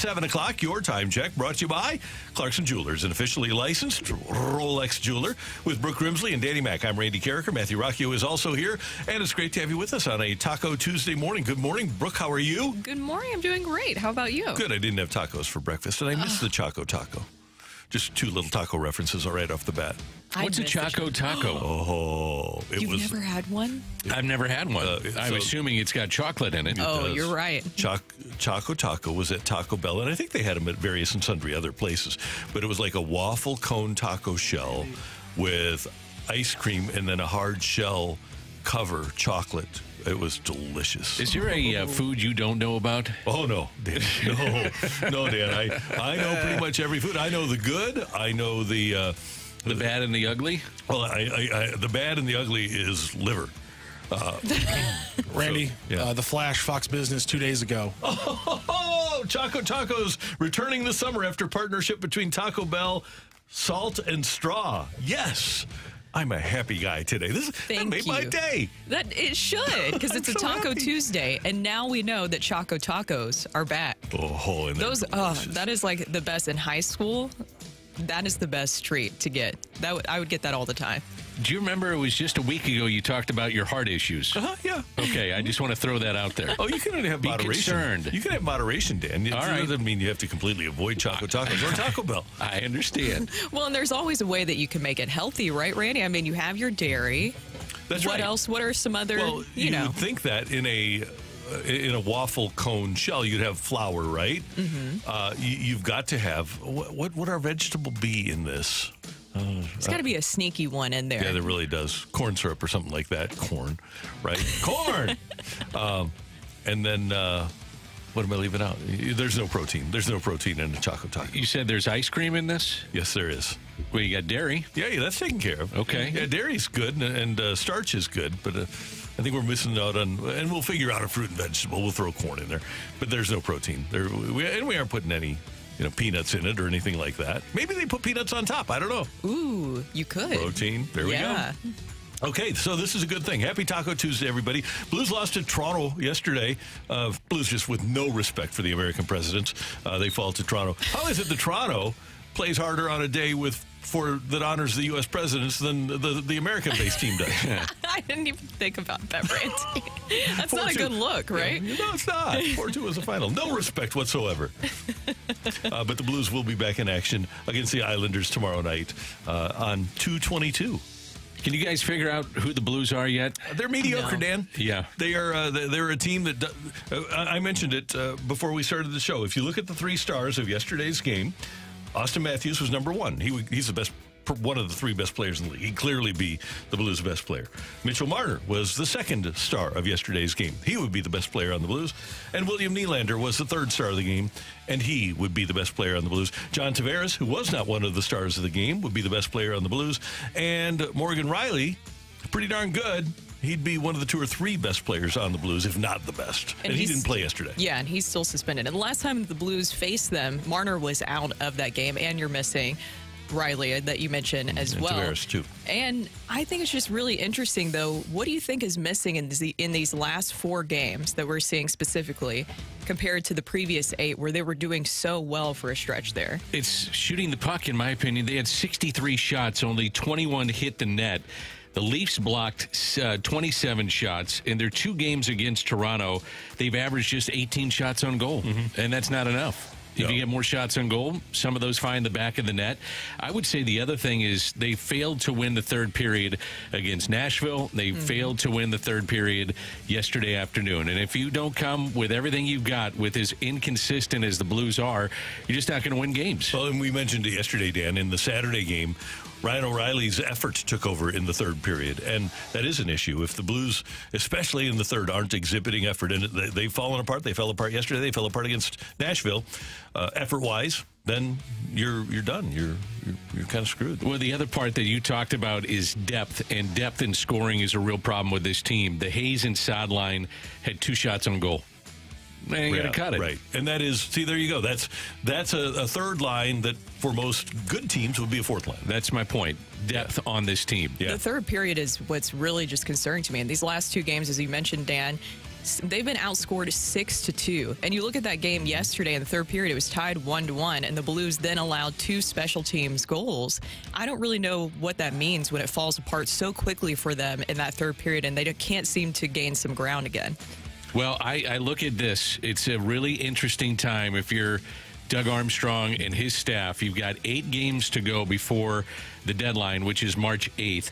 7 o'clock, your time check brought to you by Clarkson Jewelers, an officially licensed Rolex jeweler with Brooke Grimsley and Danny Mack. I'm Randy Karraker. Matthew Rocchio is also here, and it's great to have you with us on a Taco Tuesday morning. Good morning, Brooke. How are you? Good morning. I'm doing great. How about you? Good. I didn't have tacos for breakfast, and I missed the Choco Taco. Just two little taco references all right off the bat. I What's a missed the Choco Taco? Oh, it You've was never had one? I've never had one. Uh, I'm so- assuming it's got chocolate in it. Oh, does. you're right. Choc- Choco Taco was at Taco Bell, and I think they had them at various and sundry other places. But it was like a waffle cone taco shell with ice cream and then a hard shell cover chocolate. It was delicious. Is there a uh, food you don't know about? Oh no, Dan. no, no, Dan. I I know pretty much every food. I know the good. I know the uh, The bad and the ugly? well. I, I, I the bad and the ugly is liver. Randy, yeah. uh, the Flash Fox Business two days ago. Oh, Choco Tacos returning this summer after partnership between Taco Bell, Salt, and Straw. Yes. I'm a happy guy today. This that Thank made my day. That it should because it's a so Taco happy. Tuesday, and now we know that Choco Tacos are back. Oh, and Those, oh, that is like the best in high school. That is the best treat to get. That I would get that all the time. Do you remember it was just a week ago you talked about your heart issues? Uh-huh, yeah. Okay, I just want to throw that out there. Oh, you can have Be moderation. concerned. You can have moderation, Dan. It All right. doesn't mean you have to completely avoid Choco Tacos or Taco Bell. I understand. Well, and there's always a way that you can make it healthy, right, Randy? I mean, you have your dairy. That's what right. What else? What are some other? Well, you, you know, would think that in a uh, in a waffle cone shell, you'd have flour, right? Mm-hmm. Uh, you, you've got to have what, what would our vegetable be in this? There's got to be a sneaky one in there. Yeah, there really does. Corn syrup or something like that. Corn, right? Corn. um, and then uh, what am I leaving out? There's no protein. There's no protein in a choco taco. You said there's ice cream in this? Yes, there is. Well, you got dairy. Yeah, yeah, that's taken care of. Okay. Yeah, dairy's good and, and uh, starch is good, but uh, I think we're missing out on. And we'll figure out a fruit and vegetable. We'll throw corn in there, but there's no protein. There, we, and we aren't putting any, you know, peanuts in it or anything like that. Maybe they put peanuts on top. I don't know. Ooh, you could. Protein. There we yeah. go. Okay, so this is a good thing. Happy Taco Tuesday, everybody. Blues lost to Toronto yesterday. Uh, Blues just with no respect for the American presidents. Uh, they fall to Toronto. How is it that Toronto plays harder on a day with for that honors the U.S. presidents than the the American-based team does? I didn't even think about that, Randy. That's not a good look, right? Yeah, no, it's not. 4 2 was the final. No respect whatsoever. uh, but the Blues will be back in action against the Islanders tomorrow night uh, on 222. Can you guys figure out who the Blues are yet? They're mediocre, No. Dan. Yeah. they are. Uh, they- they're a team that. Uh, I I mentioned it uh, before we started the show. If you look at the three stars of yesterday's game, Auston Matthews was number one. He he's the best. One of the three best players in the league. He'd clearly be the Blues' best player. Mitchell Marner was the second star of yesterday's game. He would be the best player on the Blues. And William Nylander was the third star of the game, and he would be the best player on the Blues. John Tavares, who was not one of the stars of the game, would be the best player on the Blues. And Morgan Rielly, pretty darn good. He'd be one of the two or three best players on the Blues, if not the best. And, he didn't play yesterday. Yeah, and he's still suspended. And the last time the Blues faced them, Marner was out of that game, and you're missing Rielly uh, that you mentioned as And well. Tavares, too. And I think it's just really interesting, though. What do you think is missing in, the, in these last four games that we're seeing specifically compared to the previous eight, where they were doing so well for a stretch there? It's shooting the puck, in my opinion. They had 63 shots, only 21 hit the net. The Leafs blocked uh, 27 shots. In their two games against Toronto, they've averaged just 18 shots on goal, and that's not enough. If No. you get more shots on goal, some of those find the back of the net. I would say the other thing is they failed to win the third period against Nashville. They failed to win the third period yesterday afternoon. And if you don't come with everything you've got, with as inconsistent as the Blues are, you're just not going to win games. Well, and we mentioned it yesterday, Dan, in the Saturday game. Ryan O'Reilly's effort took over in the third period, and that is an issue. If the Blues, especially in the third, aren't exhibiting effort, and they, they've fallen apart. They fell apart yesterday. They fell apart against Nashville, uh, effort-wise. Then you're you're done. You're you're, you're kind of screwed. Well, the other part that you talked about is depth, and depth in scoring is a real problem with this team. The Hayes and Saad line had two shots on goal. They ain't Yeah, going to cut it. right? And that is see, there you go. That's that's a, a third line that for most good teams would be a fourth line. That's my point. Depth on this team. Yeah. The third period is what's really just concerning to me. In these last two games, as you mentioned, Dan, they've been outscored six to two. And you look at that game yesterday in the third period; it was tied one to one, and the Blues then allowed two special teams goals. I don't really know what that means when it falls apart so quickly for them in that third period, and they can't seem to gain some ground again. Well, I, I look at this. It's a really interesting time if you're Doug Armstrong and his staff. You've got eight games to go before the deadline, which is March 8th.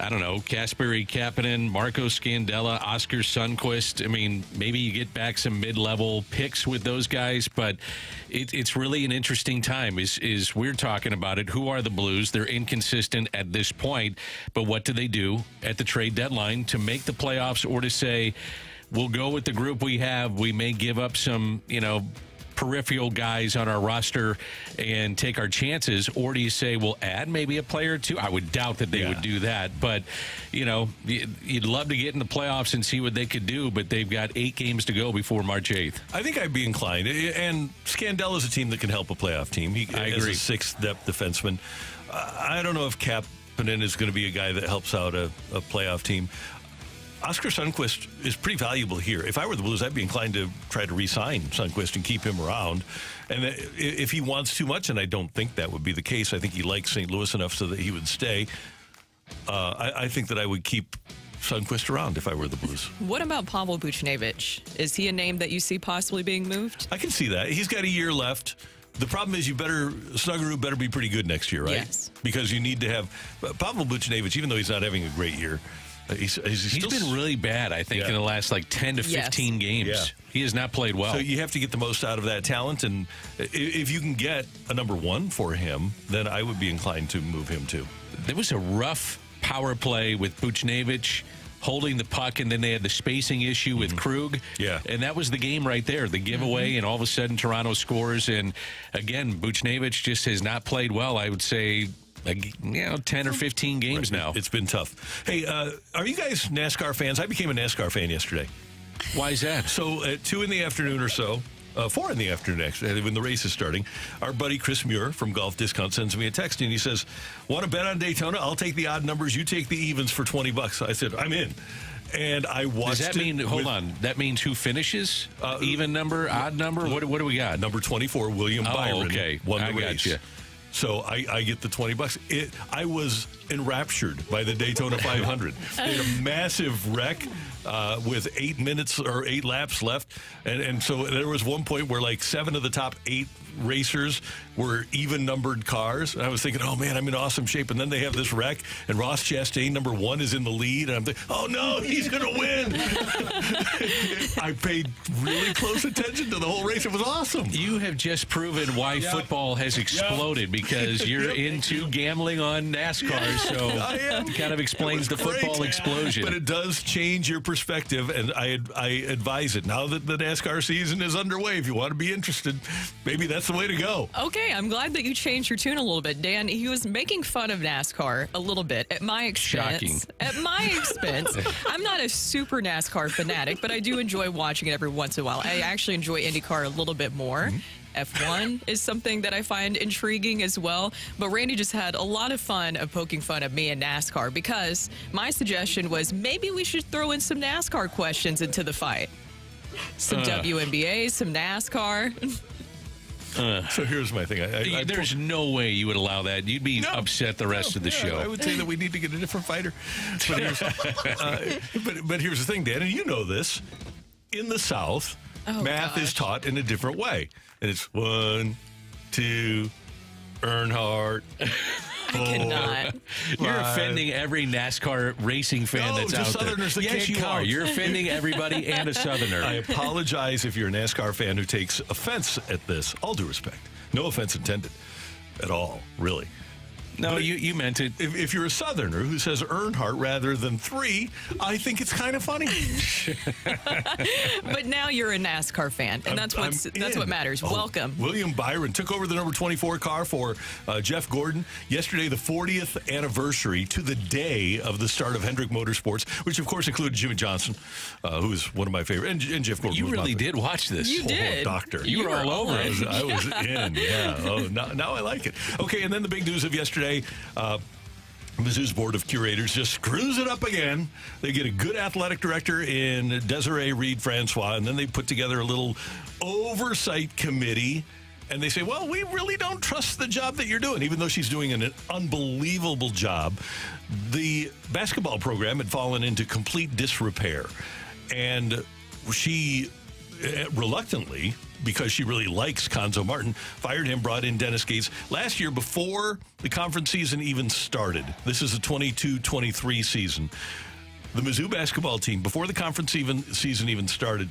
I don't know, Kasperi Kapanen, Marco Scandella, Oskar Sundqvist. I mean, maybe you get back some mid-level picks with those guys, but it, it's really an interesting time. Is is we're talking about it? Who are the Blues? They're inconsistent at this point, but what do they do at the trade deadline to make the playoffs, or to say? We'll go with the group we have. We may give up some, you know, peripheral guys on our roster and take our chances, or do you say we'll add maybe a player or two? I would doubt that they Yeah. would do that, but you know, you'd love to get in the playoffs and see what they could do, but they've got eight games to go before March eighth. I think I'd be inclined. And Scandella is a team that can help a playoff team. He I agree. a sixth depth defenseman. I don't know if Kapanen is going to be a guy that helps out a, a playoff team. Oskar Sundqvist is pretty valuable here. If I were the Blues, I'd be inclined to try to re-sign Sundqvist and keep him around. And if he wants too much, and I don't think that would be the case, I think he likes St. Louis enough so that he would stay. Uh, I, I think that I would keep Sundqvist around if I were the Blues. What about Pavel Buchnevich? Is he a name that you see possibly being moved? I can see that. He's got a year left. The problem is you better Snuggerud better be pretty good next year, right? Yes. Because you need to have Pavel Buchnevich, even though he's not having a great year, uh, Uh, he's, he's, He's still been really bad, I think, Yeah. in the last like ten to Yes. fifteen games. Yeah. He has not played well. So you have to get the most out of that talent, and if you can get a number one for him, then I would be inclined to move him too. there was a rough power play with Buchnevich holding the puck, and then they had the spacing issue with mm-hmm. Krug. Yeah. And that was the game right there, the giveaway, mm-hmm. and all of a sudden Toronto scores. And again, Buchnevich just has not played well, I would say, like, you know, 10 or 15 games now. It's been tough. Hey, uh, are you guys NASCAR fans? I became a NASCAR fan yesterday. Why is that? So at two in the afternoon or so, uh, four in the afternoon actually, when the race is starting, our buddy Chris Muir from Golf Discount sends me a text and he says, "Want to bet on Daytona? I'll take the odd numbers. You take the evens for twenty bucks." I said, "I'm in." And I watched. Does that mean, hold with on, that means who finishes? Uh, Even number, odd number? What, what do we got? Number twenty-four, William Oh, Byron, okay. won the I race. gotcha. So I, I get the 20 bucks. It, I was enraptured by the Daytona 500. they had a massive wreck uh, with eight minutes or eight laps left. And, and so there was one point where like seven of the top eight racers were even numbered cars. And I was thinking, oh man, I'm in awesome shape. And then they have this wreck, and Ross Chastain, number one, is in the lead. And I'm thinking, oh no, he's going to win. I paid really close attention to the whole race. It was awesome. You have just proven why football has exploded because you're Yep. into gambling on NASCAR. So it kind of explains the great. football explosion. But it does change your perspective, and I I advise it now that the NASCAR season is underway. If you want to be interested, maybe that's the way to go. Okay, I'm glad that you changed your tune a little bit, Dan. He was making fun of NASCAR a little bit at my expense. Shocking. At my expense. I'm not a super NASCAR fanatic, but I do enjoy watching it every once in a while. I actually enjoy IndyCar a little bit more. F1 is something that I find intriguing as well. But Randy just had a lot of fun of poking fun at me and NASCAR because my suggestion was maybe we should throw in some NASCAR questions into the fight. Some Uh. WNBA, some NASCAR. So here's my thing. I, I, I There's no way you would allow that. You'd be No, upset the rest no, of the yeah, show. I would say that we need to get a different fighter. But here's, uh, but, but here's the thing, Dan, and you know this. In the South, Oh, math is taught in a different way. And it's one, two, Earnhardt. I oh. cannot. You're Five. offending every NASCAR racing fan No, that's just out there. That yes, can't you are. You're offending everybody and a Southerner. I apologize if you're a NASCAR fan who takes offense at this. All due respect. No offense intended at all, really. No, but- you, you meant it. If, if you're a Southerner who says Earnhardt rather than three, I think it's kind of funny. But now you're a NASCAR fan, and that's I'm- what's that's in. what matters. Oh, Welcome. William Byron took over the number 24 car for uh, Jeff Gordon yesterday, the 40th anniversary to the day of the start of Hendrick Motorsports, which of course included Jimmie Johnson, uh, who is one of my favorite, and, and Jeff Gordon. You really did watch this. You Oh, did. doctor. You were all over I it. was, I was in, yeah. Oh, now, now I like it. Okay, and then the big news of yesterday. Uh, Mizzou's board of curators just screws it up again. They get a good athletic director in Desiree Reed Francois, and then they put together a little oversight committee. And they say, well, we really don't trust the job that you're doing, even though she's doing an unbelievable job. The basketball program had fallen into complete disrepair. And she uh, reluctantly, because she really likes Cuonzo Martin, fired him, brought in Dennis Gates last year before the conference season even started. This is a 22 23 season. The Mizzou basketball team, before the conference even season even started,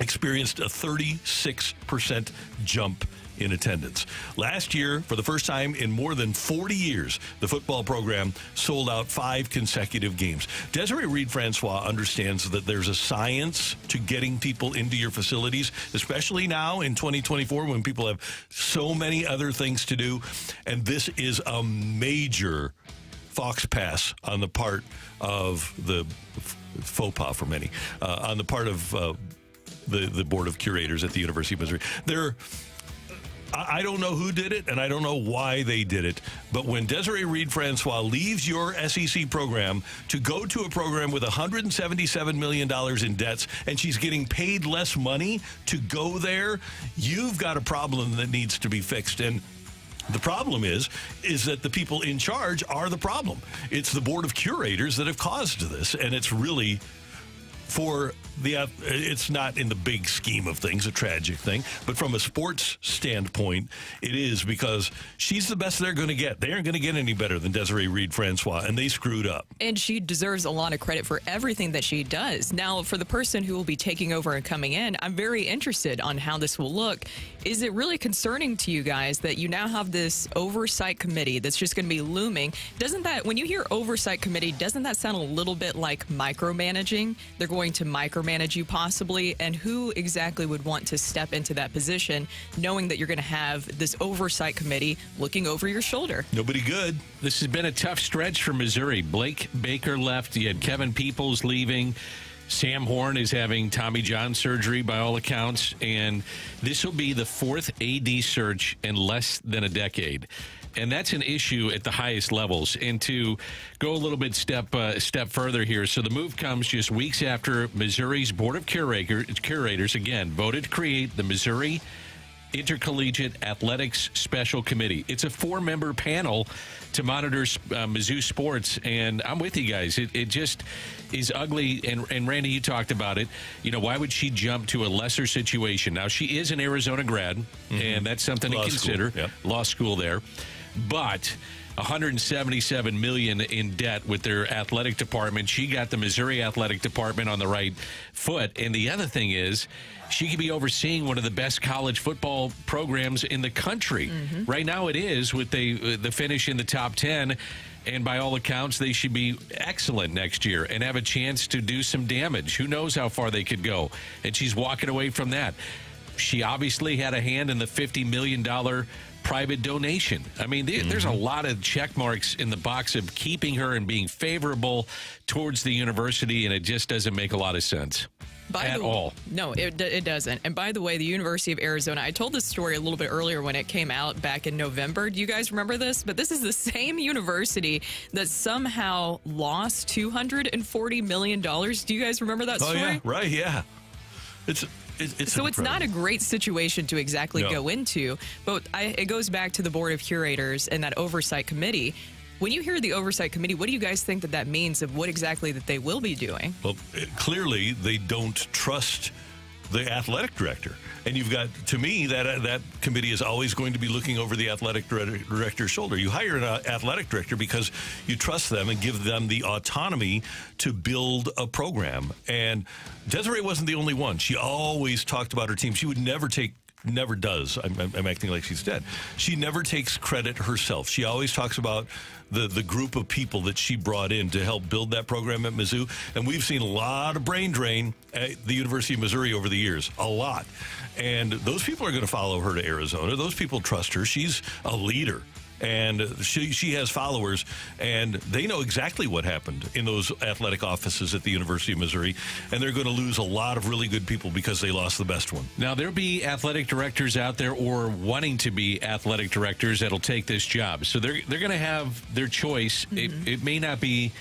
experienced a 36% jump in attendance. Last year, for the first time in more than 40 years, the football program sold out five consecutive games. Desiree Reed Francois understands that there's a science to getting people into your facilities, especially now in 2024 when people have so many other things to do. And this is a major fox pass on the part of the faux pas for many, uh, on the part of uh, the, the board of curators at the University of Missouri. They're I don't know who did it, and I don't know why they did it. But when Desiree Reed Francois leaves your SEC program to go to a program with $177 million in debts, and she's getting paid less money to go there, you've got a problem that needs to be fixed. And the problem is, is that the people in charge are the problem. It's the board of curators that have caused this, and it's really for the uh, it's not in the big scheme of things a tragic thing, but from a sports standpoint, it is because she's the best they're going to get. They aren't going to get any better than Desiree Reed Francois, and they screwed up. And she deserves a lot of credit for everything that she does. Now, for the person who will be taking over and coming in, I'm very interested on how this will look. Is it really concerning to you guys that you now have this oversight committee that's just going to be looming? Doesn't that, when you hear oversight committee, doesn't that sound a little bit like micromanaging? They're going to micromanage you possibly, and who exactly would want to step into that position, knowing that you're going to have this oversight committee looking over your shoulder? Nobody good. This has been a tough stretch for Missouri. Blake Baker left. You had Kevin Peoples leaving. Sam Horn is having Tommy John surgery by all accounts, and this will be the fourth AD search in less than a decade. And that's an issue at the highest levels. And to go a little bit step uh, step further here, so the move comes just weeks after Missouri's Board of Curators again voted to create the Missouri Intercollegiate Athletics Special Committee. It's a four member panel to monitor uh, Mizzou sports. And I'm with you guys. It, it just is ugly. And, and Randy, you talked about it. You know, why would she jump to a lesser situation? Now, she is an Arizona grad, mm-hmm. and that's something Law to consider. School. Yep. Law school there. But 177 million in debt with their athletic department. She got the Missouri athletic department on the right foot. And the other thing is, she could be overseeing one of the best college football programs in the country. Mm-hmm. Right now, it is with the the finish in the top ten. And by all accounts, they should be excellent next year and have a chance to do some damage. Who knows how far they could go? And she's walking away from that. She obviously had a hand in the $50 million private donation. I mean, mm-hmm. there's a mm-hmm. lot of check marks in the box of keeping her and being favorable towards the university, and it just doesn't make a lot of sense. By at the, all. No, it, it doesn't. And by the way, the University of Arizona, I told this story a little bit earlier when it came out back in November. Do you guys remember this? But this is the same university that somehow lost $240 million. Do you guys remember that story? oh, story? Yeah, right, yeah. It's it's so it's not a great situation to exactly no. go into, but I, it goes back to the board of curators and that oversight committee. When you hear the oversight committee, what do you guys think that that means of what exactly that they will be doing? Well, clearly they don't trust the athletic director. And you've got, to me, that that committee is always going to be looking over the athletic director's shoulder. You hire an uh, athletic director because you trust them and give them the autonomy to build a program. And Desiree wasn't the only one. She always talked about her team. She would never take never does. I'm, I'm, acting like she's dead. She never takes credit herself. She always talks about the, the group of people that she brought in to help build that program at Mizzou. And we've seen a lot of brain drain at the University of Missouri over the years, a lot. And those people are going to follow her to Arizona. Those people trust her. She's a leader. And she she has followers, and they know exactly what happened in those athletic offices at the University of Missouri, and they're going to lose a lot of really good people because they lost the best one. Now, there'll be athletic directors out there or wanting to be athletic directors that'll take this job. So they're, they're going to have their choice. It, mm-hmm. it may not be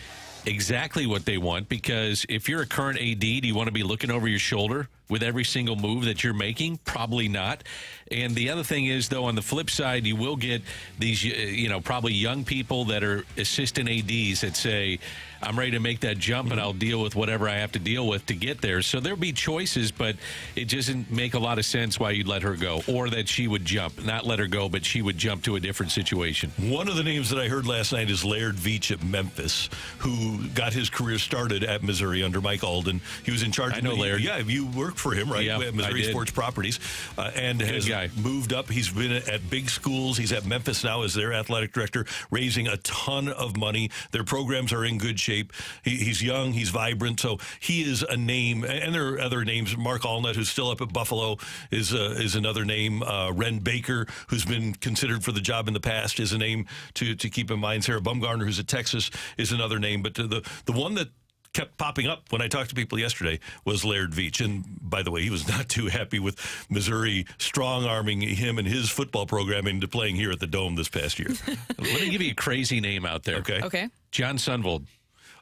exactly what they want because if you're a current AD, do you want to be looking over your shoulder with every single move that you're making? Probably not. And the other thing is, though, on the flip side, you will get these, you know, probably young people that are assistant ADs that say, I'm ready to make that jump and I'll deal with whatever I have to deal with to get there. So there'll be choices, but it doesn't make a lot of sense why you'd let her go or that she would jump, not let her go, but she would jump to a different situation. One of the names that I heard last night is Laird Veatch at Memphis, who got his career started at Missouri under Mike Alden. He was in charge. I know Laird. Yeah, you worked for him, right? Yeah, at Missouri. Sports Properties, uh, and has guy. moved up. He's been at big schools. He's at Memphis now as their athletic director, raising a ton of money. Their programs are in good shape. He, he's young. He's vibrant. So he is a name, and there are other names. Mark Alnutt, who's still up at Buffalo, is uh, is another name. Uh, Wren Baker, who's been considered for the job in the past, is a name to to keep in mind. Sarah Bumgarner, who's at Texas, is another name. But the the one that kept popping up when I talked to people yesterday was Laird Veatch. And by the way, he was not too happy with Missouri strong arming him and his football program into playing here at the Dome this past year. Let me give you a crazy name out there. Okay. Okay. Jon Sundvold.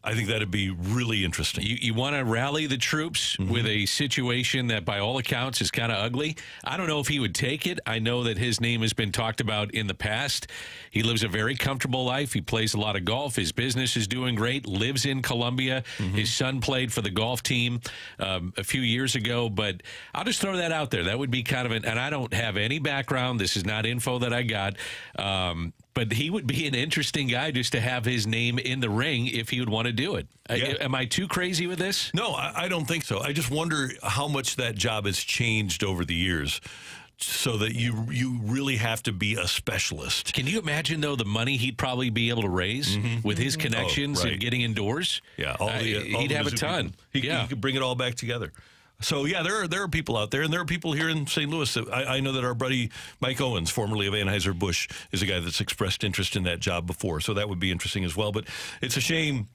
I think that'd be really interesting. You, you want to rally the troops Mm-hmm. with a situation that, by all accounts, is kind of ugly. I don't know if he would take it. I know that his name has been talked about in the past. He lives a very comfortable life. He plays a lot of golf. His business is doing great. Lives in Columbia. Mm-hmm. His son played for the golf team um, a few years ago. But I'll just throw that out there. That would be kind of an. And I don't have any background. This is not info that I got. Um, but he would be an interesting guy just to have his name in the ring if he would want to do it. I- am I too crazy with this? No, I, I don't think so. I just wonder how much that job has changed over the years so that you you really have to be a specialist. Can you imagine though the money he'd probably be able to raise with his connections right. and getting indoors? Yeah, all the, uh, all he'd the have a ton. He, yeah, he could bring it all back together. So yeah, there are there are people out there, and there are people here in St. Louis. That I, I know that our buddy Mike Owens, formerly of Anheuser Busch, is a guy that's expressed interest in that job before. So that would be interesting as well. But it's a shame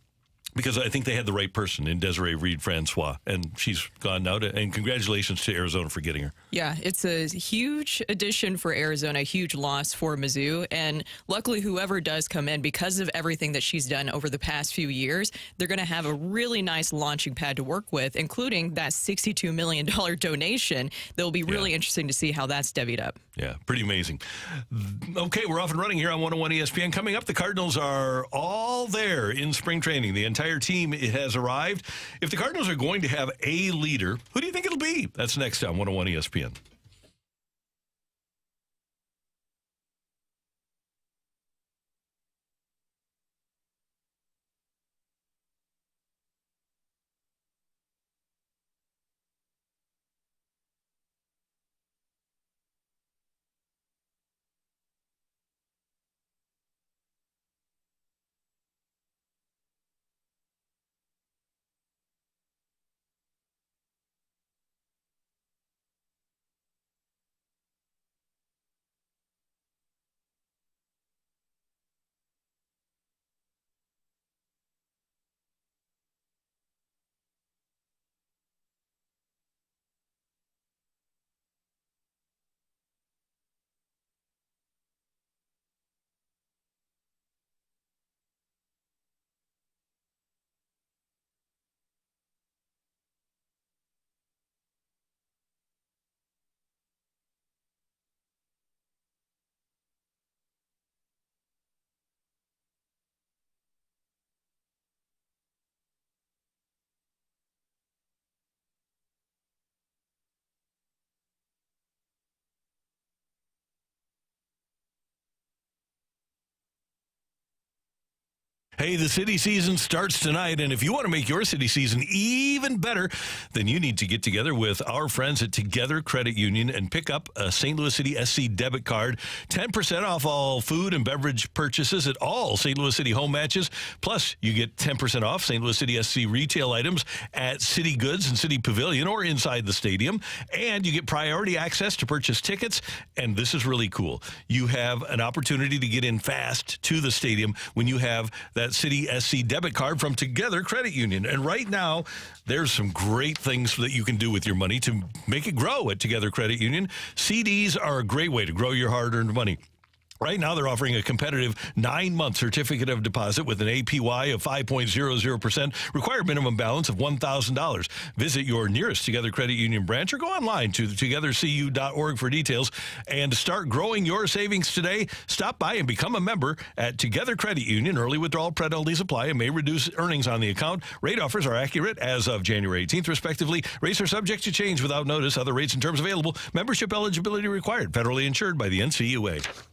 because I think they had the right person in Desiree Reed Francois, and she's gone now. To, and congratulations to Arizona for getting her. Yeah, it's a huge addition for Arizona, a huge loss for Mizzou. And luckily, whoever does come in, because of everything that she's done over the past few years, they're going to have a really nice launching pad to work with, including that $62 million donation. That will be really Yeah. interesting to see how that's divvied up. Yeah, pretty amazing. Okay, we're off and running here on 101 ESPN. Coming up, the Cardinals are all there in spring training. The entire team has arrived. If the Cardinals are going to have a leader, who do you think it'll be? That's next on 101 ESPN. Hey, the city season starts tonight, and if you want to make your city season even better, then you need to get together with our friends at Together Credit Union and pick up a St. Louis City SC debit card. 10% off all food and beverage purchases at all St. Louis City home matches. Plus, you get 10% off St. Louis City SC retail items at City Goods and City Pavilion or inside the stadium. And you get priority access to purchase tickets. And this is really cool. You have an opportunity to get in fast to the stadium when you have City SC debit card from Together Credit Union. And right now, there's some great things that you can do with your money to make it grow at Together Credit Union. CDs are a great way to grow your hard earned money. Right now, they're offering a competitive nine month certificate of deposit with an APY of 5.00%, required minimum balance of $1,000. Visit your nearest Together Credit Union branch or go online to togethercu.org for details. And start growing your savings today, stop by and become a member at Together Credit Union. Early withdrawal penalties apply and may reduce earnings on the account. Rate offers are accurate as of January 18th, respectively. Rates are subject to change without notice. Other rates and terms available. Membership eligibility required. Federally insured by the NCUA.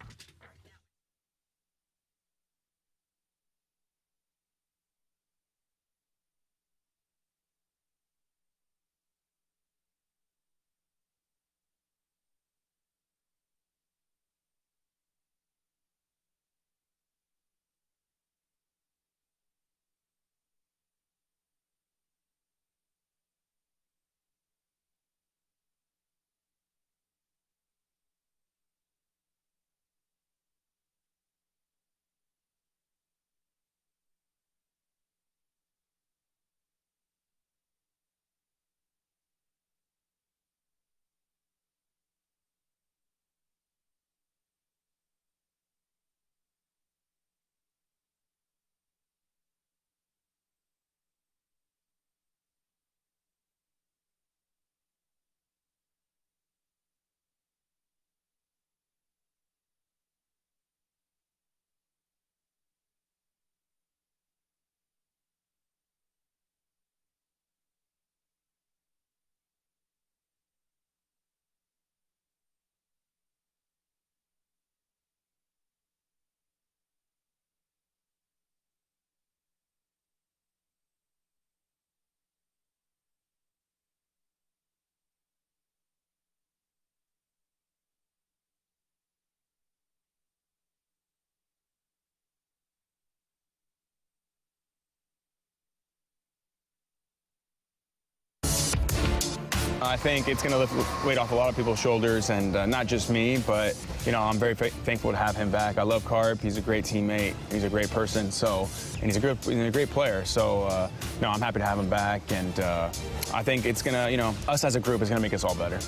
I think it's going to lift weight off a lot of people's shoulders, and uh, not just me, but you know, I'm very thankful to have him back. I love Carp. He's a great teammate. He's a great person. So, and he's a good, he's a great player. So, uh, no, I'm happy to have him back, and uh, I think it's gonna, you know, us as a group is gonna make us all better.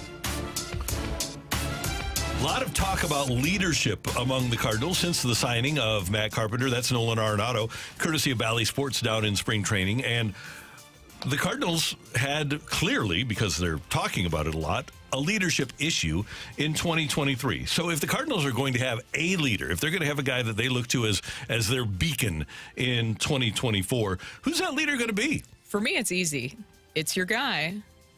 A lot of talk about leadership among the Cardinals since the signing of Matt Carpenter. That's Nolan Arenado, courtesy of Bally Sports down in spring training. And the Cardinals had clearly, because they're talking about it a lot, a leadership issue in 2023. So if the Cardinals are going to have a leader, if they're going to have a guy that they look to as as their beacon in 2024, who's that leader going to be? For me, it's easy. It's your guy,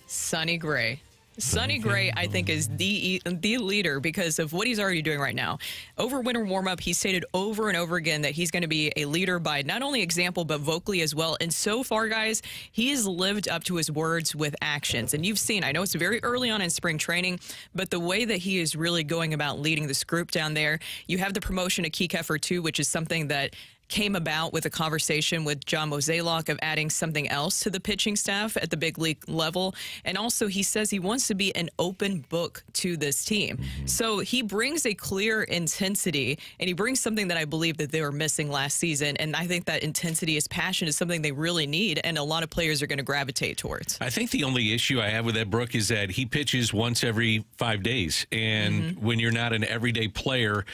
Sonny Gray. Sonny Gray, I think, is the the leader because of what he's already doing right now. Over winter warm up, he stated over and over again that he's going to be a leader by not only example but vocally as well. And so far, guys, he has lived up to his words with actions. And you've seen, I know it's very early on in spring training, but the way that he is really going about leading this group down there, you have the promotion of Kiekhefer too, which is something that came about with a conversation with John Mozeliak of adding something else to the pitching staff at the big league level. And also, he says he wants to be an open book to this team. Mm-hmm. So he brings a clear intensity, and he brings something that I believe that they were missing last season. And I think that intensity is passion is something they really need, and a lot of players are going to gravitate towards. I think the only issue I have with that, Brooke, is that he pitches once every five days. And mm-hmm. when you're not an everyday player,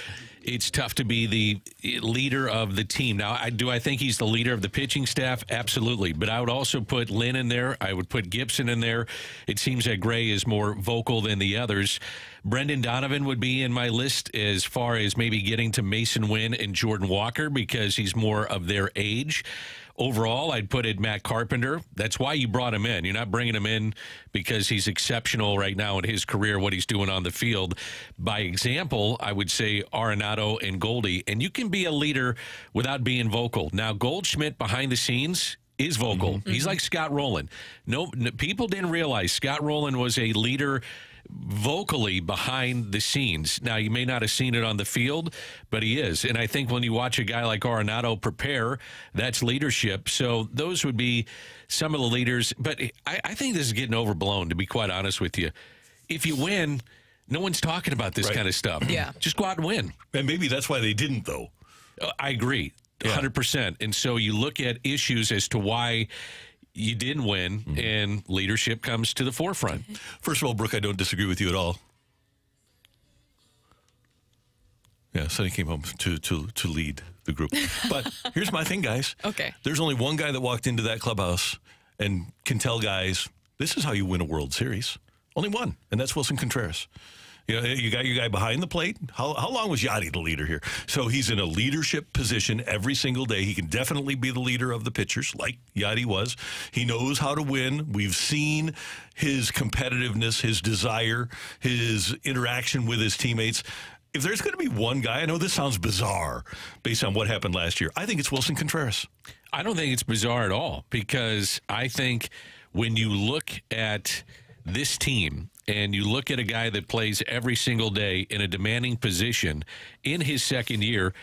it's tough to be the leader of the team. Now, I, do I think he's the leader of the pitching staff? Absolutely. But I would also put Lynn in there. I would put Gibson in there. It seems that Gray is more vocal than the others. Brendan Donovan would be in my list as far as maybe getting to Masyn Winn and Jordan Walker because he's more of their age overall, I'd put it Matt Carpenter. That's why you brought him in. You're not bringing him in because he's exceptional right now in his career, what he's doing on the field. By example, I would say Arenado and Goldie. And you can be a leader without being vocal. Now, Goldschmidt behind the scenes is vocal. Mm-hmm. He's like Scott Rolen. No, no, people didn't realize Scott Rolen was a leader vocally behind the scenes. Now, you may not have seen it on the field, but he is. And I think when you watch a guy like Arenado prepare, that's leadership. So those would be some of the leaders. But I, I think this is getting overblown, to be quite honest with you. If you win, no one's talking about this right. kind of stuff. Yeah. Just go out and win. And maybe that's why they didn't, though. Uh, I agree. Yeah. 100%. And so you look at issues as to why you didn't win, mm-hmm. and leadership comes to the forefront. First of all, Brooke, I don't disagree with you at all. Yeah, Sonny came home to to to lead the group. But here's my thing, guys. Okay. There's only one guy that walked into that clubhouse and can tell guys this is how you win a World Series. Only one, and that's Willson Contreras. You know, you got your guy behind the plate. How, how long was Yadi the leader here? So he's in a leadership position every single day. He can definitely be the leader of the pitchers, like Yadi was. He knows how to win. We've seen his competitiveness, his desire, his interaction with his teammates if there's going to be one guy, I know this sounds bizarre based on what happened last year. I think it's Willson Contreras. I don't think it's bizarre at all because I think when you look at this team and you look at a guy that plays every single day in a demanding position in his second year,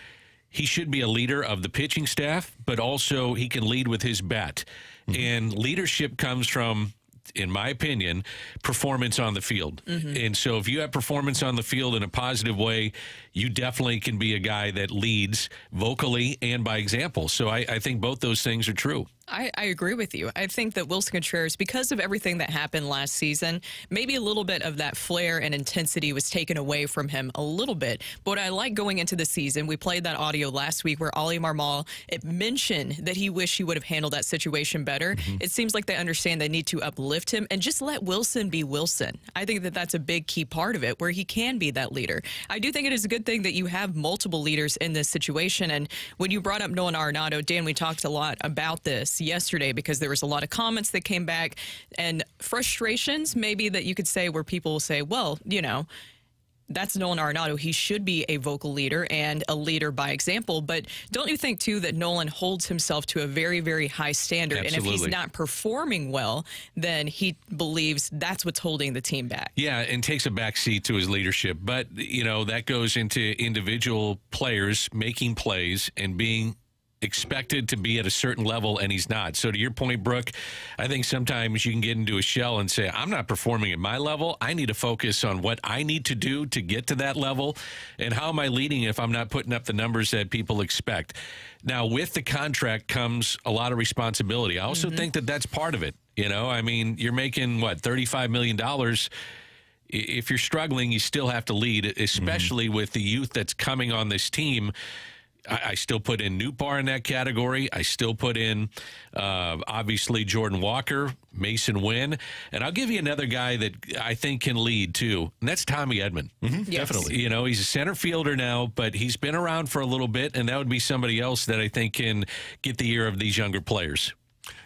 he should be a leader of the pitching staff, but also he can lead with his bat. Mm-hmm. And leadership comes from in my opinion, performance on the field. Mm-hmm. And so if you have performance on the field in a positive way, you definitely can be a guy that leads vocally and by example. So I, I think both those things are true. I, I, agree with you. I think that Willson Contreras, because of everything that happened last season, maybe a little bit of that flair and intensity was taken away from him a little bit. But I like going into the season, we played that audio last week where Oli Marmol it mentioned that he wished he would have handled that situation better. Mm-hmm. It seems like they understand they need to uplift him and just let Willson be Willson. I think that that's a big key part of it, where he can be that leader. I do think it is a good thing that you have multiple leaders in this situation. And when you brought up Nolan Arenado, Dan, we talked a lot about this yesterday because there was a lot of comments that came back and frustrations maybe that you could say where people will say, well, you know, that's Nolan Arenado. He should be a vocal leader and a leader by example. But don't you think, too, that Nolan holds himself to a very, very high standard? Absolutely. And if he's not performing well, then he believes that's what's holding the team back. Yeah, and takes a back seat to his leadership. But, you know, that goes into individual players making plays and being expected to be at a certain level and he's not. So to your point, Brooke, I think sometimes you can get into a shell and say, I'm not performing at my level. I need to focus on what I need to do to get to that level. And how am I leading if I'm not putting up the numbers that people expect? Now, with the contract comes a lot of responsibility. I also mm-hmm. think that that's part of it. You know, I mean, you're making what, $35 million if you're struggling, you still have to lead, especially mm-hmm. with the youth that's coming on this team. I, I, still put in Nootbaar in that category. I still put in, uh, obviously, Jordan Walker, Masyn Winn. And I'll give you another guy that I think can lead, too, and that's Tommy Edman. Mm-hmm, yes. Definitely. You know, he's a center fielder now, but he's been around for a little bit, and that would be somebody else that I think can get the ear of these younger players.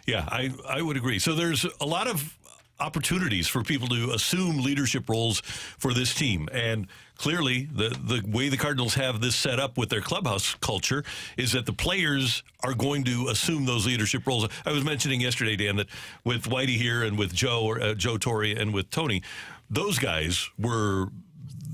Yeah, I, I would agree. So there's a lot of opportunities for people to assume leadership roles for this team. And clearly, the, the way the Cardinals have this set up with their clubhouse culture is that the players are going to assume those leadership roles. I was mentioning yesterday, Dan, that with Whitey here and with Joe, or uh, Joe Torre and with Tony, those guys were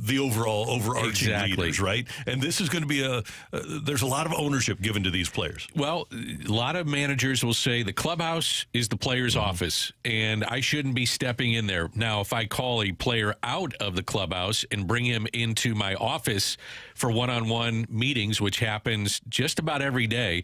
the overall overarching exactly. leaders, right? And this is going to be a, uh, there's a lot of ownership given to these players. Well, a lot of managers will say the clubhouse is the player's mm-hmm. office, and I shouldn't be stepping in there. Now, if I call a player out of the clubhouse and bring him into my office for one on one meetings, which happens just about every day,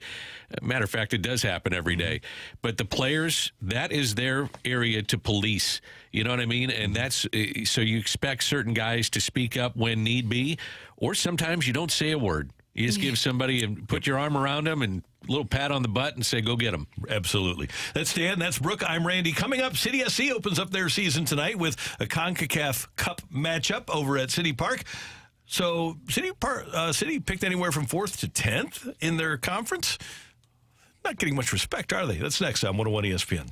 matter of fact, it does happen every day, but the players, that is their area to police. You know what I mean? And that's eh, so you expect certain guys to speak up when need be, or sometimes you don't say a word. You just give somebody and put your arm around them and a little pat on the butt and say, go get them. Absolutely. That's Dan. That's Brooke. I'm Randy. Coming up, City SC opens up their season tonight with a CONCACAF Cup matchup over at City Park. So City Park, uh, City picked anywhere from fourth to tenth in their conference not getting much respect, are they? That's next on 101 ESPN.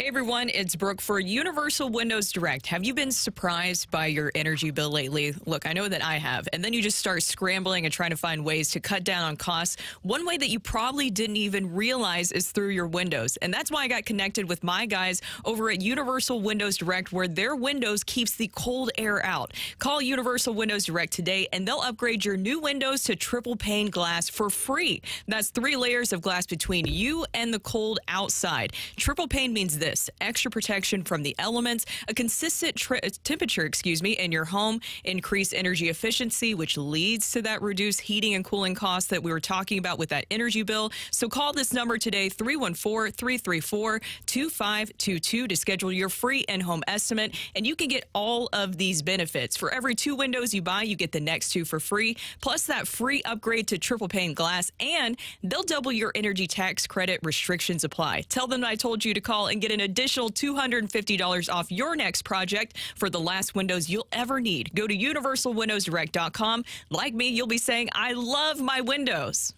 Hey everyone, it's Brooke for Universal Windows Direct. Have you been surprised by your energy bill lately? Look, I know that I have. And then you just start scrambling and trying to find ways to cut down on costs. One way that you probably didn't even realize is through your windows. And that's why I got connected with my guys over at Universal Windows Direct, where their windows keeps the cold air out. Call Universal Windows Direct today and they'll upgrade your new windows to triple pane glass for free. That's three layers of glass between you and the cold outside. Triple pane means this this extra protection from the elements, a consistent temperature, excuse me, in your home, increased energy efficiency, which leads to that reduced heating and cooling costs that we were talking about with that energy bill. So call this number today, 314 334 2522, to schedule your free in home estimate. And you can get all of these benefits. For every two windows you buy, you get the next two for free, plus that free upgrade to triple pane glass, and they'll double your energy tax credit restrictions apply. Tell them I told you to call and get an additional $250 off your next project for the last windows you'll ever need. Go to universalwindowsdirect.com. Like me, you'll be saying, I love my windows.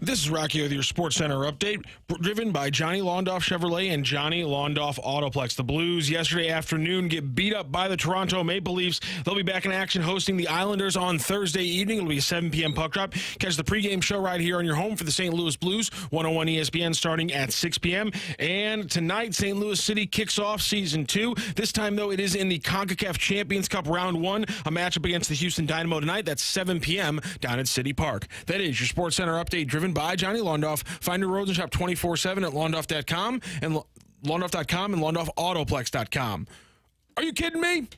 This is Rocky with your Sports Center update, driven by Johnny Londoff Chevrolet and Johnny Londoff Autoplex. The Blues yesterday afternoon get beat up by the Toronto Maple Leafs. They'll be back in action hosting the Islanders on Thursday evening. It'll be a 7 p.m. puck drop. Catch the pregame show right here on your home for the St. Louis Blues, 101 ESPN starting at 6 p.m. And tonight, St. Louis City kicks off season two. This time, though, it is in the CONCACAF Champions Cup round one, a matchup against the Houston Dynamo tonight. That's 7 p.m. down at City Park. That is your Sports Center update driven by Johnny Londoff. Find your roads and shop 24 7 at londoff.com and londoff.com and londoffautoplex.com. Are you kidding me?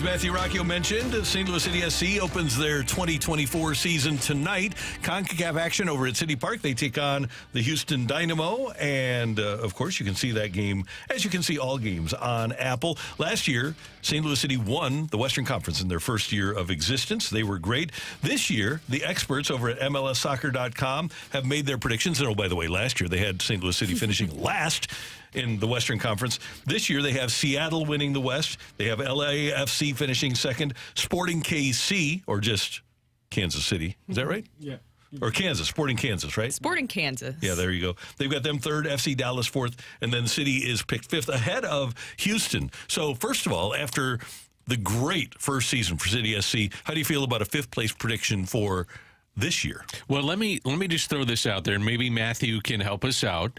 As Matthew Rocchio mentioned, St. Louis City SC opens their 2024 season tonight. CONCACAF action over at City Park. They take on the Houston Dynamo. And, uh, of course, you can see that game, as you can see all games, on Apple. Last year, St. Louis City won the Western Conference in their first year of existence. They were great. This year, the experts over at MLSsoccer.com have made their predictions. And, oh, by the way, last year they had St. Louis City finishing last in the Western Conference. This year they have Seattle winning the West. They have LAFC finishing second. Sporting KC, or just Kansas City. Is that right? Yeah. Or Kansas, Sporting Kansas, right? Sporting Kansas. Yeah, there you go. They've got them third, FC Dallas fourth, and then City is picked fifth ahead of Houston. So, first of all, after the great first season for City SC, how do you feel about a fifth place prediction for this year? Well, let me let me just throw this out there, and maybe Matthew can help us out.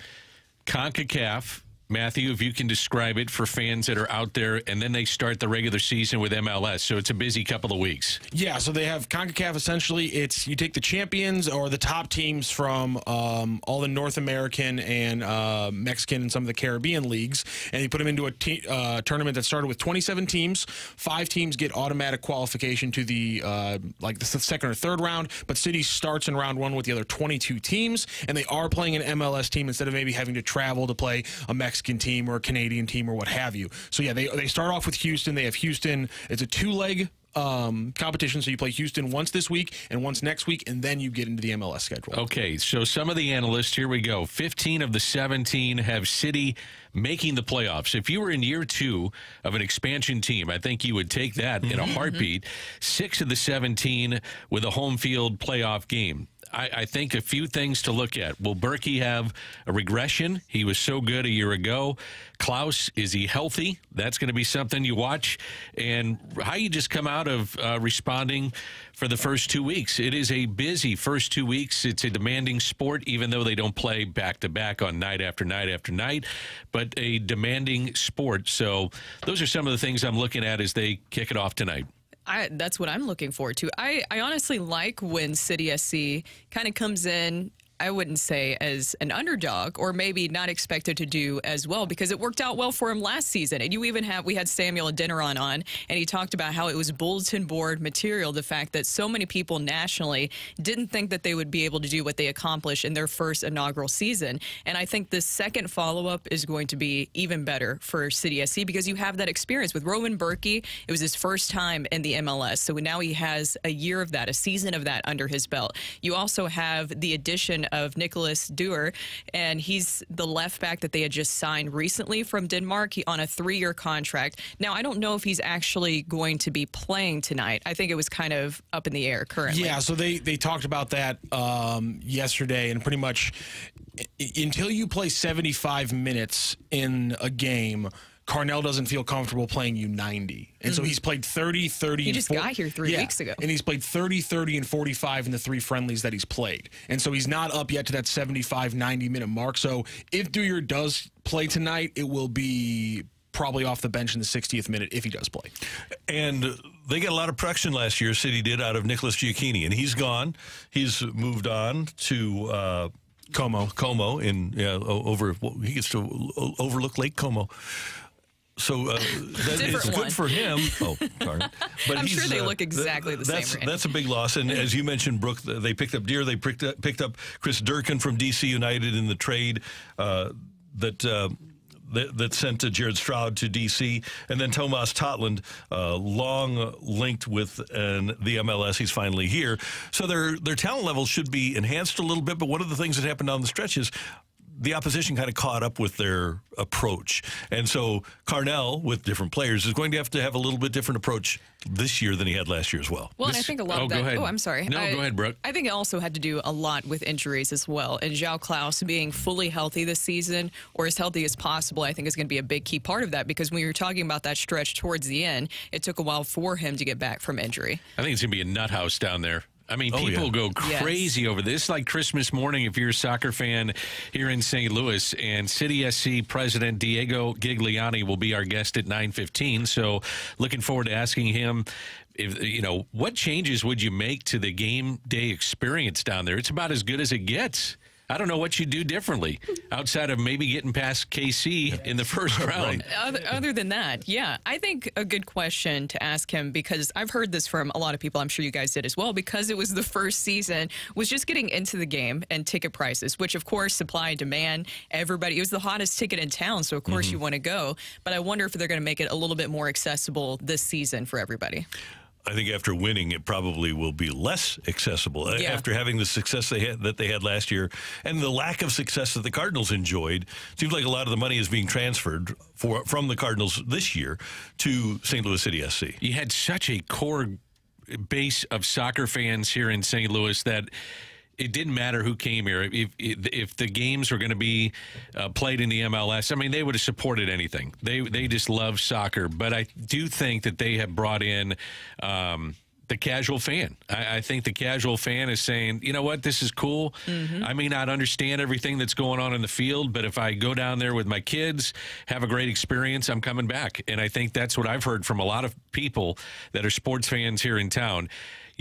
CONCACAF, Matthew, if you can describe it for fans that are out there, and then they start the regular season with MLS. So it's a busy couple of weeks. Yeah, so they have CONCACAF essentially. It's you take the champions or the top teams from um, all the North American and uh, Mexican and some of the Caribbean leagues, and you put them into a uh, tournament that started with 27 teams. Five teams get automatic qualification to the uh, like the second or third round, but City starts in round one with the other 22 teams, and they are playing an MLS team instead of maybe having to travel to play a Mexican team or a Canadian team or what have you. So yeah, they they start off with Houston. They have Houston. It's a two leg um, competition. So you play Houston once this week and once next week, and then you get into the MLS schedule. Okay, so some of the analysts, here we go. 15 of the 17 have City making the playoffs. If you were in year two of an expansion team, I think you would take that in a heartbeat. Six of the 17 with a home field playoff game. I, I, think a few things to look at. Will Bürki have a regression? He was so good a year ago. Klauss, is he healthy? That's going to be something you watch. And how you just come out of uh, responding for the first two weeks. It is a busy first two weeks. It's a demanding sport, even though they don't play back to back on night after night after night, but a demanding sport. So those are some of the things I'm looking at as they kick it off tonight. I, that's what I'm looking forward to. I, I honestly like when City SC kind of comes in I wouldn't say as an underdog or maybe not expected to do as well because it worked out well for him last season. And you even have, we had Samuel Adeniran on and he talked about how it was bulletin board material, the fact that so many people nationally didn't think that they would be able to do what they accomplished in their first inaugural season. And I think the second follow up is going to be even better for City SC because you have that experience with Roman Bürki. It was his first time in the MLS. So now he has a year of that, a season of that under his belt. You also have the addition of Nicholas Dyhr, and he's the left back that they had just signed recently from Denmark on a three year contract. Now, I don't know if he's actually going to be playing tonight. I think it was kind of up in the air currently. Yeah, so they, they talked about that um, yesterday, and pretty much until you play 75 minutes in a game, Carnell doesn't feel comfortable playing you 90. And mm-hmm. so he's played 30, 30, He just 40, got here three yeah, weeks ago. And he's played 30, 30, and 45 in the three friendlies that he's played. And so he's not up yet to that 75, 90 minute mark. So if Dyhr does play tonight, it will be probably off the bench in the 60th minute if he does play. And they got a lot of production last year, City did, out of Nicholas Gioacchini. And he's gone. He's moved on to. Uh, Como, Como in yeah, over he gets to overlook Lake Como so uh, that is good one. for him. Oh, darn. But I'm sure they uh, look exactly the that's, same. Randy. That's a big loss. And as you mentioned, Brooke, they picked up Dyhr. They picked up, picked up Chris Durkin from DC United in the trade. Uh, that uh, that, that sent uh, Jared Stroud to D.C. and then Tomas Totland, uh, long linked with an, the MLS. He's finally here, so their their talent level should be enhanced a little bit. But one of the things that happened down the stretch is the opposition kind of caught up with their approach. And so Carnell, with different players, is going to have to have a little bit different approach this year than he had last year as well. Well, and I think a lot oh, of go that. ahead. Oh, I'm sorry. No, I, go ahead, Brooke. I think it also had to do a lot with injuries as well. And João Klauss being fully healthy this season, or as healthy as possible, I think is going to be a big key part of that because when you're talking about that stretch towards the end, it took a while for him to get back from injury. I think it's going to be a nut house down there. I mean, Oh, people yeah. go Yes. crazy over this. Like Christmas morning, if you're a soccer fan here in St. Louis, and City SC President Diego Gigliani will be our guest at 9:15. So, looking forward to asking him. If you know what changes would you make to the game day experience down there? It's about as good as it gets. I don't know what you do differently outside of maybe getting past KC in the first round. Other, other than that, yeah, I think a good question to ask him because I've heard this from a lot of people. I'm sure you guys did as well because it was the first season was just getting into the game and ticket prices, which of course supply and demand. Everybody, it was the hottest ticket in town, so of course Mm-hmm. you want to go. But I wonder if they're going to make it a little bit more accessible this season for everybody. I think after winning, it probably will be less accessible. Uh, Yeah. After having the success they had, that they had last year and the lack of success that the Cardinals enjoyed, seems like a lot of the money is being transferred for from the Cardinals this year to St. Louis City SC. you had such a core base of soccer fans here in St. Louis that it didn't matter who came here. If if, if the games were going to be uh, played in the MLS, I mean, they would have supported anything. They they just love soccer. But I do think that they have brought in. Um, the casual fan. I, I think the casual fan is saying, you know what, this is cool. I may not understand everything that's going on in the field, but if I go down there with my kids, have a great experience, I'm coming back. And I think that's what I've heard from a lot of people that are sports fans here in town.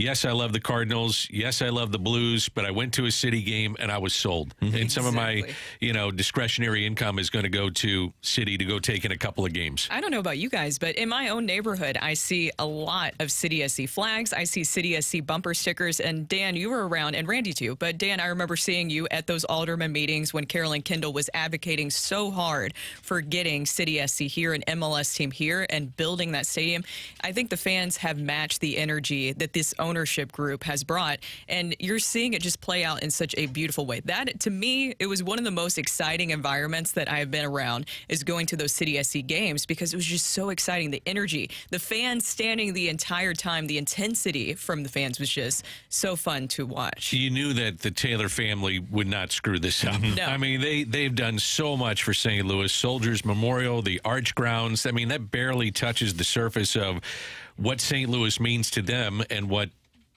Yes, I love the Cardinals. Yes, I love the Blues, but I went to a city game and I was sold. Mhm. And some of my, you know, discretionary income is going to go to city to go take in a couple of games. I don't know about you guys, but in my own neighborhood, I see a lot of City SC flags. I see City SC bumper stickers. And Dan, you were around, and Randy too. But Dan, I remember seeing you at those alderman meetings when Carolyn Kindle was advocating so hard for getting City SC here, an MLS team here, and building that stadium. I think the fans have matched the energy that this ownership group has brought, and you're seeing it just play out in such a beautiful way. That, to me, it was one of the most exciting environments that I have been around is going to those City SC games because it was just so exciting. The energy, the fans standing the entire time, the intensity from the fans was just so fun to watch. you knew that the Taylor family would not screw this up. No. I mean, they they've done so much for St. Louis Soldiers Memorial, the Arch Grounds. I mean, that barely touches the surface of what St. Louis means to them and what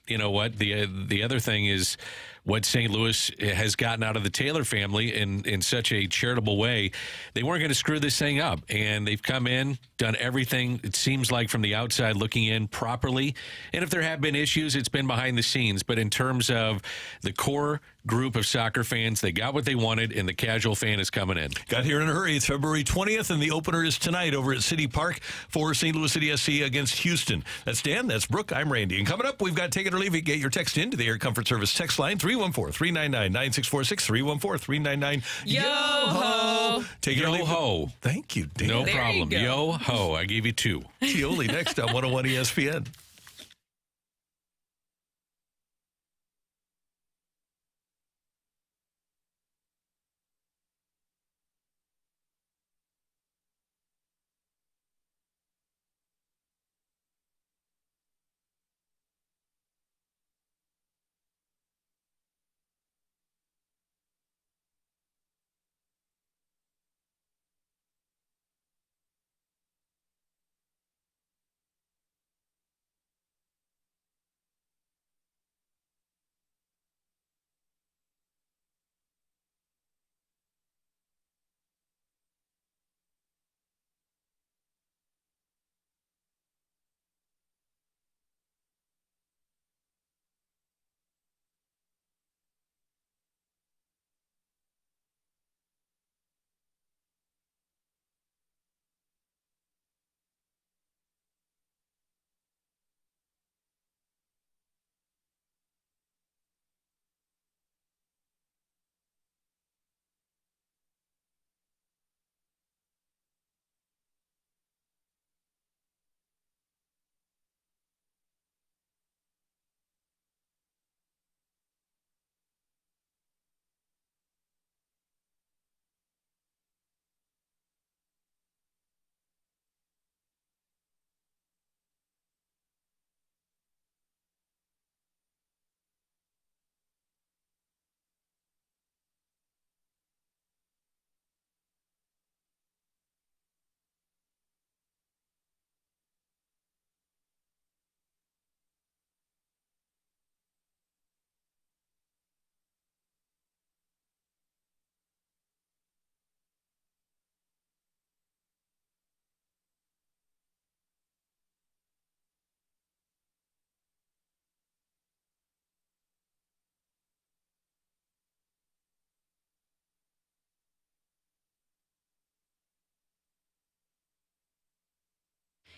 you know what the uh, the other thing is what St. Louis has gotten out of the Taylor family in in such a charitable way. They weren't going to screw this thing up, and they've come in, done everything. It seems like from the outside looking in properly. And if there have been issues, it's been behind the scenes. But in terms of the core group of soccer fans, they got what they wanted, and the casual fan is coming in. Got here in a hurry. It's February 20th, and the opener is tonight over at City Park for St. Louis City SC against Houston. That's Dan. That's Brooke. I'm Randy. And coming up, we've got Take It or Leave It. Get your text into the Air Comfort Service text line 314 399 9646 314 399 Yo ho! Take it or Yo leave it. ho. Thank you, Dan. No There problem. go. Yo ho. I gave you two. Tioli next on 101 ESPN.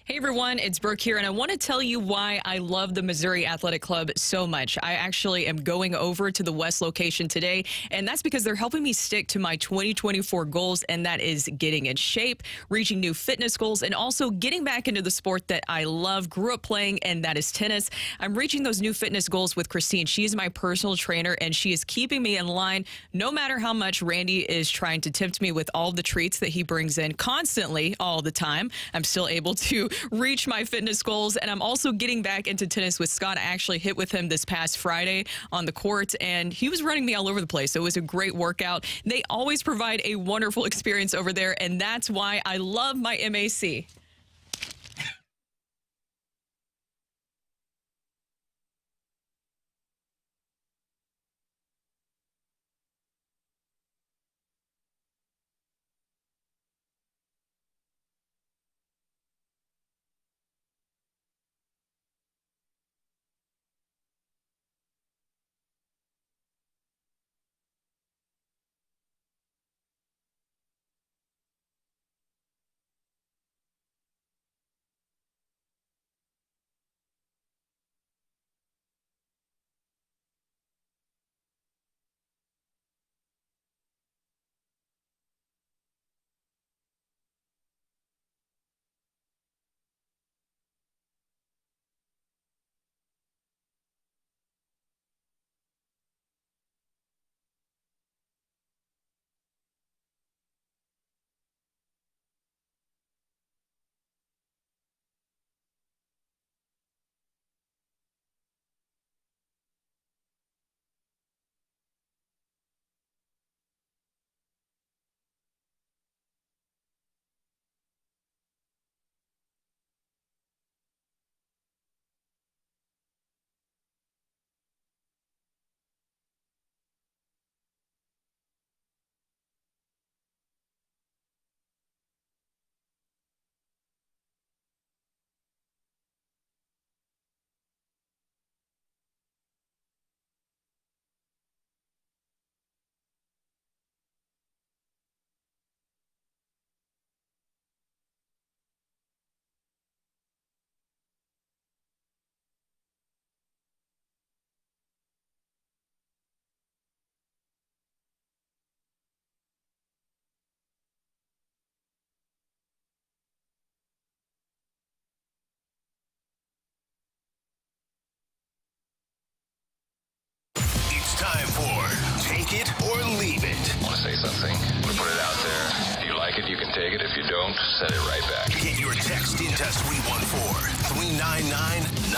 Hey everyone, it's Brooke here, and I want to tell you why I love the Missouri Athletic Club so much. I actually am going over to the West location today, and that's because they're helping me stick to my 2024 goals, and that is getting in shape, reaching new fitness goals, and also getting back into the sport that I love, grew up playing, and that is tennis. I'm reaching those new fitness goals with Christine. She is my personal trainer, and she is keeping me in line no matter how much Randy is trying to tempt me with all the treats that he brings in constantly, all the time. I'm still able to reach my fitness goals. And I'm also getting back into tennis with Scott. I actually hit with him this past Friday on the court, and he was running me all over the place. So it was a great workout. They always provide a wonderful experience over there, and that's why I love my MAC.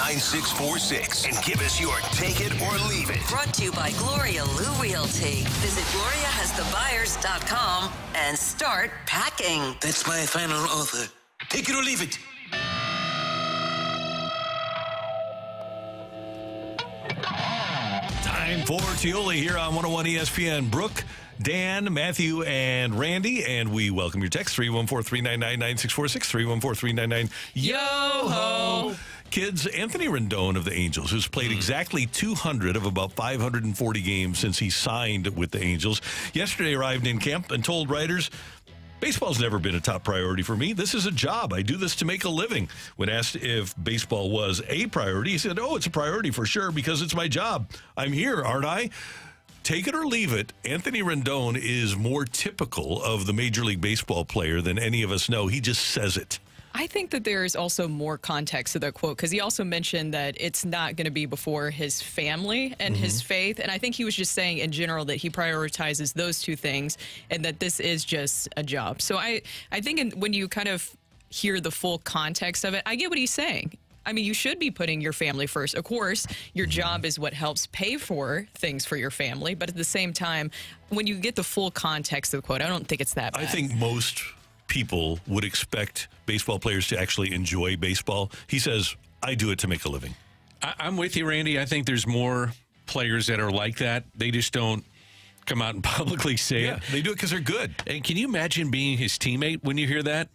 314-399-9646 and give us your Take It or Leave It. Brought to you by Gloria Lou Realty. Visit GloriaHasTheBuyers.com and start packing. That's my final offer. Take it or leave it. Time for Tioli here on 101 ESPN. Brooke, Dan, Matthew, and Randy. And we welcome your text 314 399 9646 314 399 Yo ho! Kids, Anthony Rendon of the Angels, who's played hmm. exactly 200 of about 540 games since he signed with the Angels, yesterday arrived in camp and told writers, Baseball's never been a top priority for me. This is a job. I do this to make a living. When asked if baseball was a priority, he said, Oh, it's a priority for sure because it's my job. I'm here, aren't I? Take it or leave it, Anthony Rendon is more typical of the Major League Baseball player than any of us know. He just says it. I think that there is also more context to the quote because he also mentioned that it's not going to be before his family and his mm-hmm. faith. And I think he was just saying in general that he prioritizes those two things and that this is just a job. So I, I think in, when you kind of hear the full context of it, I get what he's saying. I mean, you should be putting your family first. Of course, your mm-hmm. job is what helps pay for things for your family. But at the same time, when you get the full context of the quote, I don't think it's that bad. I think most people would expect baseball players to actually enjoy baseball. He says, I do it to make a living. I, I'm with you, Randy. I think there's more players that are like that. They just don't come out and publicly say Yeah, it. they do it because they're good. And can you imagine being his teammate when you hear that?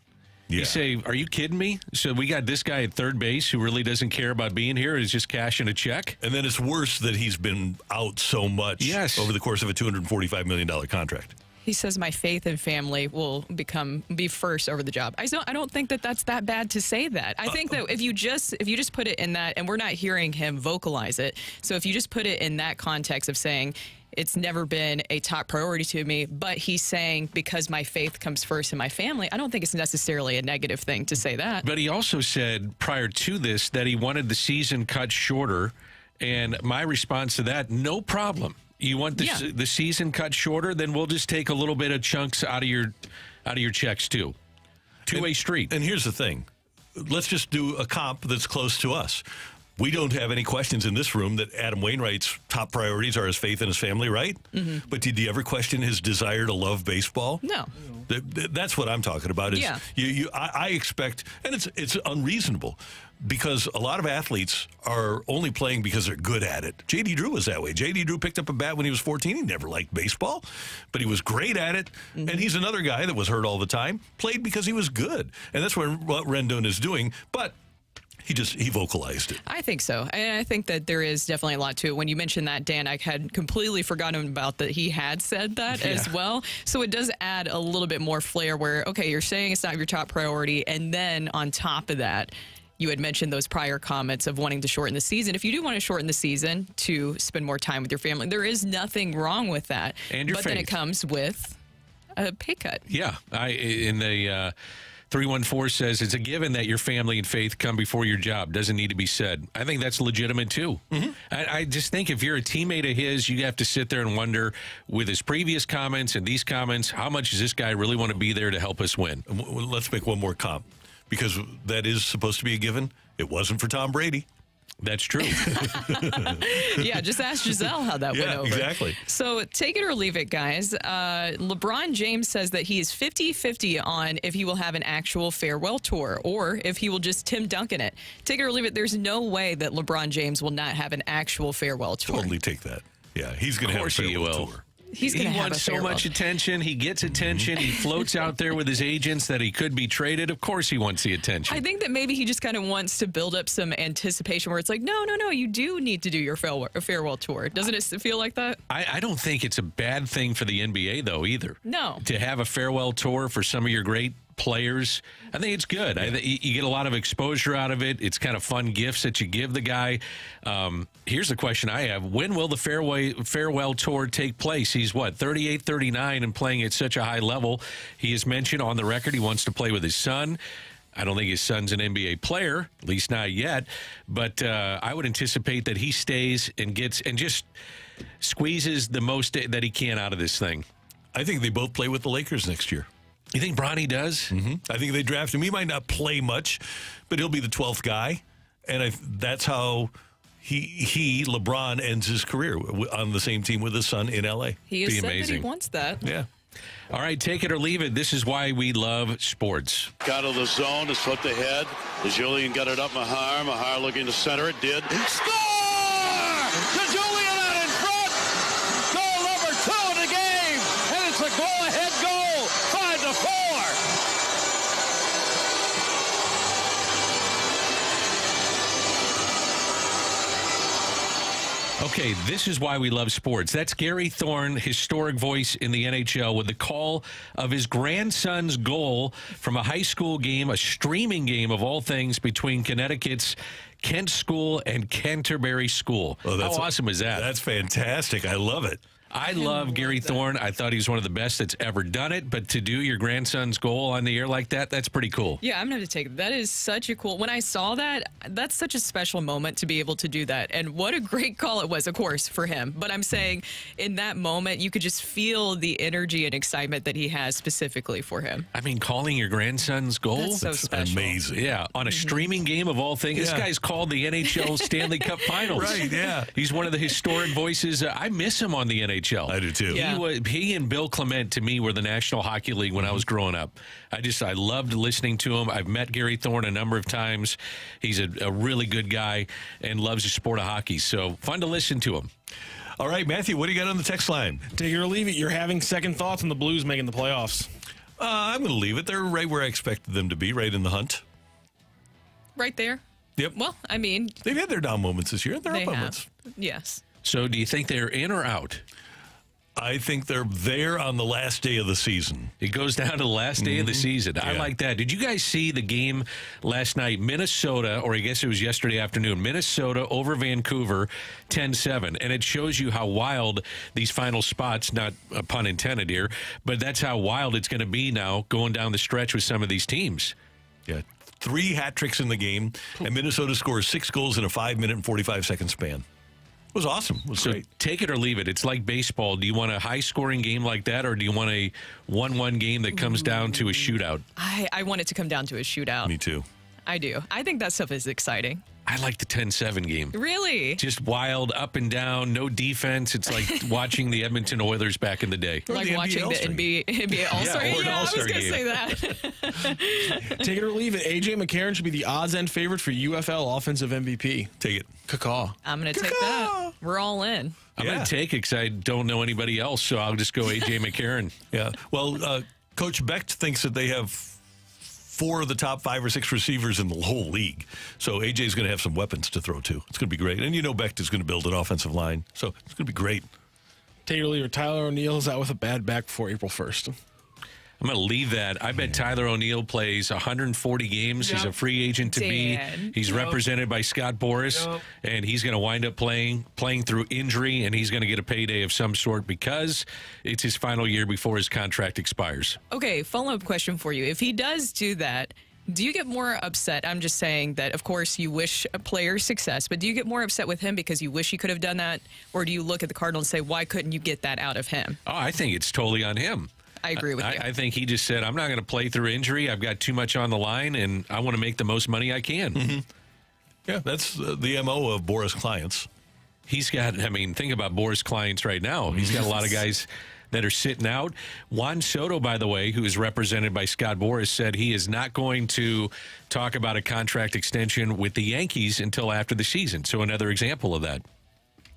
Yeah. You say, "Are you kidding me?" So we got this guy at third base who really doesn't care about being here. Is just cashing a check. And then it's worse that he's been out so much Yes. over the course of a $245 million contract. He says my faith and family will become be first over the job. I don't I don't think that that's that bad to say that. I think that if you just if you just put it in that and we're not hearing him vocalize it. So if you just put it in that context of saying it's never been a top priority to me, but he's saying because my faith comes first in my family, I don't think it's necessarily a negative thing to say that. But he also said prior to this that he wanted the season cut shorter. And my response to that, no problem. You want the, Yeah. the season cut shorter, then we'll just take a little bit of chunks out of your out of your checks too. Two way street. And here's the thing let's just do a comp that's close to us. We don't have any questions in this room that Adam Wainwright's top priorities are his faith and his family, right? Mm-hmm. But did you ever question his desire to love baseball? No. Th- th- That's what I'm talking about. Is Yeah. you, you, I, I expect, and it's it's unreasonable because a lot of athletes are only playing because they're good at it. JD Drew was that way. JD Drew picked up a bat when he was 14. He never liked baseball, but he was great at it. Mm-hmm. And he's another guy that was hurt all the time, played because he was good, and that's what, what Rendon is doing. But he just he vocalized it. I think so. And I think that there is definitely a lot to it. When you mentioned that, Dan, I had completely forgotten about that he had said that as well. So it does add a little bit more flair where, okay, you're saying it's not your top priority. And then on top of that, you had mentioned those prior comments of wanting to shorten the season. If you do want to shorten the season to spend more time with your family, there is nothing wrong with that. And your but then it comes with a pay cut. Yeah, I in the uh, three one four says it's a given that your family and faith come before your job. Doesn't need to be said. I think that's legitimate too. I, I just think if you're a teammate of his, you have to sit there and wonder with his previous comments and these comments, how much does this guy really want to be there to help us win? And w- w- let's make one more comp because that is supposed to be a given. It wasn't for Tom Brady. That's true. yeah, just ask Gisele how that went Yeah, over. exactly. So take it or leave it, guys. Uh, LeBron James says that he is 50 50 on if he will have an actual farewell tour or if he will just Tim Duncan it. Take it or leave it. There's no way that LeBron James will not have an actual farewell tour. Totally take that. Yeah, he's going to have a course he farewell will. tour. He's he going to have a wants so much attention. He gets attention. He floats out there with his agents that he could be traded. Of course, he wants the attention. I think that maybe he just kind of wants to build up some anticipation where it's like, no, no, no, you do need to do your farewell, farewell tour. Doesn't it feel like that? I, I don't think it's a bad thing for the NBA though either. No. To have a farewell tour for some of your great players, I think it's good. I, you get a lot of exposure out of it. It's kind of fun gifts that you give the guy. Um, here's the question I have: When will the fairway farewell tour take place? He's what 38, 39, and playing at such a high level. He has mentioned on the record he wants to play with his son. I don't think his son's an NBA player, at least not yet. But uh, I would anticipate that he stays and gets and just squeezes the most that he can out of this thing. I think they both play with the Lakers next year. You think Bronny does? hmm I think they draft him. He might not play much, but he'll be the twelfth guy, and I, that's how he he LeBron ends his career on the same team with his son in L.A. He has Be that amazing. he wants that. Yeah. All right, take it or leave it. This is why we love sports. Out of the zone is flipped ahead. As Julian got it up Mahar. Mahar looking to center it. Did. Score! To Julian out in front. Goal number two in the game. And it's a goal-ahead goal. Five to four. Okay, this is why we love sports. That's Gary Thorne, historic voice in the NHL, with the call of his grandson's goal from a high school game, a streaming game of all things between Connecticut's Kent School and Canterbury School. Oh, How awesome is that? That's fantastic. I love it. I love Gary Thorne. I thought he was one of the best that's ever done it. But to do your grandson's goal on the air like that, that's pretty cool. Yeah, I'm gonna have to take that. Is such a cool. When I saw that, that's such a special moment to be able to do that, and what a great call it was, of course, for him. But I'm saying, in that moment, you could just feel the energy and excitement that he has specifically for him. I mean, calling your grandson's goal? That's so special. Amazing. Yeah, on a streaming game of all things. This guy's called the NHL Stanley Cup Finals. Right, yeah. He's one of the historic voices. Uh, I miss him on the NHL. I do too. Yeah. He, was, he and Bill Clement to me were the National Hockey League when I was growing up. I just I loved listening to him. I've met Gary Thorne a number of times. He's a, a really good guy and loves the sport of hockey. So fun to listen to him. All right, Matthew, what do you got on the text line? Take it or leave it. You're having second thoughts on the Blues making the playoffs. Uh, I'm going to leave it. They're right where I expected them to be, right in the hunt. Right there. Yep. Well, I mean, They've had their down moments this year. They're they up have. moments. Yes. So do you think they're in or out? I think they're there on the last day of the season. It goes down to the last day of the season. I Mm-hmm. Yeah. like that. Did you guys see the game last night? Minnesota, or I guess it was yesterday afternoon, Minnesota over Vancouver 10 7. And it shows you how wild these final spots, not a pun intended here, but that's how wild it's going to be now going down the stretch with some of these teams. Yeah. Three hat tricks in the game, and Minnesota scores six goals in a five minute and 45 second span. It was awesome. It was So great. take it or leave it. It's like baseball. Do you want a high scoring game like that, or do you want a 1 1 game that comes down to a shootout? I, I want it to come down to a shootout. Me too. I do. I think that stuff is exciting. I like the 10 7 game. Really? just wild up and down, no defense. It's like watching the Edmonton Oilers back in the day. Or like the NBA watching the NBA, NBA All Star. or an Yeah, I was going to say that. Take it or leave it. AJ McCarron should be the odds end favorite for UFL offensive MVP. Take it. Cacaw. I'm going to take that. We're all in. I'm Yeah. going to take it because I don't know anybody else, so I'll just go AJ McCarron. Yeah. Well, uh, Coach Becht thinks that they have four of the top five or six receivers in the whole league. So AJ's going to have some weapons to throw to. It's going to be great. And you know Becht is going to build an offensive line. So it's going to be great. Taylor it or. Tyler O'Neill is out with a bad back before April 1st. I'm going to leave that. I bet Tyler O'Neill plays 140 games. He's a free agent to be. Dan. He's represented by Scott Boras, and he's going to wind up playing playing through injury, and he's going to get a payday of some sort because it's his final year before his contract expires. Okay, follow up question for you. If he does do that, do you get more upset? I'm just saying that, of course, you wish a player success, but do you get more upset with him because you wish he could have done that? Or do you look at the Cardinals and say, why couldn't you get that out of him? Oh, I think it's totally on him. I agree with I, you. I think he just said, I'm not going to play through injury. I've got too much on the line, and I want to make the most money I can. Yeah, that's uh, the MO of Boras clients. He's got, I mean, think about Boras clients right now. He's got a lot of guys that are sitting out. Juan Soto, by the way, who is represented by Scott Boras, said he is not going to talk about a contract extension with the Yankees until after the season. So, another example of that.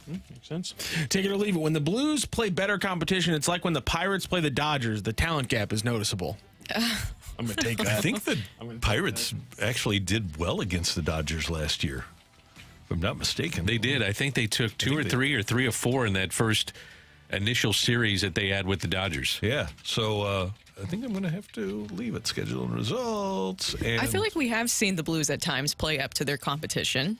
Makes sense. Take it or leave it. When the Blues play better competition, it's like when the Pirates play the Dodgers. The talent gap is noticeable. I'm going to take that. I think the Pirates actually did well against the Dodgers last year, if I'm not mistaken. They did. I think they took two or they- three or three or four in that first initial series that they had with the Dodgers. Yeah. So uh, I think I'm going to have to leave it. Schedule and results. And I feel like we have seen the Blues at times play up to their competition.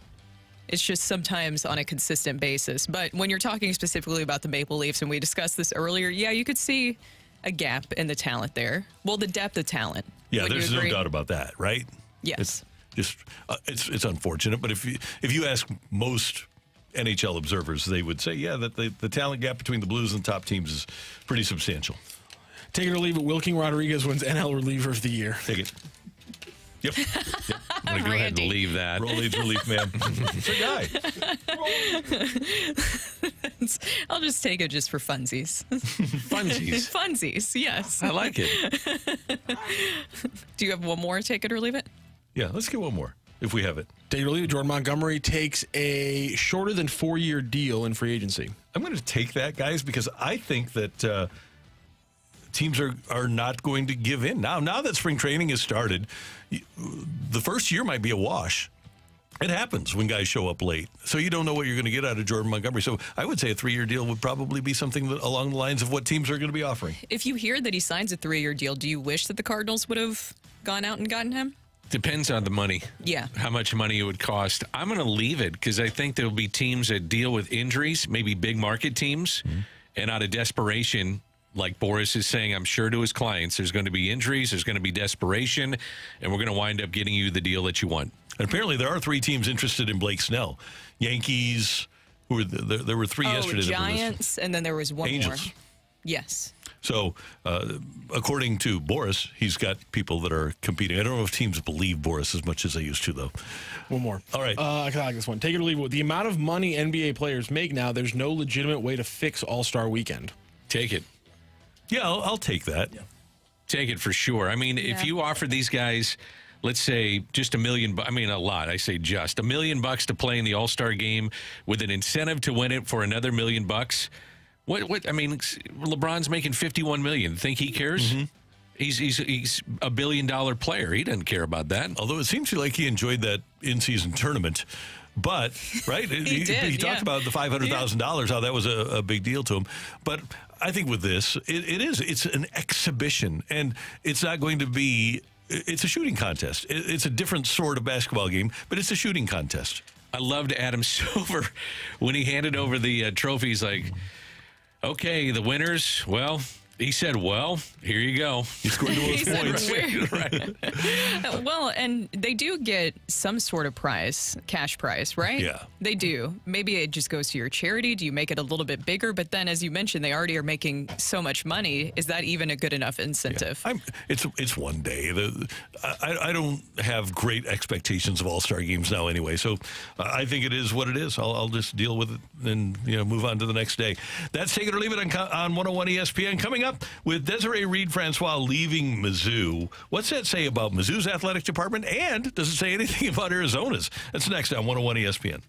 It's just sometimes on a consistent basis. But when you're talking specifically about the Maple Leafs, and we discussed this earlier, yeah, you could see a gap in the talent there. Well, the depth of talent. Yeah, there's no doubt about that, right? Yes. It's just uh, it's it's unfortunate, but if you if you ask most NHL observers, they would say, yeah, that the, the talent gap between the Blues and top teams is pretty substantial. Take it or leave it. Wilking Rodriguez wins NL reliever of the year. Take it. Yep. yep. I'm going to go ahead and leave that. Roll age relief, man. it's a guy. I'll just take it just for funsies. Funsies. funsies, yes. I like it. Do you have one more? Take it or leave it. Yeah, let's get one more if we have it. Take it or leave it. Jordan Montgomery takes a shorter than four year deal in free agency. I'm going to take that, guys, because I think that uh, teams are are not going to give in now. Now that spring training has started, y- the first year might be a wash. It happens when guys show up late, so you don't know what you're going to get out of Jordan Montgomery. So I would say a three-year deal would probably be something that, along the lines of what teams are going to be offering. If you hear that he signs a three year deal, do you wish that the Cardinals would have gone out and gotten him? Depends on the money. Yeah. How much money it would cost. I'm going to leave it because I think there'll be teams that deal with injuries, maybe big market teams, mm-hmm. and out of desperation, like Boras is saying, I'm sure to his clients, there's going to be injuries, there's going to be desperation, and we're going to wind up getting you the deal that you want. And apparently, there are three teams interested in Blake Snell: Yankees. Who were the, there, there were three oh, yesterday. that. Giants, and then there was one Angels. more. Yes. So, uh, according to Boras, he's got people that are competing. I don't know if teams believe Boras as much as they used to, though. One more. All right. Uh, I like this one. Take it or leave it. The amount of money NBA players make now, there's no legitimate way to fix All Star Weekend. Take it. Yeah, I'll, I'll take that. Take it for sure. I mean, if you offer these guys, let's say just a million, bu- I mean, a lot, I say just a million bucks to play in the All Star game with an incentive to win it for another million bucks. What, what, I mean, LeBron's making 51 million. Think he cares? Mm-hmm. He's, he's, he's a billion dollar player. He doesn't care about that. Although it seems like he enjoyed that in-season tournament. But right, he, did, he talked yeah. about the five hundred thousand dollars, how that was a, a big deal to him. But I think with this, it, it is. It's an exhibition, and it's not going to be. It's a shooting contest. It's a different sort of basketball game, but it's a shooting contest. I loved Adam Silver when he handed over the uh, trophies. Like, okay, the winners. Well, he said, "Well, here you go." He scored the most He said, points. "Where?" well, and they do get some sort of prize, cash prize, right? Yeah. They do. Maybe it just goes to your charity. Do you make it a little bit bigger? But then, as you mentioned, they already are making so much money. Is that even a good enough incentive? I'm, it's it's one day. The, I, I don't have great expectations of All Star games now, anyway. So I think it is what it is. I'll, I'll just deal with it and you know move on to the next day. That's take it or leave it on, on 101 ESPN. Coming up with Desiree Reed Francois leaving Mizzou. What's that say about Mizzou's athletic department? And does it say anything about Arizona's? That's next on 101 ESPN.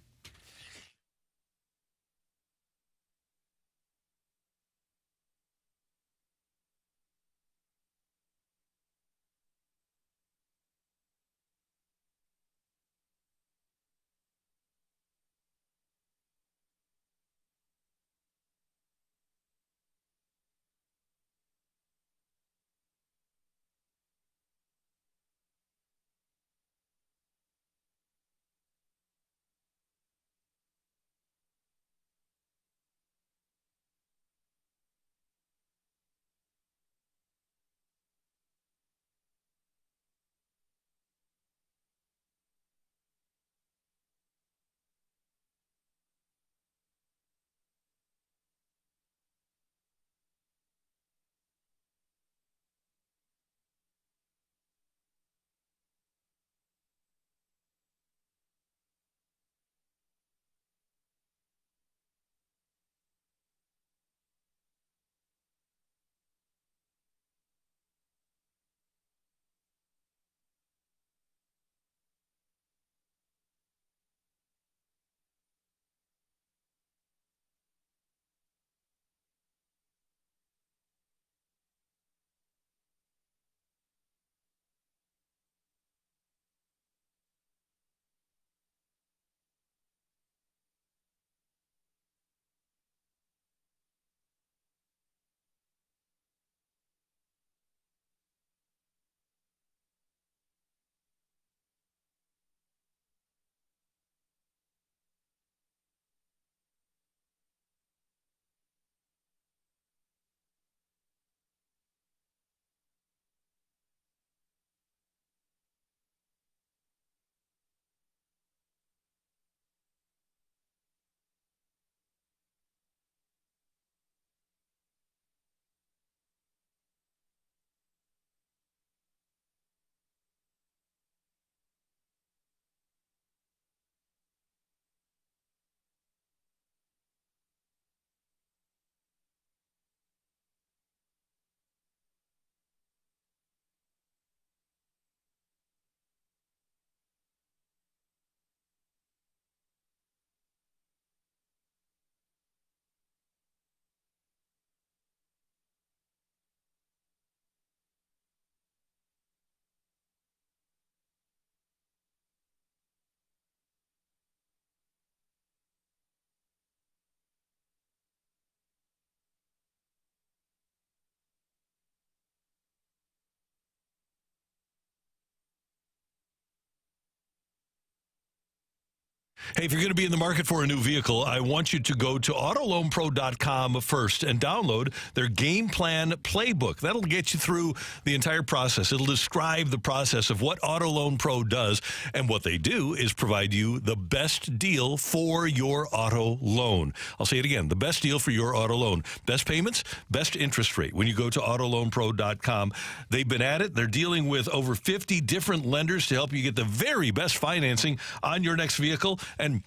Hey, if you're going to be in the market for a new vehicle, I want you to go to AutoLoanPro.com first and download their game plan playbook. That'll get you through the entire process. It'll describe the process of what Auto Loan Pro does, and what they do is provide you the best deal for your auto loan. I'll say it again: the best deal for your auto loan, best payments, best interest rate. When you go to AutoLoanPro.com, they've been at it. They're dealing with over 50 different lenders to help you get the very best financing on your next vehicle. And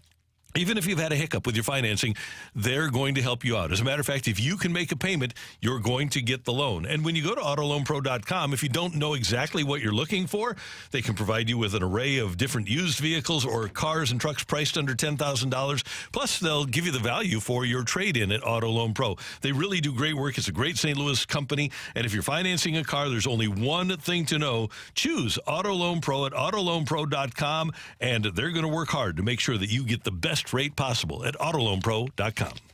even if you've had a hiccup with your financing, they're going to help you out. As a matter of fact, if you can make a payment, you're going to get the loan. And when you go to AutoLoanPro.com, if you don't know exactly what you're looking for, they can provide you with an array of different used vehicles or cars and trucks priced under $10,000. Plus, they'll give you the value for your trade-in at Auto Loan Pro. They really do great work. It's a great St. Louis company. And if you're financing a car, there's only one thing to know. Choose Auto Loan Pro at AutoLoanPro.com, and they're going to work hard to make sure that you get the best rate possible at AutoLoanPro.com.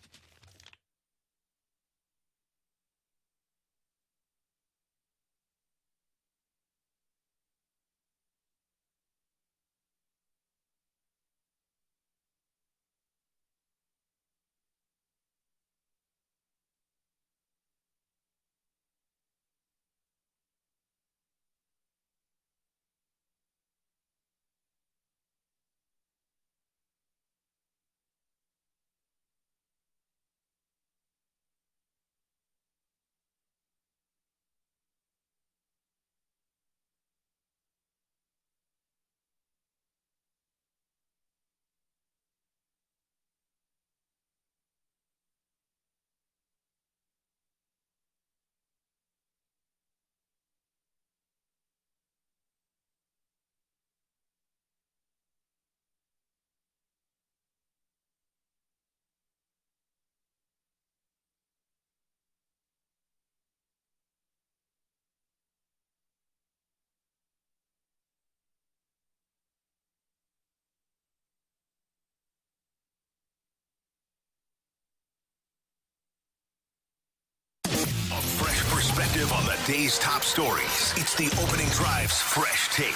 day's top stories. It's the opening drive's fresh take.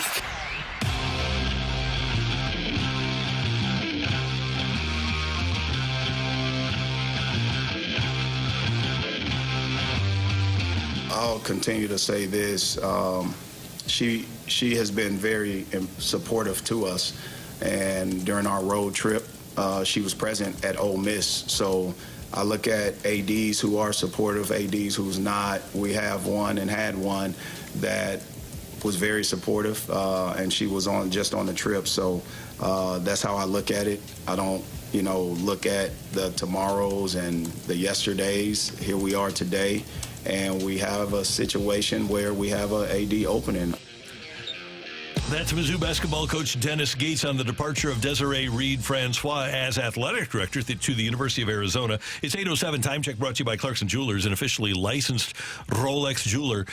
I'll continue to say this. Um, she she has been very supportive to us, and during our road trip, uh, she was present at Ole Miss. So I look at ads who are supportive, ads who's not. We have one and had one that was very supportive, uh, and she was on just on the trip. So uh, that's how I look at it. I don't, you know, look at the tomorrows and the yesterdays. Here we are today, and we have a situation where we have a AD opening. That's Mizzou basketball coach Dennis Gates on the departure of Desiree Reed Francois as athletic director to the University of Arizona. It's 807 time check brought to you by Clarkson Jewelers, an officially licensed Rolex jeweler.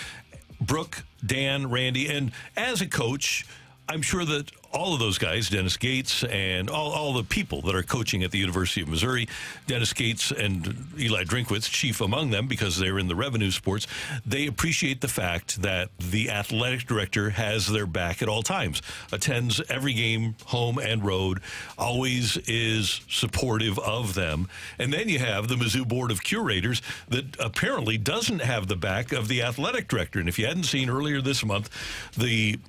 Brooke, Dan, Randy, and as a coach, I'm sure that all of those guys, Dennis Gates and all, all the people that are coaching at the University of Missouri, Dennis Gates and Eli Drinkwitz, chief among them because they're in the revenue sports, they appreciate the fact that the athletic director has their back at all times, attends every game, home and road, always is supportive of them. And then you have the Mizzou Board of Curators that apparently doesn't have the back of the athletic director. And if you hadn't seen earlier this month, the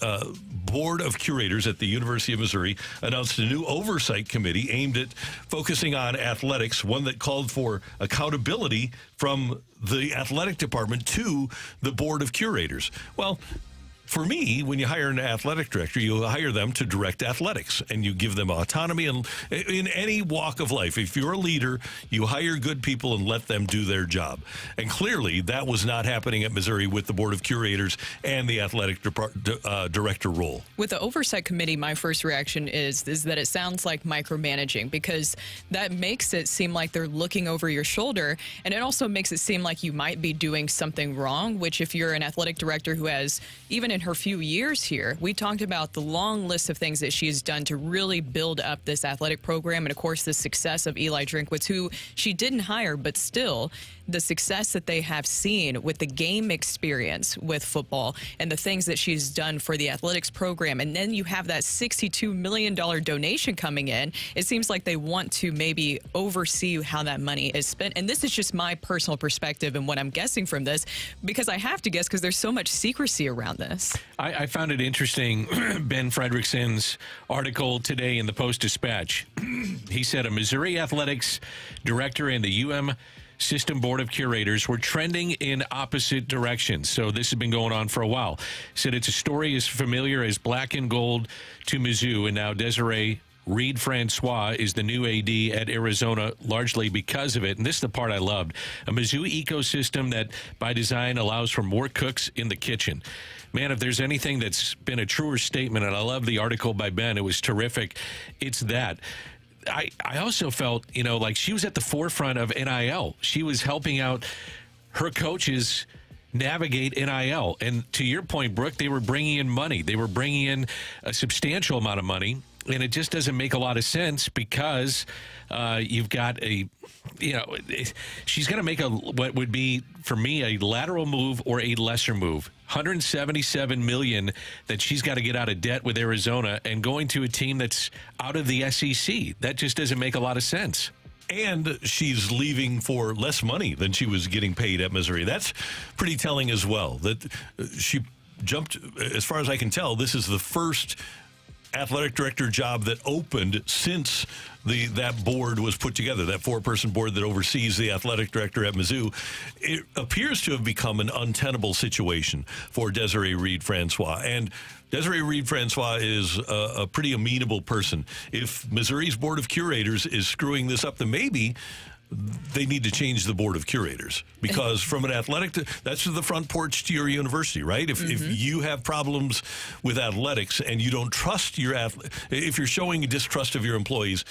uh, board of curators at the University of Missouri announced a new oversight committee aimed at focusing on athletics, one that called for accountability from the athletic department to the board of curators. Well, for me, when you hire an athletic director, you hire them to direct athletics and you give them autonomy and in any walk of life. If you're a leader, you hire good people and let them do their job. And clearly, that was not happening at Missouri with the board of curators and the athletic uh, director role. With the oversight committee, my first reaction is is that it sounds like micromanaging because that makes it seem like they're looking over your shoulder, and it also makes it seem like you might be doing something wrong. Which, if you're an athletic director who has even in her few years here, we talked about the long list of things that she has done to really build up this athletic program. And of course, the success of Eli Drinkwitz, who she didn't hire, but still the success that they have seen with the game experience with football and the things that she's done for the athletics program. And then you have that $62 million donation coming in. It seems like they want to maybe oversee how that money is spent. And this is just my personal perspective and what I'm guessing from this, because I have to guess because there's so much secrecy around this. I, I found it interesting, Ben Frederickson's article today in the Post Dispatch. he said a Missouri athletics director and the UM system board of curators were trending in opposite directions. So this has been going on for a while. Said it's a story as familiar as black and gold to Mizzou, and now Desiree Reed Francois is the new AD at Arizona, largely because of it. And this is the part I loved a Mizzou ecosystem that, by design, allows for more cooks in the kitchen. Man, if there's anything that's been a truer statement, and I love the article by Ben, it was terrific, it's that. I, I also felt, you know, like she was at the forefront of NIL. She was helping out her coaches navigate NIL. And to your point, Brooke, they were bringing in money. They were bringing in a substantial amount of money. And it just doesn't make a lot of sense because uh, you've got a, you know, she's going to make a what would be for me a lateral move or a lesser move. 177 million that she's got to get out of debt with Arizona and going to a team that's out of the SEC. That just doesn't make a lot of sense and she's leaving for less money than she was getting paid at Missouri. That's pretty telling as well. That uh, she jumped, as far as I can tell, this is the first athletic director job that opened since the that board was put together, that four person board that oversees the athletic director at Mizzou. It appears to have become an untenable situation for Desiree Reed Francois. And Desiree Reed Francois is a, a, pretty amenable person. If Missouri's board of curators is screwing this up, then maybe they need to change the board of curators because from an athletic to, that's the front porch to your university right if, mm-hmm. if you have problems with athletics and you don't trust your if you're showing distrust of your employees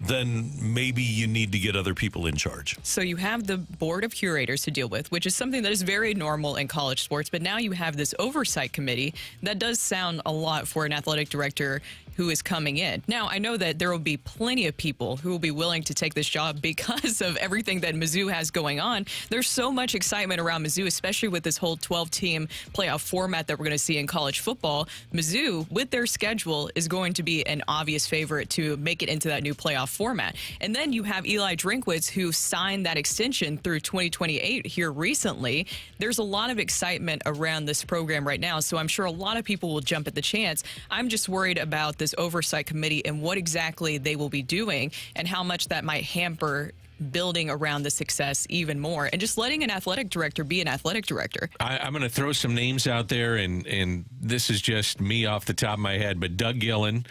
then maybe you need to get other people in charge. So you have the board of curators to deal with, which is something that is very normal in college sports. But now you have this oversight committee that does sound a lot for an athletic director who is coming in. Now, I know that there will be plenty of people who will be willing to take this job because of everything that Mizzou has going on. There's so much excitement around Mizzou, especially with this whole 12 team playoff format that we're going to see in college football. Mizzou, with their schedule, is going to be an obvious favorite to make it into that new playoff format. And then you have Eli Drinkwitz, who signed that extension through 2028 here recently. There's a lot of excitement around this program right now, so I'm sure a lot of people will jump at the chance. I'm just worried about this oversight committee and what exactly they will be doing and how much that might hamper building around the success even more and just letting an athletic director be an athletic director. I, I'm going to throw some names out there, and and this is just me off the top of my head, but Doug Gillen,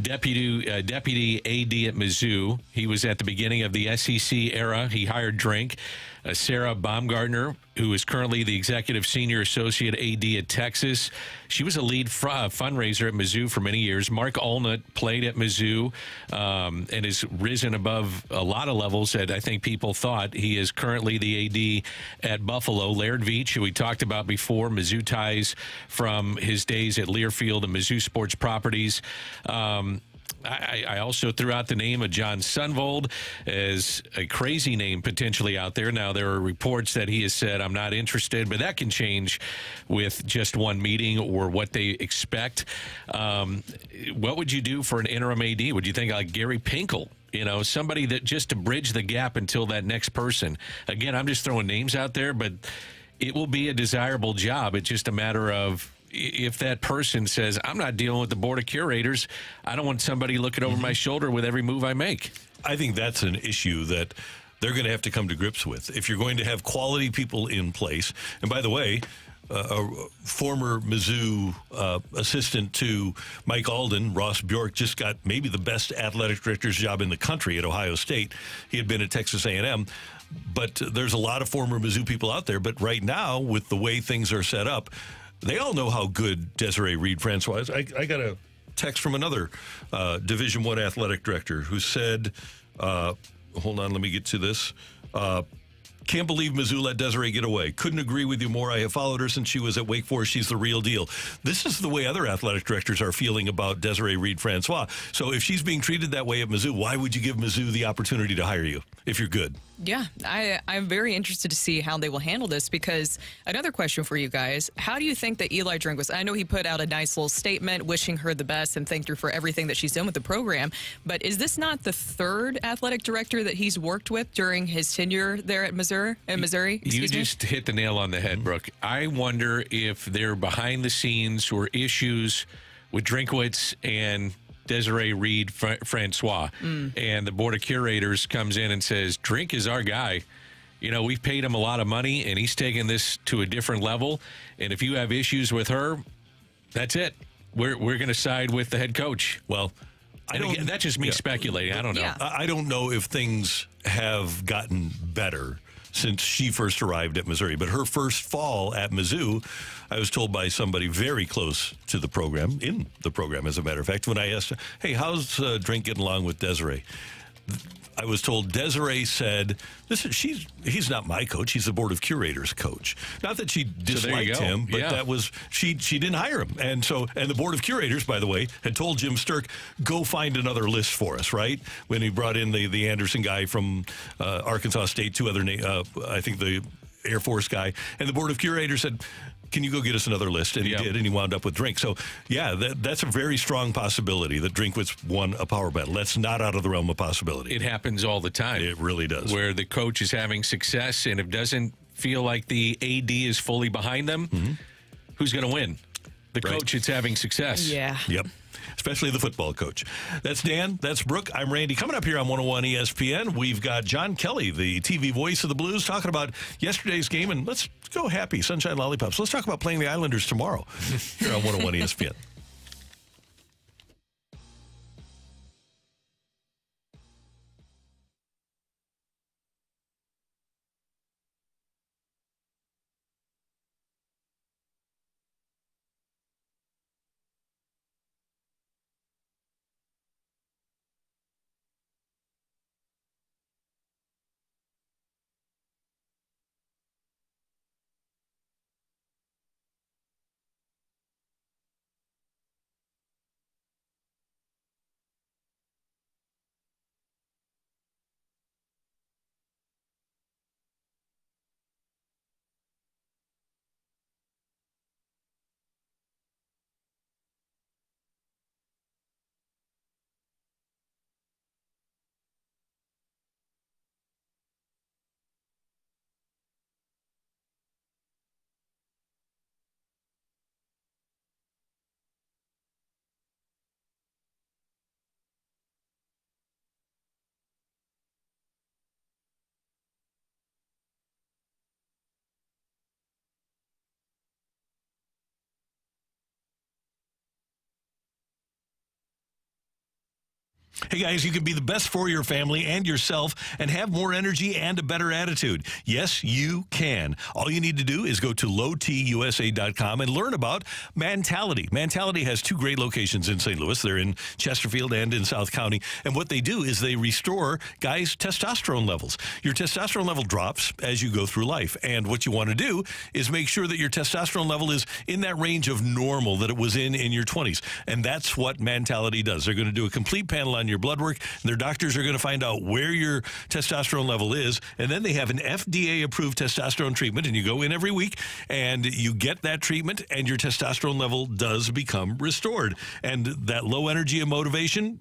deputy uh, deputy AD at Mizzou, he was at the beginning of the SEC era. He hired Drink. Uh, Sarah Baumgartner, who is currently the executive senior associate AD at Texas. She was a lead uh, fundraiser at Mizzou for many years. Mark Alnutt played at Mizzou um, and has risen above a lot of levels that I think people thought. He is currently the AD at Buffalo. Laird Veatch, who we talked about before, Mizzou ties from his days at Learfield and Mizzou Sports Properties. Um, I, I, also threw out the name of Jon Sundvold as a crazy name potentially out there. Now, there are reports that he has said, I'm not interested, but that can change with just one meeting or what they expect. Um, what would you do for an interim AD? Would you think like Gary Pinkel? You know, somebody that just to bridge the gap until that next person. Again, I'm just throwing names out there, but it will be a desirable job. It's just a matter of if that person says, I'm not dealing with the board of curators, I don't want somebody looking over mm-hmm. my shoulder with every move I make. I think that's an issue that they're going to have to come to grips with. If you're going to have quality people in place, and by the way, uh, a former Mizzou uh, assistant to Mike Alden, Ross Bjork, just got maybe the best athletic director's job in the country at Ohio State. He had been at Texas A&M. But there's a lot of former Mizzou people out there. But right now, with the way things are set up, they all know how good Desiree Reed Francois is. I, I got a text from another uh, Division One athletic director who said, uh, "Hold on, let me get to this." Uh, can't believe Mizzou let Desiree get away. Couldn't agree with you more. I have followed her since she was at Wake Forest. She's the real deal. This is the way other athletic directors are feeling about Desiree Reed Francois. So if she's being treated that way at Mizzou, why would you give Mizzou the opportunity to hire you if you're good? Yeah, I, I'm very interested to see how they will handle this because another question for you guys How do you think that Eli Drinkwitz, I know he put out a nice little statement wishing her the best and thanked her for everything that she's done with the program, but is this not the third athletic director that he's worked with during his tenure there at Missouri? In Missouri you me? just hit the nail on the head, Brooke. I wonder if there behind the scenes or issues with Drinkwitz and Desiree Reed Francois, mm. and the board of curators comes in and says, "Drink is our guy." You know, we've paid him a lot of money, and he's taking this to a different level. And if you have issues with her, that's it. We're we're going to side with the head coach. Well, I don't. Again, that's just me yeah. speculating. I don't know. Yeah. I don't know if things have gotten better since she first arrived at Missouri. But her first fall at Mizzou, I was told by somebody very close to the program, in the program, as a matter of fact, when I asked, hey, how's uh, Drink getting along with Desiree? I was told Desiree said, "Listen, she's he's not my coach. He's the board of curators coach. Not that she disliked so him, but yeah. that was she she didn't hire him. And so and the board of curators, by the way, had told Jim Sterk, go find another list for us. Right when he brought in the the Anderson guy from uh, Arkansas State, two other uh, I think the Air Force guy, and the board of curators said, can you go get us another list? And he yep. did, and he wound up with Drink. So, yeah, that, that's a very strong possibility that Drinkwitz won a power battle. That's not out of the realm of possibility. It happens all the time. It really does. Where the coach is having success, and it doesn't feel like the AD is fully behind them, mm-hmm. who's going to win? The right. coach is having success. Yeah. Yep especially the football coach. That's Dan. That's Brooke. I'm Randy. Coming up here on 101 ESPN, we've got John Kelly, the TV voice of the Blues, talking about yesterday's game. And let's go happy, Sunshine Lollipops. Let's talk about playing the Islanders tomorrow here on 101 ESPN. Hey guys, you can be the best for your family and yourself and have more energy and a better attitude. Yes, you can. All you need to do is go to lowtusa.com and learn about Mantality. Mantality has two great locations in St. Louis. They're in Chesterfield and in South County. And what they do is they restore guys' testosterone levels. Your testosterone level drops as you go through life. And what you want to do is make sure that your testosterone level is in that range of normal that it was in in your 20s. And that's what Mantality does. They're going to do a complete panel on your blood work. And their doctors are going to find out where your testosterone level is. And then they have an FDA approved testosterone treatment. And you go in every week and you get that treatment, and your testosterone level does become restored. And that low energy and motivation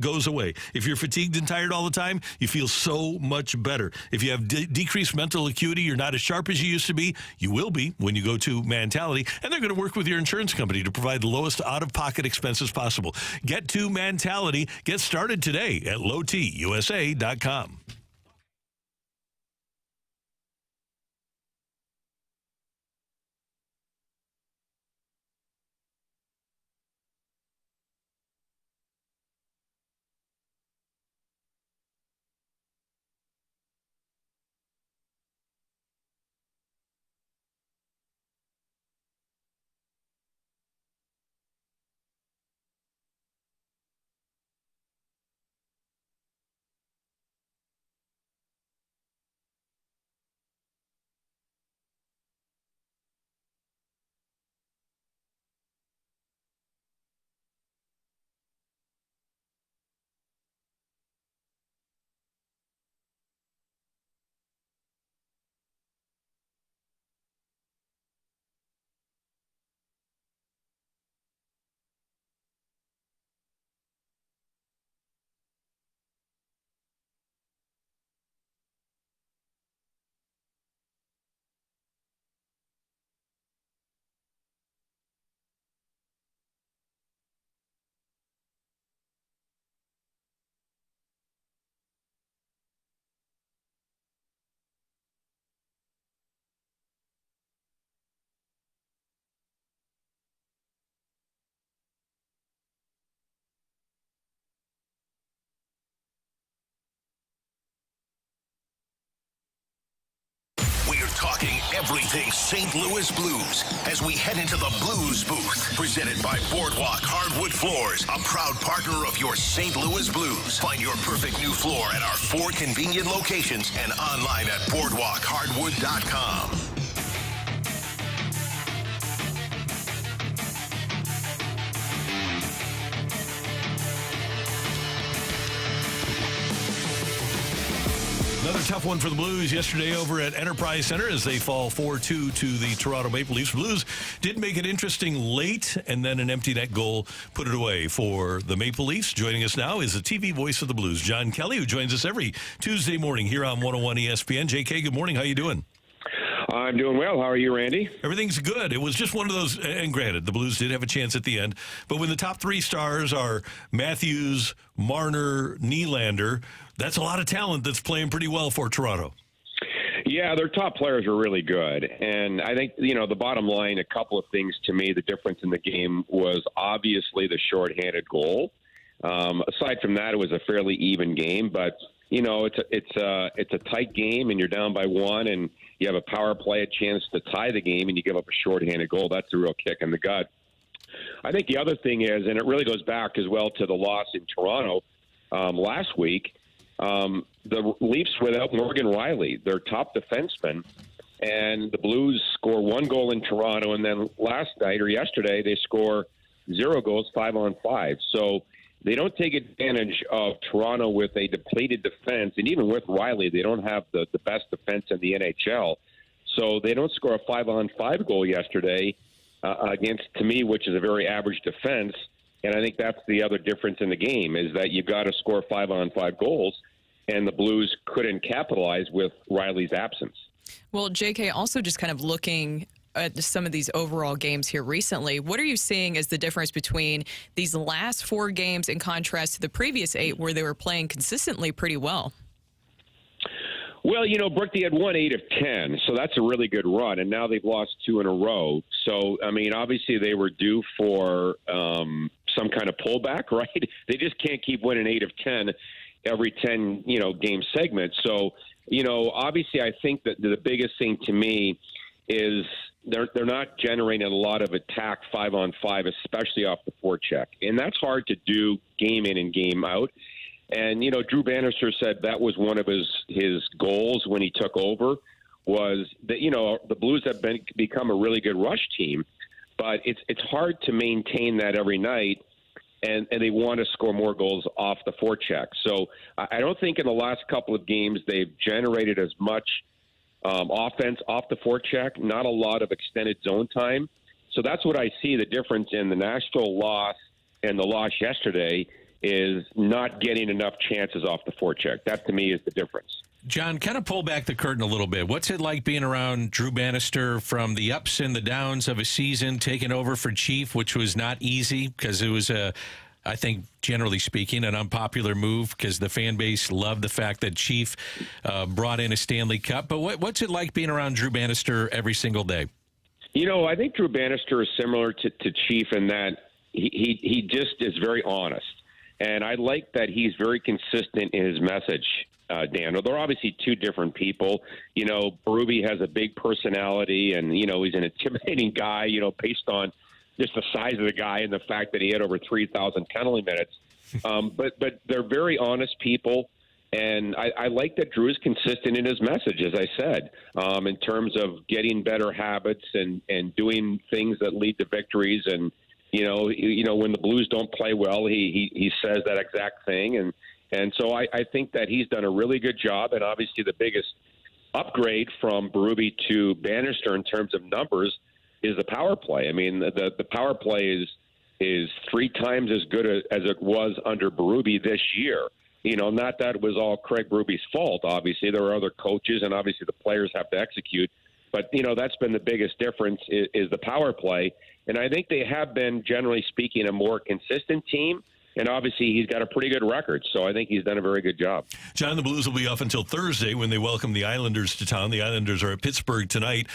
goes away. If you're fatigued and tired all the time, you feel so much better. If you have de- decreased mental acuity, you're not as sharp as you used to be. You will be when you go to Mantality, and they're going to work with your insurance company to provide the lowest out-of-pocket expenses possible. Get to Mantality. Get started today at lowtusa.com. everything St. Louis Blues as we head into the Blues booth. Presented by Boardwalk Hardwood Floors, a proud partner of your St. Louis Blues. Find your perfect new floor at our four convenient locations and online at boardwalkhardwood.com. Another tough one for the Blues yesterday over at Enterprise Center as they fall 4 2 to the Toronto Maple Leafs. Blues did make it interesting late, and then an empty net goal put it away for the Maple Leafs. Joining us now is the TV voice of the Blues, John Kelly, who joins us every Tuesday morning here on 101 ESPN. JK, good morning. How you doing? I'm doing well. How are you, Randy? Everything's good. It was just one of those, and granted, the Blues did have a chance at the end, but when the top three stars are Matthews, Marner, Nylander, that's a lot of talent that's playing pretty well for Toronto. Yeah, their top players are really good. And I think, you know, the bottom line, a couple of things to me, the difference in the game was obviously the shorthanded goal. Um, aside from that, it was a fairly even game, but you know, it's a, it's a, it's a tight game and you're down by one and you have a power play, a chance to tie the game and you give up a shorthanded goal. That's a real kick in the gut. I think the other thing is, and it really goes back as well to the loss in Toronto um, last week, um, the Leafs without Morgan Rielly, their top defenseman, and the Blues score one goal in Toronto, and then last night or yesterday they score zero goals, five on five. So they don't take advantage of Toronto with a depleted defense, and even with Rielly, they don't have the, the best defense in the NHL. So they don't score a five on five goal yesterday uh, against, to me, which is a very average defense. And I think that's the other difference in the game is that you've got to score five on five goals, and the Blues couldn't capitalize with Rielly's absence. Well, JK, also just kind of looking at some of these overall games here recently, what are you seeing as the difference between these last four games in contrast to the previous eight where they were playing consistently pretty well? Well, you know, Brooke, they had won eight of 10, so that's a really good run, and now they've lost two in a row. So, I mean, obviously they were due for um, some kind of pullback, right? They just can't keep winning eight of ten every ten you know game segment. So you know, obviously, I think that the biggest thing to me is they're they're not generating a lot of attack five on five, especially off the forecheck, and that's hard to do game in and game out. And you know, Drew Bannister said that was one of his his goals when he took over was that you know the Blues have been become a really good rush team, but it's it's hard to maintain that every night. And, and they want to score more goals off the forecheck. So I don't think in the last couple of games they've generated as much um, offense off the forecheck, not a lot of extended zone time. So that's what I see the difference in the Nashville loss and the loss yesterday is not getting enough chances off the forecheck. That to me is the difference. John, kind of pull back the curtain a little bit. What's it like being around Drew Bannister from the ups and the downs of a season, taking over for Chief, which was not easy because it was a, I think, generally speaking, an unpopular move because the fan base loved the fact that Chief uh, brought in a Stanley Cup. But what, what's it like being around Drew Bannister every single day? You know, I think Drew Bannister is similar to, to Chief in that he, he, he just is very honest. And I like that he's very consistent in his message uh, Dan. They're obviously two different people. You know, Berube has a big personality, and you know he's an intimidating guy. You know, based on just the size of the guy and the fact that he had over three thousand penalty minutes. Um, but but they're very honest people. And I, I like that Drew is consistent in his message, as I said, um, in terms of getting better habits and, and doing things that lead to victories. And you know, you know, when the Blues don't play well, he he, he says that exact thing. And and so I, I think that he's done a really good job. And obviously, the biggest upgrade from Berube to Bannister in terms of numbers is the power play. I mean, the the power play is is three times as good as it was under Berube this year. You know, not that it was all Craig Berube's fault. Obviously, there are other coaches, and obviously the players have to execute. But you know, that's been the biggest difference is, is the power play. And I think they have been, generally speaking, a more consistent team and obviously he's got a pretty good record. So I think he's done a very good job. John, the Blues will be off until Thursday when they welcome the Islanders to town. The Islanders are at Pittsburgh tonight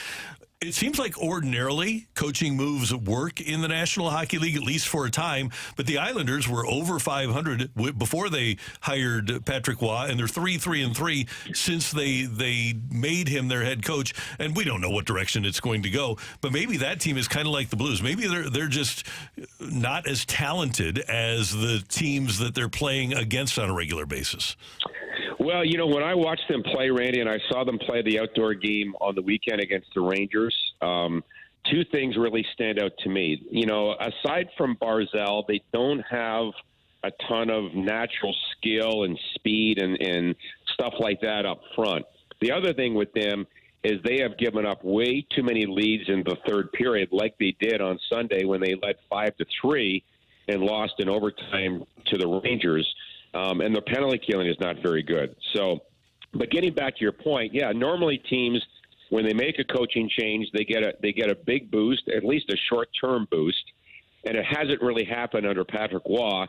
it seems like ordinarily coaching moves work in the National Hockey League, at least for a time. But the Islanders were over 500 before they hired Patrick Roy, and they're three, three, and three since they they made him their head coach. And we don't know what direction it's going to go. But maybe that team is kind of like the Blues. Maybe they're they're just not as talented as the teams that they're playing against on a regular basis. Well, you know, when I watched them play, Randy, and I saw them play the outdoor game on the weekend against the Rangers, um, two things really stand out to me. You know, aside from Barzal, they don't have a ton of natural skill and speed and, and stuff like that up front. The other thing with them is they have given up way too many leads in the third period, like they did on Sunday when they led five to three and lost in overtime to the Rangers um, and the penalty killing is not very good. So, but getting back to your point, yeah, normally teams when they make a coaching change, they get a they get a big boost, at least a short term boost, and it hasn't really happened under Patrick Roy,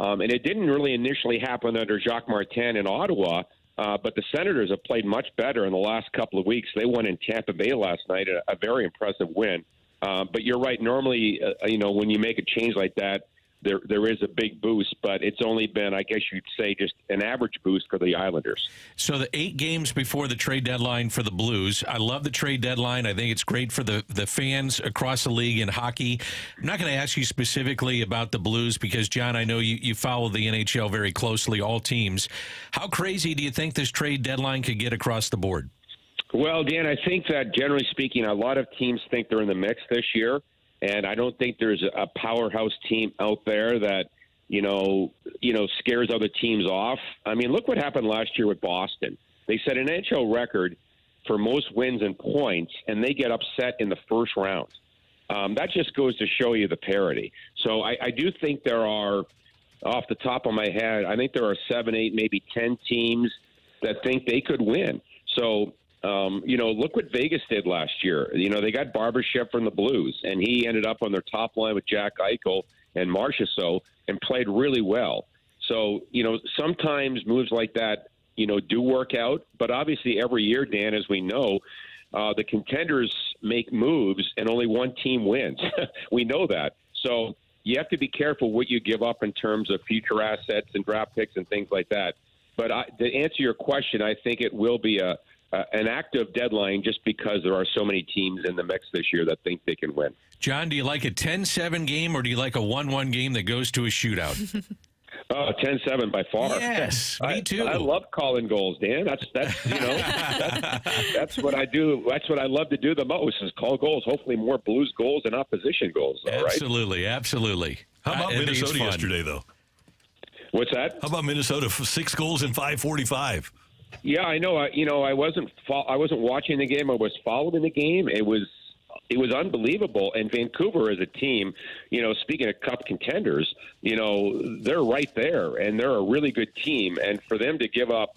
um, and it didn't really initially happen under Jacques Martin in Ottawa. Uh, but the Senators have played much better in the last couple of weeks. They won in Tampa Bay last night, a, a very impressive win. Uh, but you're right. Normally, uh, you know, when you make a change like that, there there is a big boost, but it's only been, I guess you'd say, just an average boost for the Islanders. So the eight games before the trade deadline for the Blues, I love the trade deadline. I think it's great for the the fans across the league in hockey. I'm not going to ask you specifically about the Blues because John, I know you you follow the NHL very closely, all teams. How crazy do you think this trade deadline could get across the board? Well, Dan, I think that generally speaking, a lot of teams think they're in the mix this year. And I don't think there's a powerhouse team out there that you know you know scares other teams off. I mean, look what happened last year with Boston. They set an NHL record for most wins and points, and they get upset in the first round. Um, that just goes to show you the parity. So I, I do think there are, off the top of my head, I think there are seven, eight, maybe ten teams that think they could win. So um, you know, look what Vegas did last year. You know, they got Barbashev from the Blues, and he ended up on their top line with Jack Eichel and Marcia So and played really well. So, you know, sometimes moves like that, you know, do work out. But obviously, every year, Dan, as we know, uh, the contenders make moves and only one team wins. we know that. So, you have to be careful what you give up in terms of future assets and draft picks and things like that. But I, to answer your question, I think it will be a uh, an active deadline just because there are so many teams in the mix this year that think they can win. John, do you like a 10-7 game or do you like a 1-1 game that goes to a shootout? Oh, 10-7 by far. Yes, I, me too. I love calling goals, Dan. That's that's you know that's, that's what I do. That's what I love to do the most is call goals. Hopefully, more Blues goals than opposition goals. All right. Absolutely, absolutely. How about I- I think it's Minnesota yesterday, though? What's that? How about Minnesota? Six goals in 545. Yeah, I know. I, you know, I wasn't fo- I wasn't watching the game. I was following the game. It was it was unbelievable. And Vancouver as a team, you know, speaking of cup contenders, you know, they're right there, and they're a really good team. And for them to give up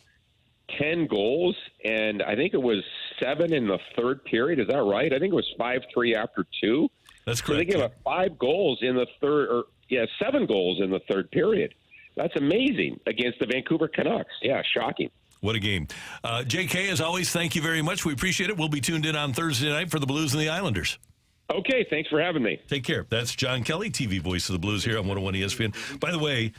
ten goals, and I think it was seven in the third period. Is that right? I think it was five three after two. That's So they gave up five goals in the third, or yeah, seven goals in the third period. That's amazing against the Vancouver Canucks. Yeah, shocking. What a game. Uh, JK, as always, thank you very much. We appreciate it. We'll be tuned in on Thursday night for the Blues and the Islanders. Okay, thanks for having me. Take care. That's John Kelly, TV voice of the Blues here on 101 ESPN. By the way,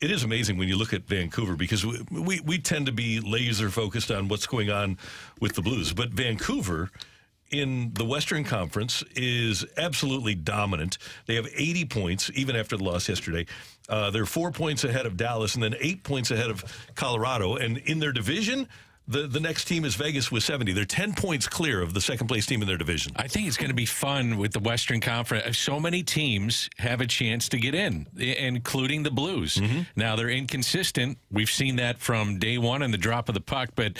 it is amazing when you look at Vancouver because we, we, we tend to be laser focused on what's going on with the Blues. But Vancouver in the Western Conference is absolutely dominant. They have 80 points, even after the loss yesterday. Uh, they're four points ahead of Dallas and then eight points ahead of Colorado. And in their division, the, the next team is Vegas with 70. They're 10 points clear of the second place team in their division. I think it's going to be fun with the Western Conference. So many teams have a chance to get in, including the Blues. Mm-hmm. Now they're inconsistent. We've seen that from day one and the drop of the puck, but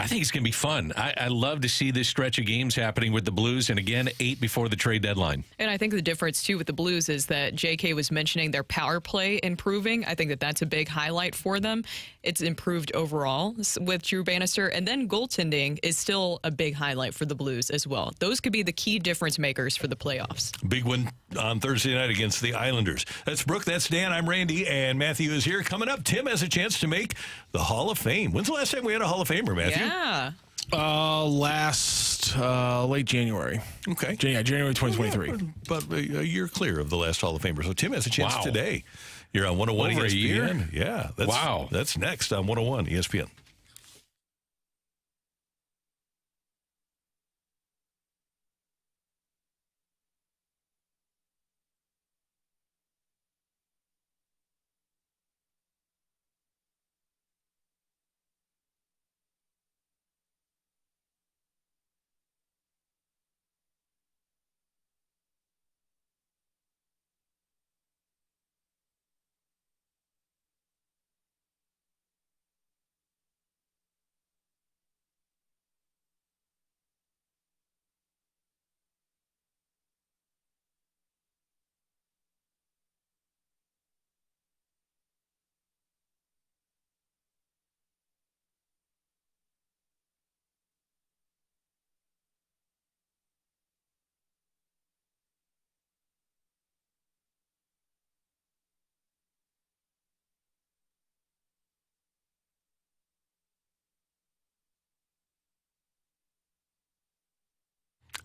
I think it's going to be fun. I, I love to see this stretch of games happening with the Blues, and again, eight before the trade deadline. And I think the difference too with the Blues is that JK was mentioning their power play improving. I think that that's a big highlight for them. It's improved overall with Drew Bannister, and then goaltending is still a big highlight for the Blues as well. Those could be the key difference makers for the playoffs. Big one on Thursday night against the Islanders. That's Brooke, that's Dan, I'm Randy, and Matthew is here. Coming up, Tim has a chance to make the Hall of Fame. When's the last time we had a Hall of Famer, Matthew? Yeah. Uh, last uh, late January. Okay. Jan- yeah, January 2023. But a a year clear of the last Hall of Famer. So Tim has a chance Wow. today. You're on 101 Over a year? Yeah. That's, Wow. That's next on 101 ESPN.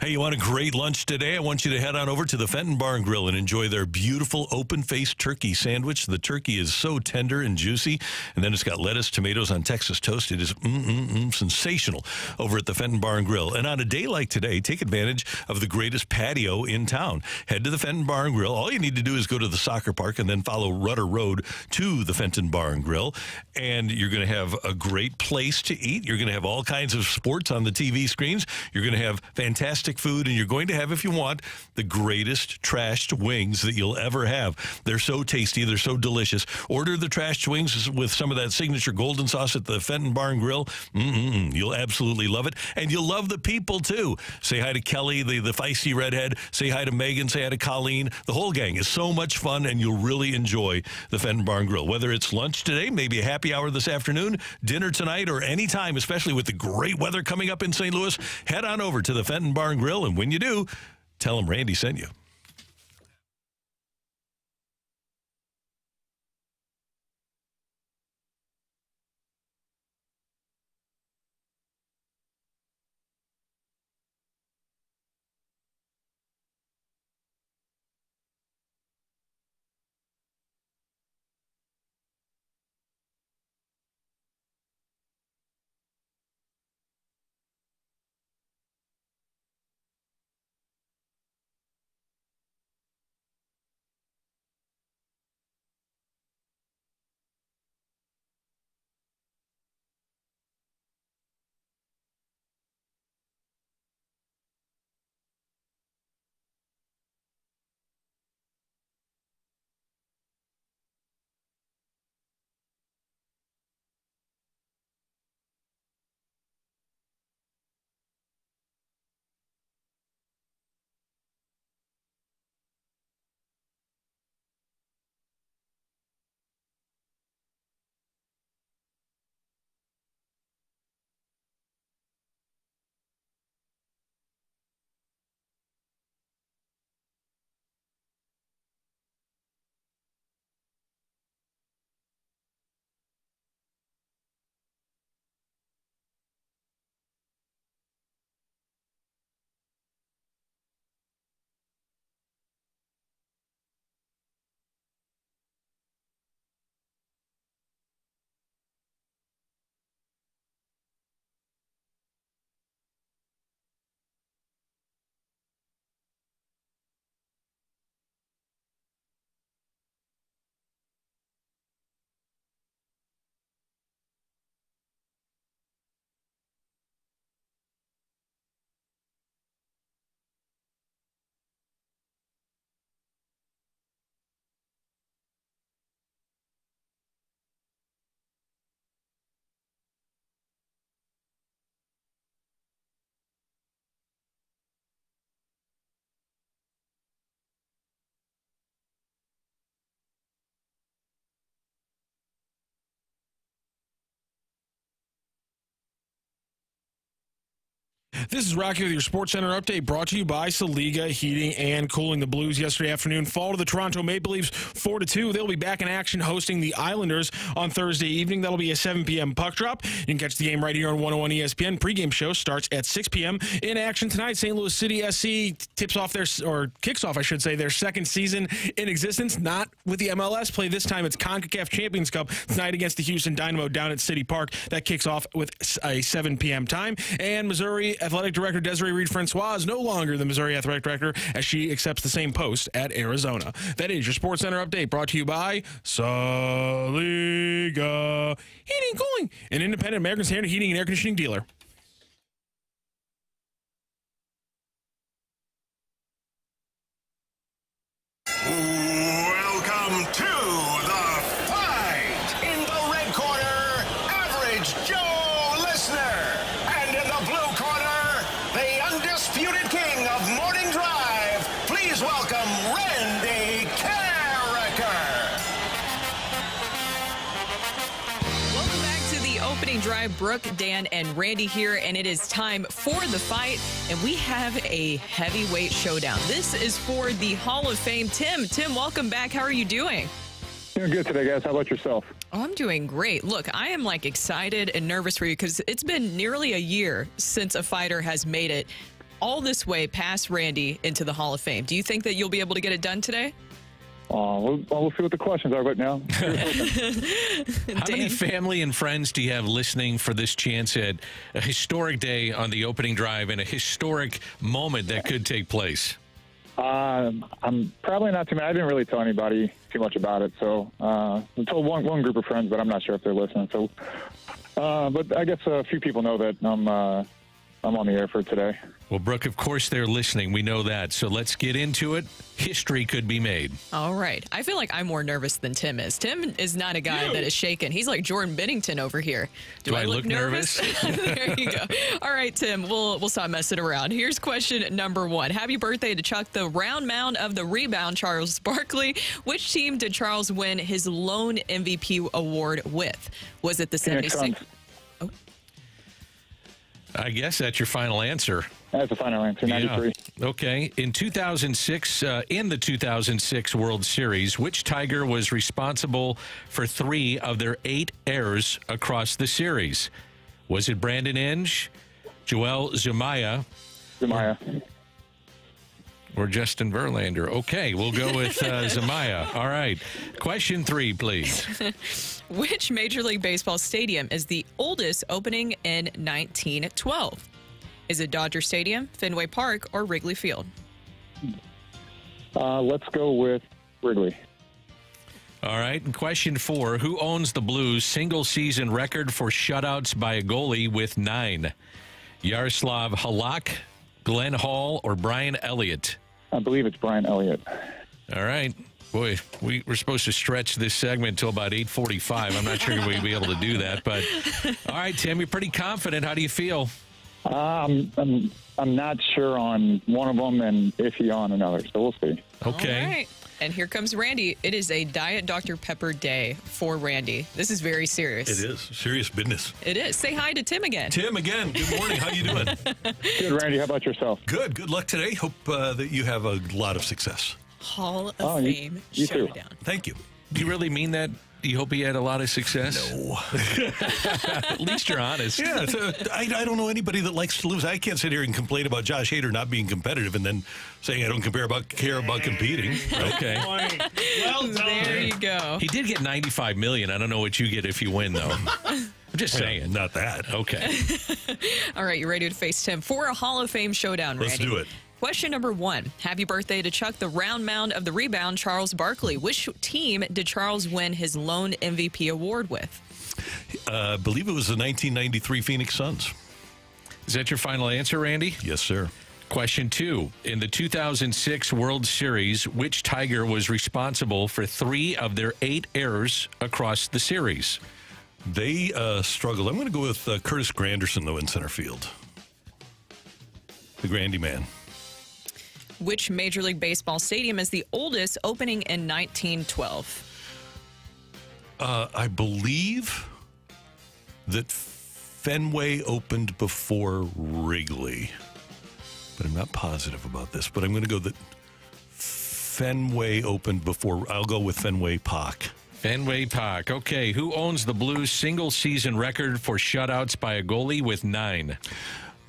Hey, you want a great lunch today? I want you to head on over to the Fenton Bar and Grill and enjoy their beautiful open-faced turkey sandwich. The turkey is so tender and juicy, and then it's got lettuce, tomatoes on Texas toast. It is mm-mm-mm sensational over at the Fenton Bar and Grill. And on a day like today, take advantage of the greatest patio in town. Head to the Fenton Bar and Grill. All you need to do is go to the soccer park and then follow Rudder Road to the Fenton Bar and Grill, and you're going to have a great place to eat. You're going to have all kinds of sports on the TV screens. You're going to have fantastic food, and you're going to have, if you want, the greatest trashed wings that you'll ever have. They're so tasty. They're so delicious. Order the trashed wings with some of that signature golden sauce at the Fenton Barn Grill. Mm-mm, you'll absolutely love it, and you'll love the people too. Say hi to Kelly, the, the feisty redhead. Say hi to Megan. Say hi to Colleen. The whole gang is so much fun, and you'll really enjoy the Fenton Barn Grill. Whether it's lunch today, maybe a happy hour this afternoon, dinner tonight, or any time, especially with the great weather coming up in St. Louis, head on over to the Fenton Barn and Grill, and when you do, tell them Randy sent you. This is Rocky with your Sports Center update brought to you by Saliga Heating and Cooling. The Blues yesterday afternoon fall to the Toronto Maple Leafs 4 to 2. They'll be back in action hosting the Islanders on Thursday evening. That'll be a 7 p.m. puck drop. You can catch the game right here on 101 ESPN. Pregame show starts at 6 p.m. In action tonight, St. Louis City SC tips off their, or kicks off, I should say, their second season in existence, not with the MLS play. This time it's CONCACAF Champions Cup tonight against the Houston Dynamo down at City Park. That kicks off with a 7 p.m. time. And Missouri Athletic Director Desiree Reed Francois is no longer the Missouri Athletic Director as she accepts the same post at Arizona. That is your Sports Center update brought to you by Saliga Heating and Cooling, an independent American Standard heating and air conditioning dealer. Brooke, Dan, and Randy here, and it is time for the fight. And we have a heavyweight showdown. This is for the Hall of Fame. Tim, Tim, welcome back. How are you doing? Doing good today, guys. How about yourself? Oh, I'm doing great. Look, I am like excited and nervous for you because it's been nearly a year since a fighter has made it all this way past Randy into the Hall of Fame. Do you think that you'll be able to get it done today? Uh, we'll, well, we'll see what the questions are right now. How many family and friends do you have listening for this chance at a historic day on the opening drive and a historic moment that could take place? Um, I'm probably not too many. I didn't really tell anybody too much about it, so uh, I told one one group of friends, but I'm not sure if they're listening. So, uh, but I guess a few people know that I'm uh, I'm on the air for today. Well, Brooke, of course they're listening. We know that. So let's get into it. History could be made. All right. I feel like I'm more nervous than Tim is. Tim is not a guy that is shaken. He's like Jordan Binnington over here. Do I look nervous? there you go. All right, Tim. We'll we'll stop messing around. Here's question number one. Happy birthday to Chuck, the round mound of the rebound, Charles Barkley. Which team did Charles win his lone MVP award with? Was it the Phoenix 76? I guess that's your final answer. That's the final answer. Ninety-three. Yeah. Okay. In 2006, uh, in the 2006 World Series, which Tiger was responsible for three of their eight errors across the series? Was it Brandon Inge, Joel Zumaya, Zumaya. Or Justin Verlander? Okay, we'll go with uh, Zumaya. All right. Question three, please. Which Major League Baseball stadium is the oldest opening in 1912? Is it Dodger Stadium, Fenway Park, or Wrigley Field? Uh, let's go with Wrigley. All right. And question four Who owns the Blues' single season record for shutouts by a goalie with nine? Yaroslav Halak, Glenn Hall, or Brian Elliott? I believe it's Brian Elliott. All right. Boy, we were supposed to stretch this segment until about 8.45. I'm not sure we'd be able to do that. But, all right, Tim, you're pretty confident. How do you feel? Um, I'm I'm not sure on one of them and iffy on another, so we'll see. Okay. All right. And here comes Randy. It is a Diet Dr. Pepper day for Randy. This is very serious. It is serious business. It is. Say hi to Tim again. Tim, again, good morning. How you doing? Good, Randy. How about yourself? Good. Good luck today. Hope uh, that you have a lot of success. Hall of Oh, Fame you too. showdown. Thank you. Do you really mean that? You hope he had a lot of success? No. At least you're honest. Yeah, it's, I, I don't know anybody that likes to lose. I can't sit here and complain about Josh Hader not being competitive and then saying I don't compare about care about competing. right? Okay. Well There you go. He did get 95 million. I don't know what you get if you win, though. I'm just saying. Not that. Okay. All right, you're ready to face Tim for a Hall of Fame showdown, Let's Randy? do it. Question number one. Happy birthday to Chuck, the round mound of the rebound, Charles Barkley. Which team did Charles win his lone MVP award with? Uh, I believe it was the 1993 Phoenix Suns. Is that your final answer, Randy? Yes, sir. Question two. In the 2006 World Series, which Tiger was responsible for three of their eight errors across the series? They uh, struggled. I'm going to go with uh, Curtis Granderson, though, in center field. The Grandy man. Which Major League Baseball stadium is the oldest, opening in 1912? Uh, I believe that Fenway opened before Wrigley, but I'm not positive about this. But I'm going to go that Fenway opened before. I'll go with Fenway Park. Fenway Park. Okay, who owns the Blues' single season record for shutouts by a goalie with nine?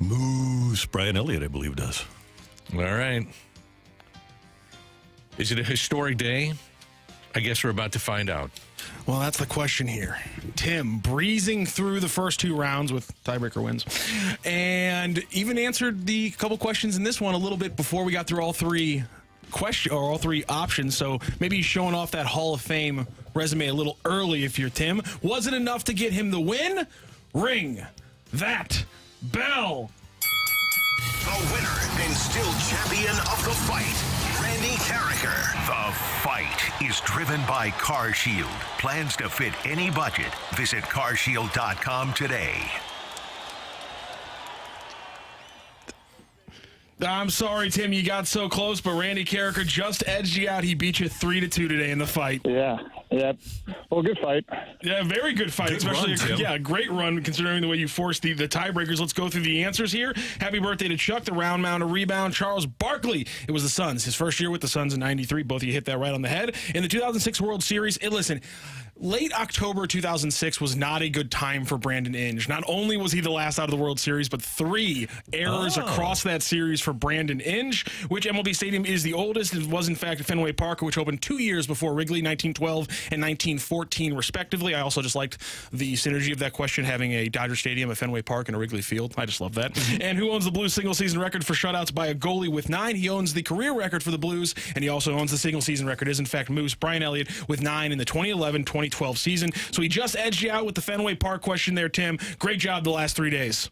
Moose Brian Elliott, I believe, does. All right. Is it a historic day? I guess we're about to find out. Well, that's the question here. Tim breezing through the first two rounds with tiebreaker wins, and even answered the couple questions in this one a little bit before we got through all three question or all three options. So maybe he's showing off that Hall of Fame resume a little early if you're Tim. Was it enough to get him the win? Ring that bell. The winner and still champion of the fight, Randy Karraker. The fight is driven by Car Shield. Plans to fit any budget. Visit carshield.com today. I'm sorry, Tim. You got so close, but Randy Karraker just edged you out. He beat you three to two today in the fight. Yeah, yeah. Well, good fight. Yeah, very good fight. Good especially, run, Tim. yeah, great run considering the way you forced the, the tiebreakers. Let's go through the answers here. Happy birthday to Chuck, the round mound, a rebound. Charles Barkley. It was the Suns. His first year with the Suns in '93. Both of you hit that right on the head. In the 2006 World Series, and listen. Late October 2006 was not a good time for Brandon Inge. Not only was he the last out of the World Series, but three errors Oh. across that series for Brandon Inge, which MLB Stadium is the oldest. It was, in fact, Fenway Park, which opened two years before Wrigley, 1912 and 1914, respectively. I also just liked the synergy of that question, having a Dodger Stadium, a Fenway Park, and a Wrigley Field. I just love that. and who owns the Blues single season record for shutouts by a goalie with nine? He owns the career record for the Blues, and he also owns the single season record. Is in fact Moose Brian Elliott with nine in the 2011-2012 season. So he just edged you out with the Fenway Park question there, Tim. Great job the last three days.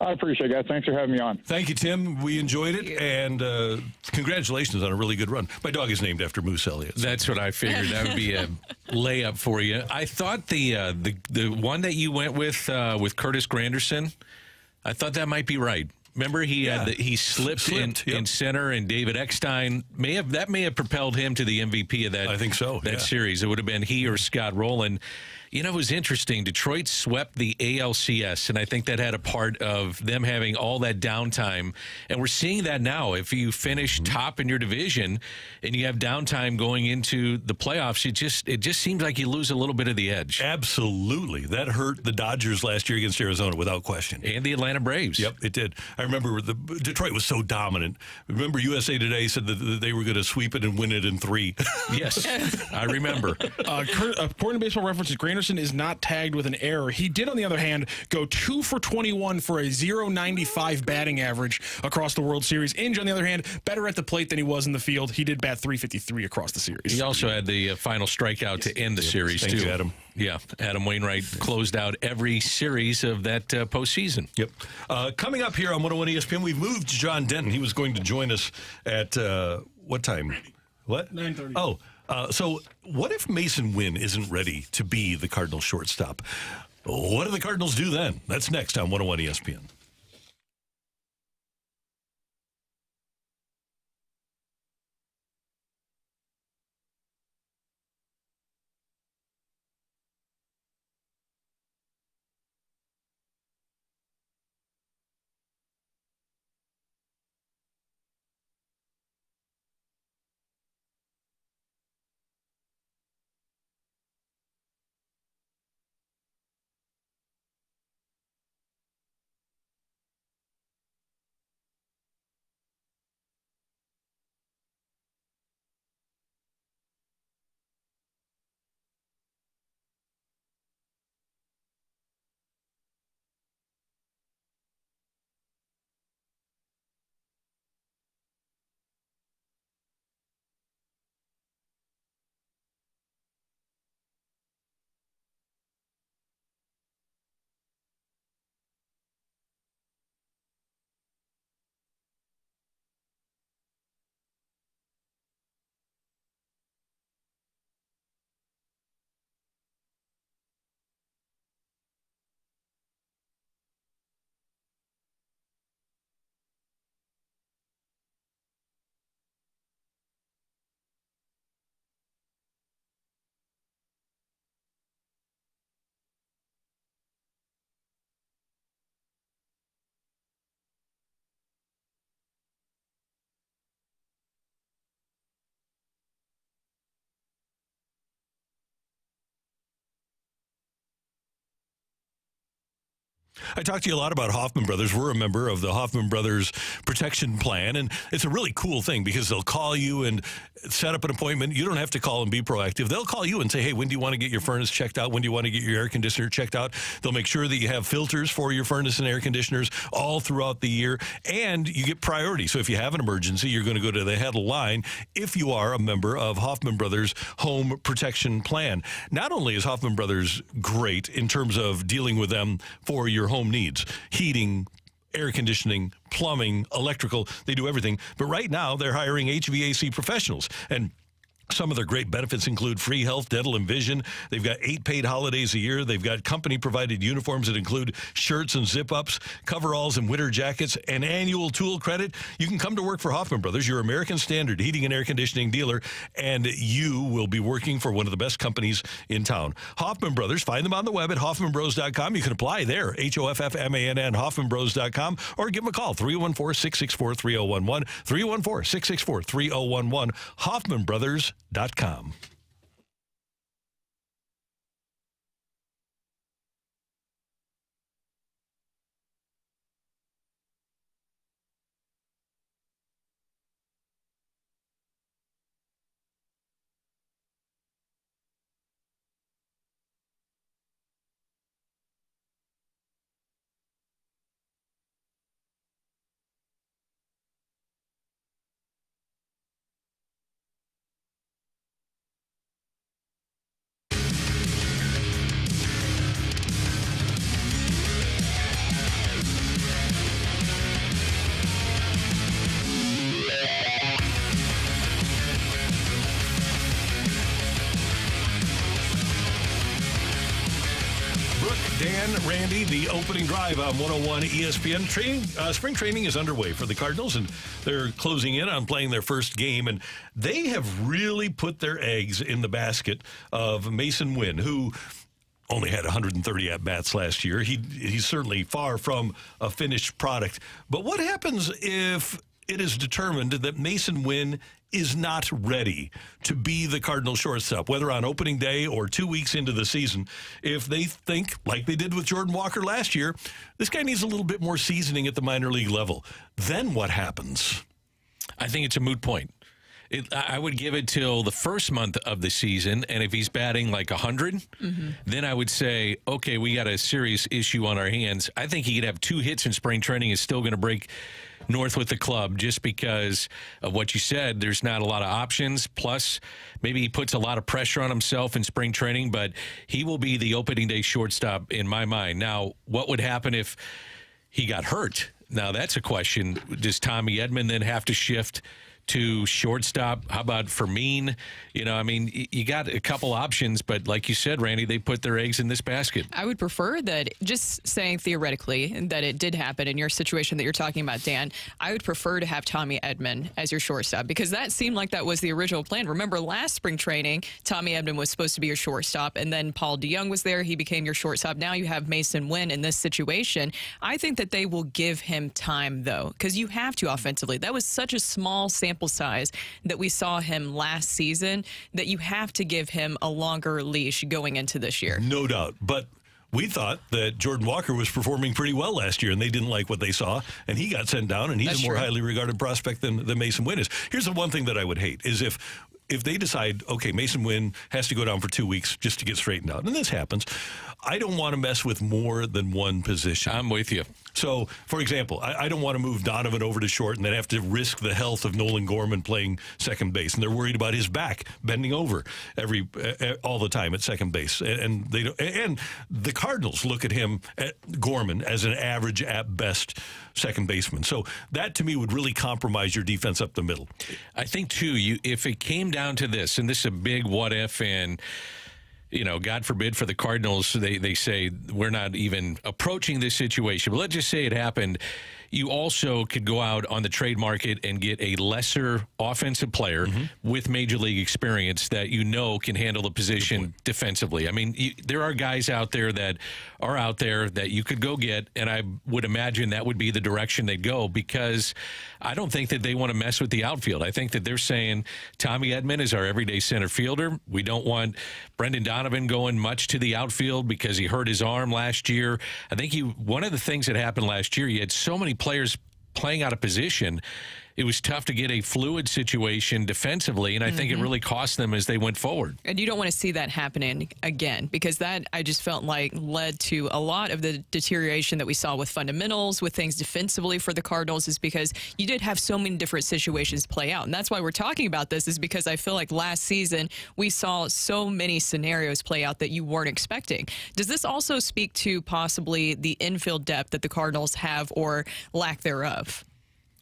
I appreciate it, guys. Thanks for having me on. Thank you, Tim. We enjoyed it, and uh, congratulations on a really good run. My dog is named after Moose Elliott. That's what I figured. That would be a layup for you. I thought the uh, the the one that you went with uh, with Curtis Granderson, I thought that might be right. Remember, he Yeah. had the, he slipped, Slipped, in, yep. in center, and David Eckstein may have that may have propelled him to the MVP of that. I think so, That yeah. series, it would have been he or Scott Rolen. You know, it was interesting. Detroit swept the ALCS, and I think that had a part of them having all that downtime. And we're seeing that now. If you finish Mm-hmm. top in your division and you have downtime going into the playoffs, it just it just seems like you lose a little bit of the edge. Absolutely. That hurt the Dodgers last year against Arizona without question. And the Atlanta Braves. Yep, it did. I remember the Detroit was so dominant. Remember USA Today said that that they were going to sweep it and win it in three. Yes, I remember. Uh, Kurt, according to Baseball Reference, Granderson is not tagged with an error. He did, on the other hand, go two for 21 for a 0.95 batting average across the World Series. Inge, on the other hand, better at the plate than he was in the field. He did bat 353 across the series. He also had the uh, final strikeout to end the series Thank too. you, Adam. Yeah, Adam Wainwright closed out every series of that uh, postseason. Yep. Uh, coming up here on 101 ESPN, we've moved John Denton. He was going to join us at uh, what time? What? 9:30. Oh, uh, so what if Masyn Winn isn't ready to be the Cardinals shortstop? What do the Cardinals do then? That's next on 101 ESPN. I talked to you a lot about Hoffmann Brothers. We're a member of the Hoffmann Brothers Protection Plan, and it's a really cool thing because they'll call you and set up an appointment. You don't have to call and be proactive. They'll call you and say, hey, when do you want to get your furnace checked out? When do you want to get your air conditioner checked out? They'll make sure that you have filters for your furnace and air conditioners all throughout the year, and you get priority. So if you have an emergency, you're going to go to the head of the line if you are a member of Hoffmann Brothers Home Protection Plan. Not only is Hoffmann Brothers great in terms of dealing with them for your home needs, heating, air conditioning, plumbing, electrical, they do everything. But right now, they're hiring HVAC professionals. And some of their great benefits include free health, dental, and vision. They've got eight paid holidays a year. They've got company provided uniforms that include shirts and zip ups, coveralls and winter jackets, and annual tool credit. You can come to work for Hoffmann Brothers, your American Standard heating and air conditioning dealer, and you will be working for one of the best companies in town. Hoffmann Brothers, find them on the web at hoffmannbros.com. You can apply there, H O F F M A N N, hoffmannbros.com, or give them a call, 314 664 3011, 314 664 3011, Hoffmann Brothers com. Dan, Randy, the opening drive on 101 ESPN. Training, uh, spring training is underway for the Cardinals, and they're closing in on playing their first game. And they have really put their eggs in the basket of Masyn Winn, who only had 130 at bats last year. He he's certainly far from a finished product. But what happens if it is determined that Masyn Winn is not ready to be the Cardinal shortstop, whether on opening day or two weeks into the season. If they think, like they did with Jordan Walker last year, this guy needs a little bit more seasoning at the minor league level, then what happens? I think it's a moot point. It, I would give it till the first month of the season, and if he's batting like 100, mm-hmm. then I would say, okay, we got a serious issue on our hands. I think he could have two hits in spring training, is still going to break north with the club just because of what you said. There's not a lot of options. Plus, maybe he puts a lot of pressure on himself in spring training, but he will be the opening day shortstop in my mind. Now, what would happen if he got hurt? Now, that's a question. Does Tommy Edman then have to shift? To shortstop, how about Fermin? You know, I mean, you got a couple options, but like you said, Randy, they put their eggs in this basket. I would prefer that, just saying theoretically, that it did happen in your situation that you're talking about, Dan. I would prefer to have Tommy Edman as your shortstop because that seemed like that was the original plan. Remember, last spring training, Tommy Edman was supposed to be your shortstop, and then Paul DeJong was there. He became your shortstop. Now you have Masyn Winn in this situation. I think that they will give him time, though, because you have to offensively. That was such a small sample size that we saw him last season that you have to give him a longer leash going into this year. No doubt. But we thought that Jordan Walker was performing pretty well last year, and they didn't like what they saw, and he got sent down, and he's That's a more true. highly regarded prospect than, than Masyn Winn is. Here's the one thing that I would hate is if if they decide, okay, Masyn Winn has to go down for two weeks just to get straightened out, and this happens, I don't want to mess with more than one position. I'm with you. So, for example, I, I don't want to move Donovan over to short and then have to risk the health of Nolan Gorman playing second base, and they're worried about his back bending over every uh, all the time at second base, and, and they don't, and the Cardinals look at him at Gorman as an average at best second baseman. So that to me would really compromise your defense up the middle. I think too, you if it came down to this, and this is a big what if, and you know, God forbid for the Cardinals, they they say we're not even approaching this situation. But let's just say it happened. You also could go out on the trade market and get a lesser offensive player mm-hmm. with major league experience that you know can handle the position defensively. I mean, you, there are guys out there that are out there that you could go get, and I would imagine that would be the direction they'd go because I don't think that they want to mess with the outfield. I think that they're saying Tommy Edman is our everyday center fielder. We don't want Brendan Donovan going much to the outfield because he hurt his arm last year. I think you one of the things that happened last year, you had so many players playing out of position. It was tough to get a fluid situation defensively, and I think it Mhm. really cost them as they went forward. And you don't want to see that happening again because that I just felt like led to a lot of the deterioration that we saw with fundamentals, with things defensively for the Cardinals, is because you did have so many different situations play out. And that's why we're talking about this, is because I feel like last season we saw so many scenarios play out that you weren't expecting. Does this also speak to possibly the infield depth that the Cardinals have or lack thereof?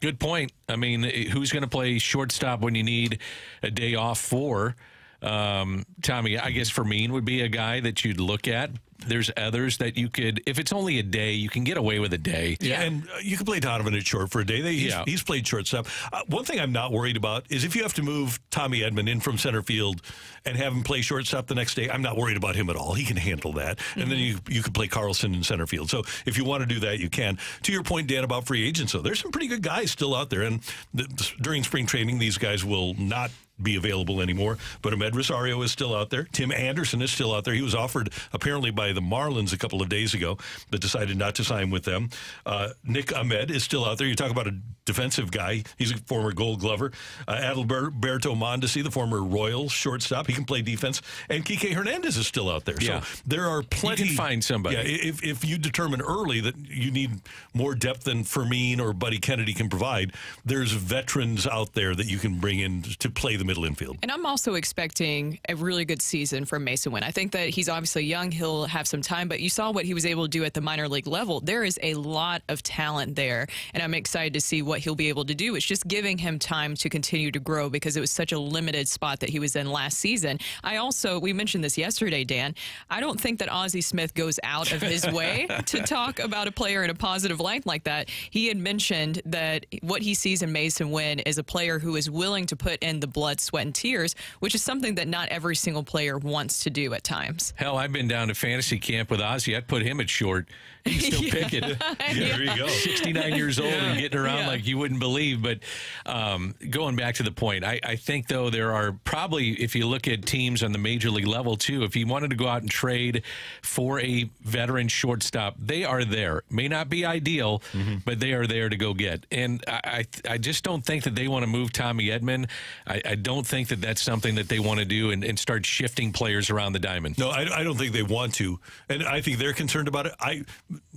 Good point. I mean, who's going to play shortstop when you need a day off for? Um, Tommy, I guess Fermin would be a guy that you'd look at. There's others that you could, if it's only a day, you can get away with a day. Yeah, and uh, you can play Donovan at short for a day. They, he's, Yeah. he's played shortstop. Uh, one thing I'm not worried about is if you have to move Tommy Edman in from center field and have him play shortstop the next day, I'm not worried about him at all. He can handle that. And then you you could play Carlson in center field. So if you want to do that, you can. To your point, Dan, about free agents, though, there's some pretty good guys still out there. And the, during spring training, these guys will not be available anymore. But Amed Rosario is still out there. Tim Anderson is still out there. He was offered apparently by the Marlins a couple of days ago, but decided not to sign with them. Uh, Nick Ahmed is still out there. You talk about a defensive guy. He's a former Gold Glover. Uh, Adalberto Mondesi, the former Royals shortstop, he can play defense. And Kike Hernandez is still out there. Yeah. So there are plenty. can find somebody. Yeah, if, if you determine early that you need more depth than Fermin or Buddy Kennedy can provide, there's veterans out there that you can bring in to play the middle infield. And I'm also expecting a really good season from Masyn Winn. I think that he's obviously young. He'll have some time, but you saw what he was able to do at the minor league level. There is a lot of talent there, and I'm excited to see what he'll be able to do. It's just giving him time to continue to grow because it was such a limited spot that he was in last season. I also, we mentioned this yesterday, Dan. I don't think that Ozzie Smith goes out of his way to talk about a player in a positive light like that. He had mentioned that what he sees in Masyn Winn is a player who is willing to put in the blood, sweat, and tears, which is something that not every single player wants to do at times. Hell, I've been down to fantasy camp with Ozzie. I'd put him at short. He's still Yeah. picking. Yeah, there you go. 69 years old and getting around Yeah. like you wouldn't believe. But um, going back to the point, I, I think, though, there are probably, if you look at teams on the major league level, too, if you wanted to go out and trade for a veteran shortstop, they are there. May not be ideal, but they are there to go get. And I, I, I just don't think that they want to move Tommy Edman. I, I don't think that that's something that they want to do and, and start shifting players around the diamond. No, I, I don't think they want to, and I think they're concerned about it. I,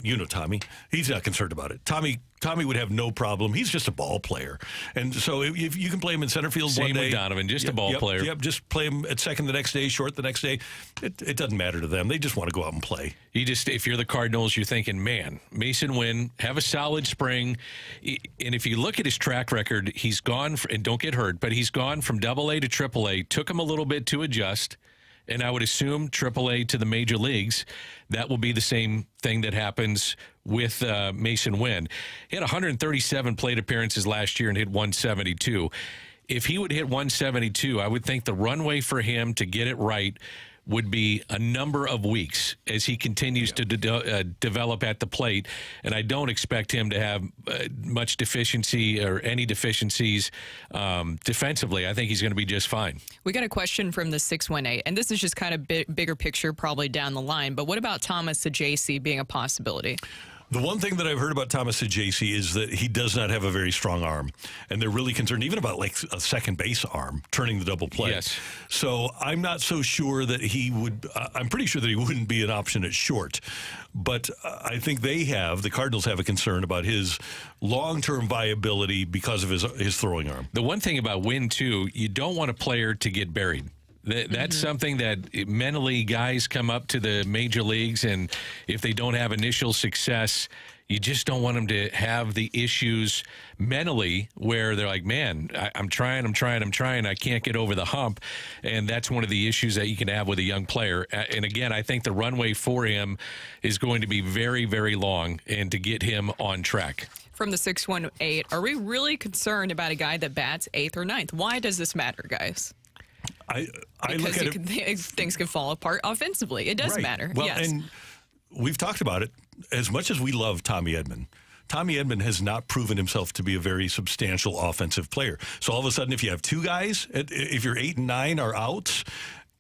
you know, Tommy, he's not concerned about it. Tommy, Tommy would have no problem. He's just a ball player, and so if, if you can play him in center field Same one day, with Donovan, just a ball yep, player. Yep, just play him at second the next day, short the next day. It, it doesn't matter to them. They just want to go out and play. You just, if you're the Cardinals, you're thinking, man, Masyn Winn, have a solid spring. And if you look at his track record, he's gone, fr and don't get hurt, but he's gone from double A to triple A. Took him a little bit to adjust. And I would assume triple A to the major leagues, that will be the same thing that happens with uh, Masyn Winn. He had 137 plate appearances last year and hit 172. If he would hit 172, I would think the runway for him to get it right would be a number of weeks as he continues to de- uh, develop at the plate. And I don't expect him to have uh, much deficiency or any deficiencies um, defensively. I think he's going to be just fine. We got a question from the 618, and this is just kind of bi- bigger picture, probably down the line. But what about Thomas Saggese being a possibility? The one thing that I've heard about Thomas Saggese is that he does not have a very strong arm, and they're really concerned even about like a second base arm turning the double play. Yes. So I'm not so sure that he would. Uh, I'm pretty sure that he wouldn't be an option at short, but uh, I think they have the Cardinals have a concern about his long-term viability because of his his throwing arm. The one thing about Winn too, you don't want a player to get buried. That, that's mm-hmm. something that mentally guys come up to the major leagues, and if they don't have initial success, you just don't want them to have the issues mentally where they're like, man, I, I'm trying, I'm trying, I'm trying, I can't get over the hump. And that's one of the issues that you can have with a young player. And again, I think the runway for him is going to be very, very long and to get him on track. From the 618, are we really concerned about a guy that bats eighth or ninth? Why does this matter, guys? I I Because look at it. can, things can fall apart offensively. It does Right. matter. Well, yes. and we've talked about it. As much as we love Tommy Edman, Tommy Edman has not proven himself to be a very substantial offensive player. So all of a sudden, if you have two guys, at- if your eight and nine are out,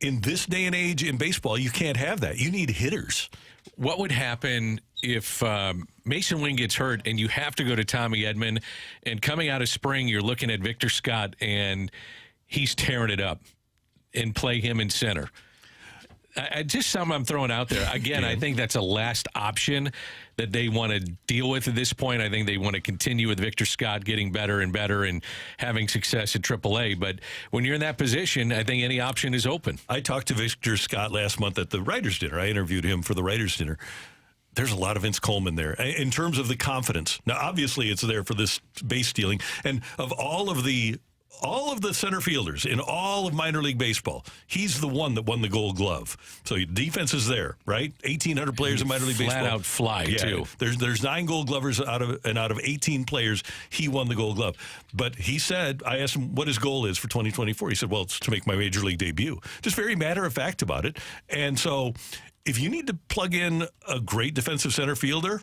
in this day and age in baseball, you can't have that. You need hitters. What would happen if um, Masyn Winn gets hurt and you have to go to Tommy Edman? And coming out of spring, you're looking at Victor Scott and he's tearing it up and play him in center. I, I just something I'm throwing out there. Again, I think that's a last option that they want to deal with at this point. I think they want to continue with Victor Scott getting better and better and having success at AAA. But when you're in that position, I think any option is open. I talked to Victor Scott last month at the writers' dinner. I interviewed him for the writers' dinner. There's a lot of Vince Coleman there in terms of the confidence. Now, obviously, it's there for this base stealing, and of all of the all of the center fielders in all of minor league baseball, he's the one that won the Gold Glove. So defense is there, right? 1,800 players in minor league Flat baseball. out fly, yeah, too. There's there's nine Gold Glovers out of and out of 18 players, he won the Gold Glove. But he said, I asked him what his goal is for 2024. He said, Well, it's to make my major league debut. Just very matter of fact about it. And so, if you need to plug in a great defensive center fielder,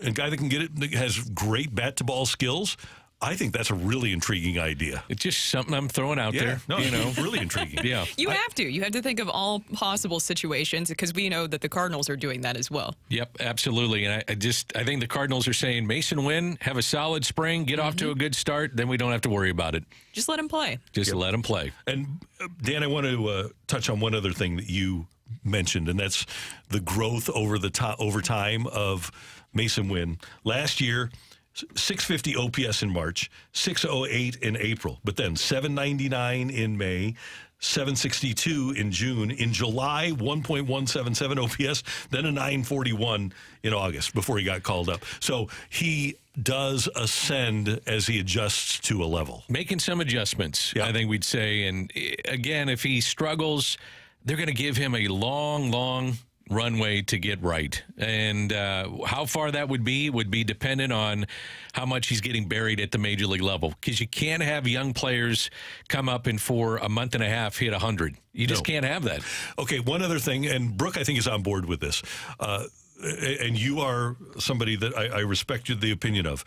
a guy that can get it, that has great bat to ball skills. I think that's a really intriguing idea. It's just something I'm throwing out Yeah, there. no, you know, really intriguing. yeah. you have to. You have to think of all possible situations because we know that the Cardinals are doing that as well. Yep, absolutely. And I, I just I think the Cardinals are saying Masyn Winn, have a solid spring, get off to a good start, then we don't have to worry about it. Just let him play. Just let him play. And uh, Dan, I want to uh, touch on one other thing that you mentioned, and that's the growth over the to- over time of Masyn Winn. Last year, s- 650 OPS in March, 608 in April, but then 799 in May. 762 in June. In July, 1.177 OPS, then a 941 in August before he got called up. So he does ascend as he adjusts to a level. Making some adjustments, I think we'd say. And eh, again, if he struggles, they're going to give him a long, long runway to get right. And uh, how far that would be would be dependent on how much he's getting buried at the major league level. Because you can't have young players come up and for a month and a half hit 100. You just No. can't have that. Okay, one other thing, and Brooke, I think, is on board with this. Uh, and you are somebody that I, I respect the opinion of.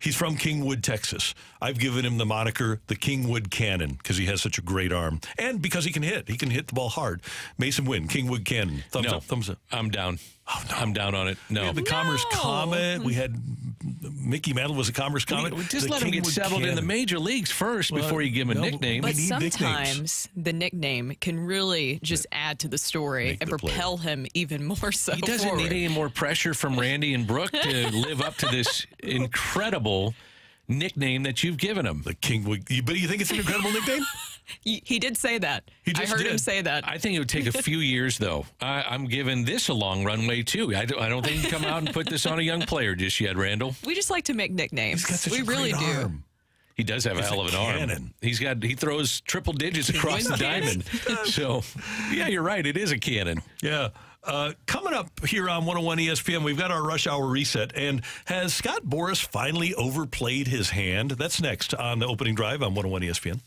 He's from Kingwood, Texas. I've given him the moniker the Kingwood Cannon because he has such a great arm and because he can hit. He can hit the ball hard. Masyn Winn, Kingwood Cannon. Thumbs No. up, thumbs up. I'm down. Oh, I'm down on it. No. We had the Commerce Comet. We had Mickey Mantle was a Commerce Comet. We- we just The let him get Kingwood settled in the major leagues first Well, before you give him a nickname. But need nicknames. sometimes the nickname can really just add to the story Make and the player. propel him even more so. He doesn't forward. need any more pressure from Randy and Brooke to live up to this incredible nickname that you've given him. The King You, but you think it's an incredible nickname? He, he did say that. He I just heard him say that. I think it would take a few years, though. I, I'm giving this a long runway, too. I don't, I don't think you can come out and put this on a young player just yet, Randall. we just like to make nicknames. He's got such we a really great do. arm. He does have a hell of an arm. cannon. He's got he throws triple digits across the diamond. So, yeah, you're right. It is a cannon. Yeah. Uh, coming up here on 101 ESPN, we've got our rush hour reset. And has Scott Boras finally overplayed his hand? That's next on the opening drive on 101 ESPN.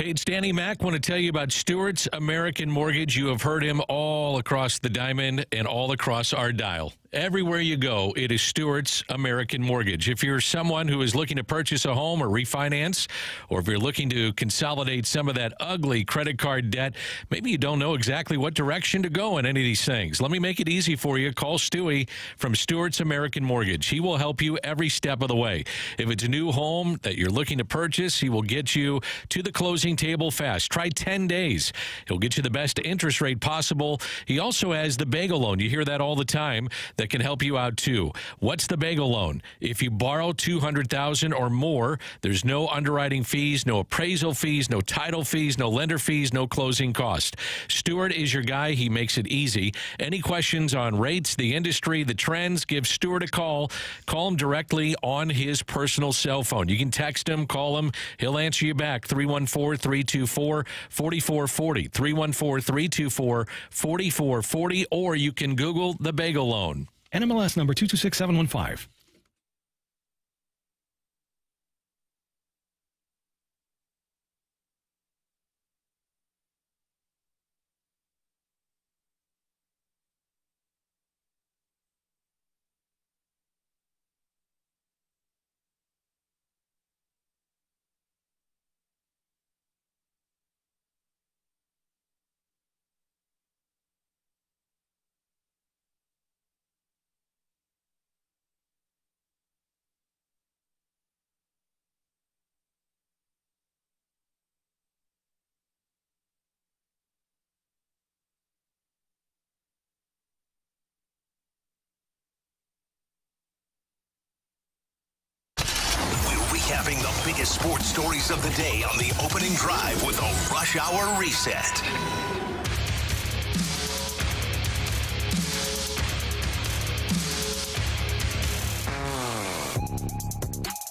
Hey, it's Danny Mack. Want to tell you about Stewart's American Mortgage. You have heard him all across the diamond and all across our dial. Everywhere you go, it is Stewart's American Mortgage. If you're someone who is looking to purchase a home or refinance, or if you're looking to consolidate some of that ugly credit card debt, maybe you don't know exactly what direction to go in any of these things. Let me make it easy for you. Call Stewie from Stewart's American Mortgage. He will help you every step of the way. If it's a new home that you're looking to purchase, he will get you to the closing table fast. Try 10 days. He'll get you the best interest rate possible. He also has the bagel loan. You hear that all the time that can help you out too. What's the bagel loan? If you borrow 200,000 or more, there's no underwriting fees, no appraisal fees, no title fees, no lender fees, no closing cost. Stewart is your guy. He makes it easy. Any questions on rates, the industry, the trends, give Stewart a call. Call him directly on his personal cell phone. You can text him, call him. He'll answer you back 314 324 4440. 314 324 4440. Or you can Google the bagel loan. NMLS number 226715. The biggest sports stories of the day on the opening drive with a rush hour reset.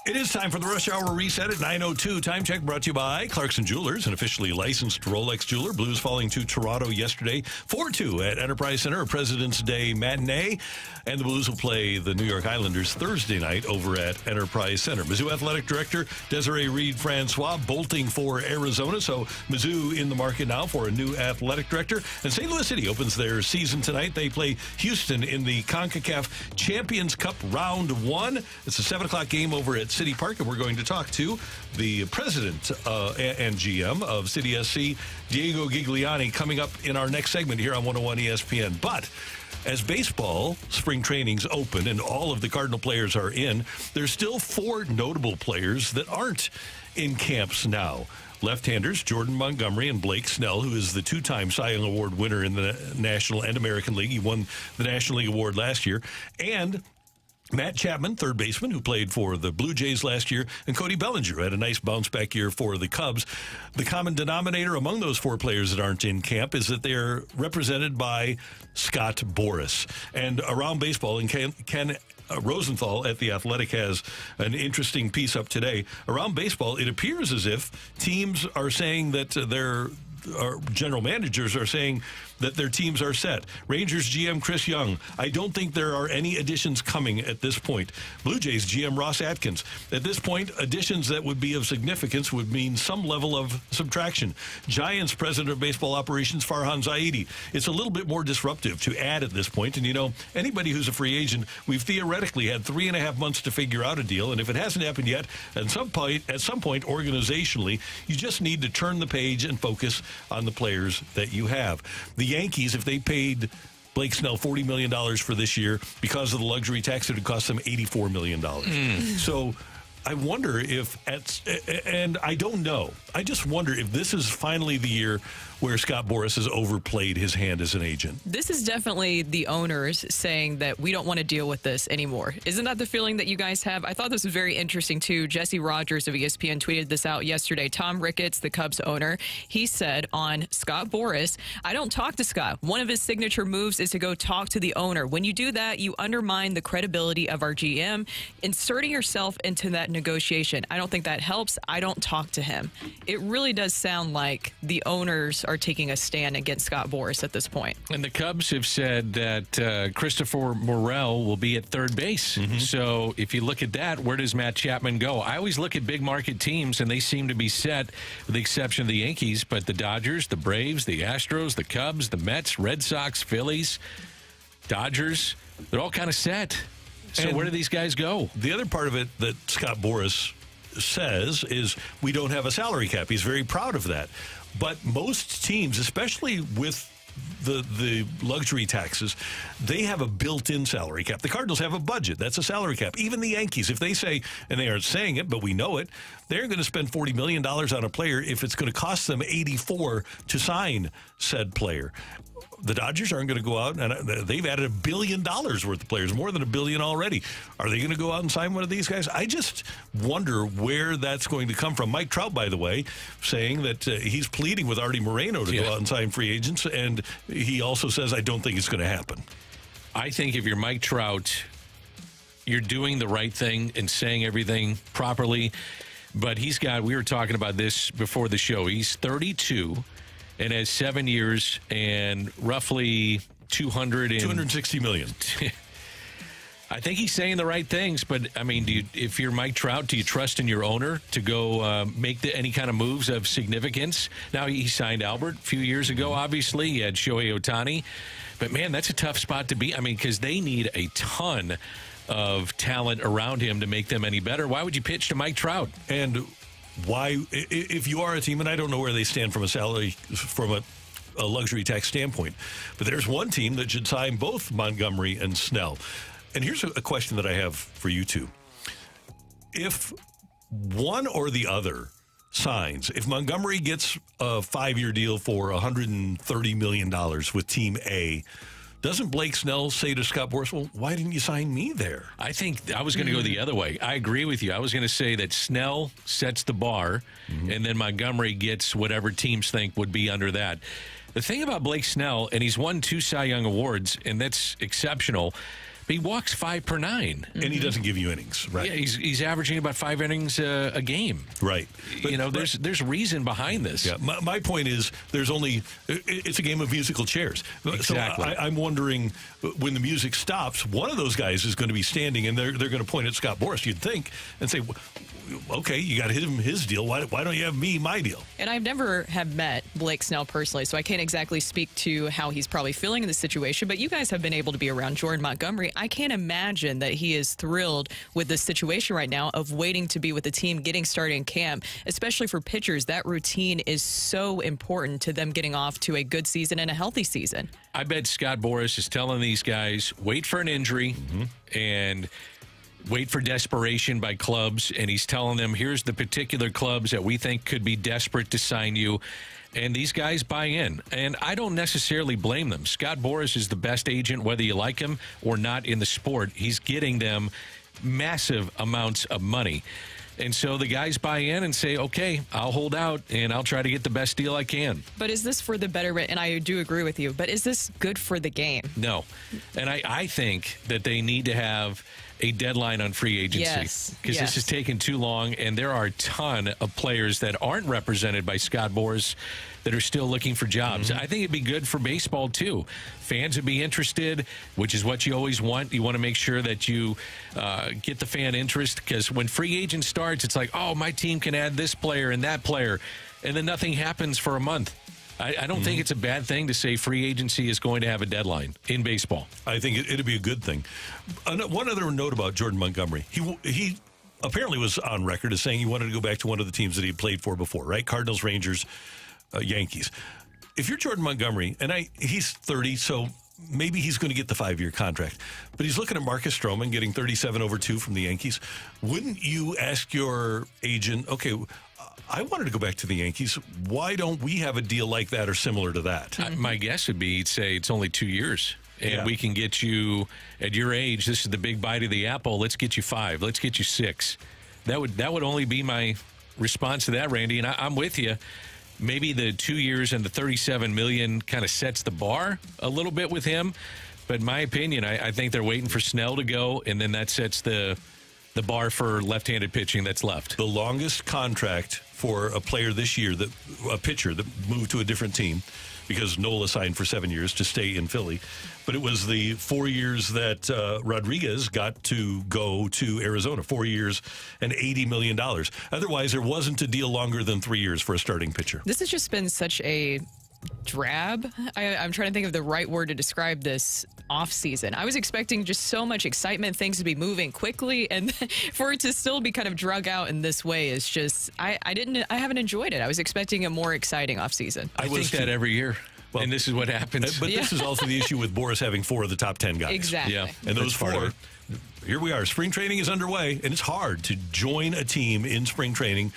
It is time for the rush hour reset at 9.02. Time check brought to you by Clarkson Jewelers, an officially licensed Rolex jeweler. Blues falling to Toronto yesterday, 4-2 at Enterprise Center, President's Day matinee. And the Blues will play the New York Islanders Thursday night over at Enterprise Center. Mizzou Athletic Director Desiree Reed-Francois bolting for Arizona. So Mizzou in the market now for a new athletic director. And St. Louis City opens their season tonight. They play Houston in the CONCACAF Champions Cup Round 1. It's a 7 o'clock game over at City Park, and we're going to talk to the president uh, and GM of City SC, Diego Gigliani, coming up in our next segment here on 101 ESPN. But as baseball spring trainings open and all of the Cardinal players are in, there's still four notable players that aren't in camps now. Left-handers Jordan Montgomery and Blake Snell, who is the two-time Cy Young Award winner in the National and American League. He won the National League Award last year. And Matt Chapman, third baseman, who played for the Blue Jays last year, and Cody Bellinger had a nice bounce back year for the Cubs. The common denominator among those four players that aren't in camp is that they're represented by Scott Boras. And around baseball, and Ken, Ken uh, Rosenthal at The Athletic has an interesting piece up today. Around baseball, it appears as if teams are saying that uh, their general managers are saying that their teams are set. Rangers GM Chris Young, I don't think there are any additions coming at this point. Blue Jays GM Ross Atkins, at this point, additions that would be of significance would mean some level of subtraction. Giants President of Baseball Operations Farhan Zaidi, it's a little bit more disruptive to add at this point. And you know, anybody who's a free agent, we've theoretically had three and a half months to figure out a deal. And if it hasn't happened yet, at some point, at some point, organizationally, you just need to turn the page and focus on the players that you have. The Yankees, if they paid Blake Snell $40 million for this year because of the luxury tax, it would cost them $84 million. Hmm. So I wonder if, at, and I don't know, I just wonder if this is finally the year where Scott Boras has overplayed his hand as an agent. This is definitely the owners saying that we don't want to deal with this anymore. Isn't that the feeling that you guys have? I thought this was very interesting too. Jesse Rogers of ESPN tweeted this out yesterday. Tom Ricketts, the Cubs owner, he said on Scott Boras, I don't talk to Scott. One of his signature moves is to go talk to the owner. When you do that, you undermine the credibility of our GM, inserting yourself into that negotiation. I don't think that helps. I don't talk to him. It really does sound like the owners are taking a stand against Scott Boras at this point. And the Cubs have said that uh, Christopher Morel will be at third base. So if you look at that, where does Matt Chapman go? I always look at big market teams, and they seem to be set, with the exception of the Yankees. But the Dodgers, the Braves, the Astros, the Cubs, the Mets, Red Sox, Phillies, Dodgers, they're all kind of set. So And- where do these guys go? The other part of it that Scott Boras says is we don't have a salary cap. He's very proud of that. But most teams, especially with the the luxury taxes, they have a built-in salary cap. The Cardinals have a budget. That's a salary cap. Even the Yankees, if they say, and they aren't saying it, but we know it, they're going to spend $40 million on a player if it's going to cost them 84 to sign said player. The Dodgers aren't going to go out and uh, they've added a billion dollars worth of players, more than a billion already. Are they going to go out and sign one of these guys? I just wonder where that's going to come from. Mike Trout, by the way, saying that uh, he's pleading with Arte Moreno to Yeah. go out and sign free agents, and he also says, "I don't think it's going to happen." I think if you're Mike Trout, you're doing the right thing and saying everything properly. But he's got, we were talking about this before the show. He's 32 and has seven years and roughly 200 and, 260 million. I think he's saying the right things, but I mean, do you, if you're Mike Trout, do you trust in your owner to go uh, make the, any kind of moves of significance? Now he signed Albert a few years ago. Obviously, he had Shohei Ohtani, but man, that's a tough spot to be. I mean, because they need a ton of talent around him to make them any better. Why would you pitch to Mike Trout? And why, if you are a team, and I don't know where they stand from a salary, from a, a luxury tax standpoint, but there's one team that should sign both Montgomery and Snell. And here's a, question that I have for you two. If one or the other signs, if Montgomery gets a five year deal for $130 million with Team A, doesn't Blake Snell say to Scott Boras, well, why didn't you sign me there? I think I was going to go the other way. I agree with you. I was going to say that Snell sets the bar, mm-hmm. and then Montgomery gets whatever teams think would be under that. The thing about Blake Snell, and he's won two Cy Young awards, and that's exceptional. But he walks five per nine, And he doesn't give you innings, right? Yeah, he's he's averaging about five innings uh, a game. Right. you know, there's there's reason behind this. Yeah, my, my point is there's only it's a game of musical chairs. Exactly. So I, I'm wondering when the music stops, one of those guys is going to be standing and they're they're going to point at Scott Boras. You'd think and say, okay, you got him his deal. Why why don't you have me my deal? And I've never have met Blake Snell personally, so I can't exactly speak to how he's probably feeling in the situation. But you guys have been able to be around Jordan Montgomery. I can't imagine that he is thrilled with the situation right now of waiting to be with the team, getting started in camp, especially for pitchers. That routine is so important to them getting off to a good season and a healthy season. I bet Scott Boras is telling these guys wait for an injury and wait for desperation by clubs. And he's telling them here's the particular clubs that we think could be desperate to sign you. And these guys buy in. And I don't necessarily blame them. Scott Boras is the best agent, whether you like him or not in the sport. He's getting them massive amounts of money. And so the guys buy in and say, okay, I'll hold out and I'll try to get the best deal I can. But is this for the betterment? And I do agree with you, but is this good for the game? No. And I, I think that they need to have a deadline on free agency because yes. this has taken too long and there are a ton of players that aren't represented by Scott Boras that are still looking for jobs. I think it'd be good for baseball too. Fans would be interested, which is what you always want. You want to make sure that you uh, get the fan interest because when free agent starts, it's like, oh, my team can add this player and that player, and then nothing happens for a month. I, I don't think it's a bad thing to say free agency is going to have a deadline in baseball. I think it, it'd be a good thing. One other note about Jordan Montgomery. He he apparently was on record as saying he wanted to go back to one of the teams that he had played for before, right? Cardinals, Rangers, uh, Yankees. If you're Jordan Montgomery, and I he's 30, so maybe he's going to get the five year contract, but he's looking at Marcus Stroman getting 37 over two from the Yankees. Wouldn't you ask your agent, okay? I wanted to go back to the Yankees. Why don't we have a deal like that or similar to that? I- My guess would be he'd say it's only two years. And Yeah. we can get you at your age. This is the big bite of the apple. Let's get you five. Let's get you six. That would that would only be my response to that, Randy. And I, I'm with you. Maybe the two years and the 37 million kind of sets the bar a little bit with him. But in my opinion, I, I think they're waiting for Snell to go, and then that sets the the bar for left-handed pitching that's left. The longest contract for a player this year that a pitcher that moved to a different team because Nola signed for seven years to stay in Philly. But it was the four years that uh, Rodriguez got to go to Arizona, four years and $80 million. Otherwise, there wasn't a deal longer than three years for a starting pitcher. This has just been such a drab. I, I'm trying to think of the right word to describe this off season. I was expecting just so much excitement, things to be moving quickly, and for it to still be kind of drug out in this way is just I, I didn't I haven't enjoyed it. I was expecting a more exciting off season. I, think that every year. Well, and this is what happens. But this is also the issue with Boras having four of the top 10 guys. Exactly. Yeah. And those That's four, here we are. Spring training is underway, and it's hard to join a team in spring training.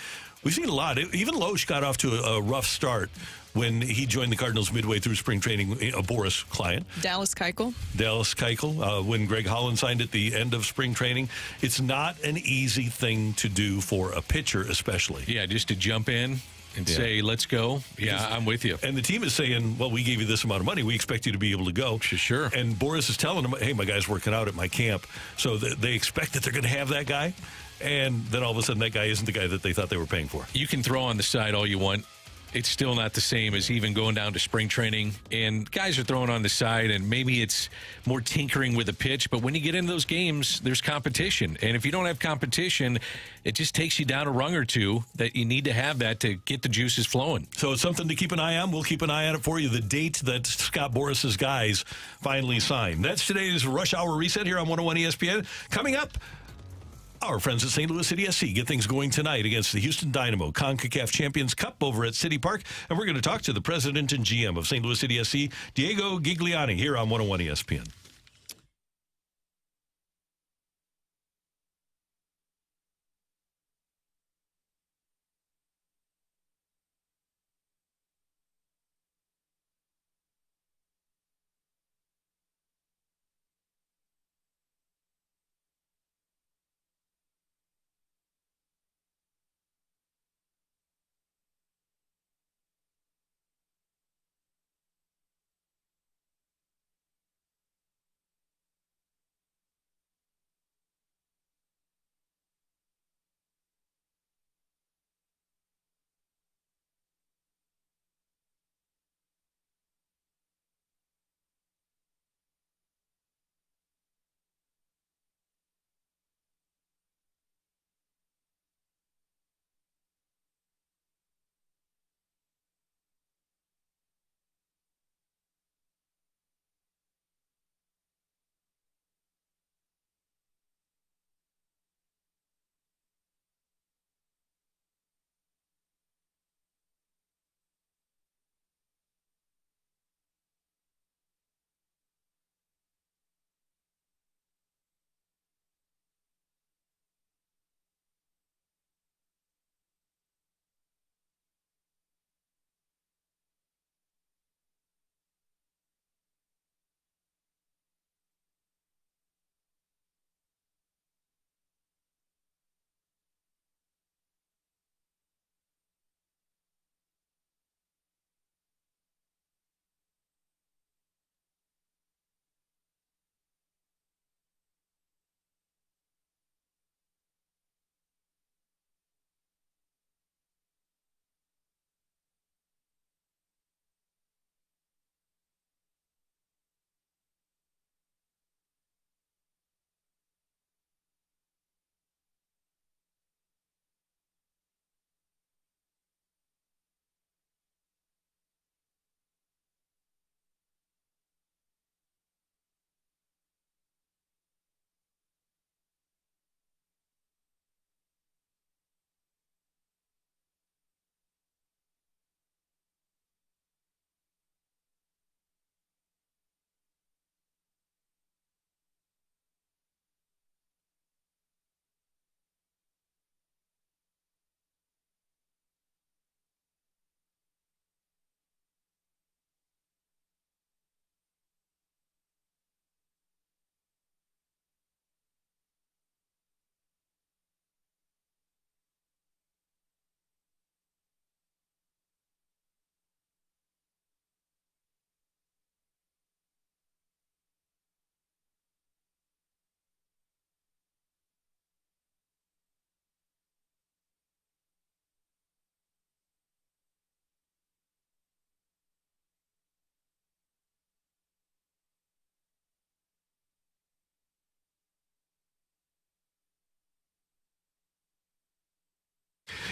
We've seen a lot. Even Lohse got off to a, a rough start when he joined the Cardinals midway through spring training, a Boras client. Dallas Keuchel. Dallas Keuchel, uh, when Greg Holland signed at the end of spring training. It's not an easy thing to do for a pitcher, especially. Yeah, just to jump in and Yeah. say, let's go. Yeah, Because- I'm with you. And the team is saying, well, we gave you this amount of money. We expect you to be able to go. Sure. And Boras is telling them, hey, my guy's working out at my camp. So th- they expect that they're going to have that guy. And then all of a sudden, that guy isn't the guy that they thought they were paying for. You can throw on the side all you want. It's still not the same as even going down to spring training. And guys are throwing on the side, and maybe it's more tinkering with a pitch. But when you get into those games, there's competition. And if you don't have competition, it just takes you down a rung or two that you need to have that to get the juices flowing. So it's something to keep an eye on. We'll keep an eye on it for you. The date that Scott Boras's guys finally signed. That's today's Rush Hour Reset here on 101 ESPN. Coming up, our friends at St. Louis City SC get things going tonight against the Houston Dynamo CONCACAF Champions Cup over at City Park. And we're going to talk to the president and GM of St. Louis City SC, Diego Gigliani, here on 101 ESPN.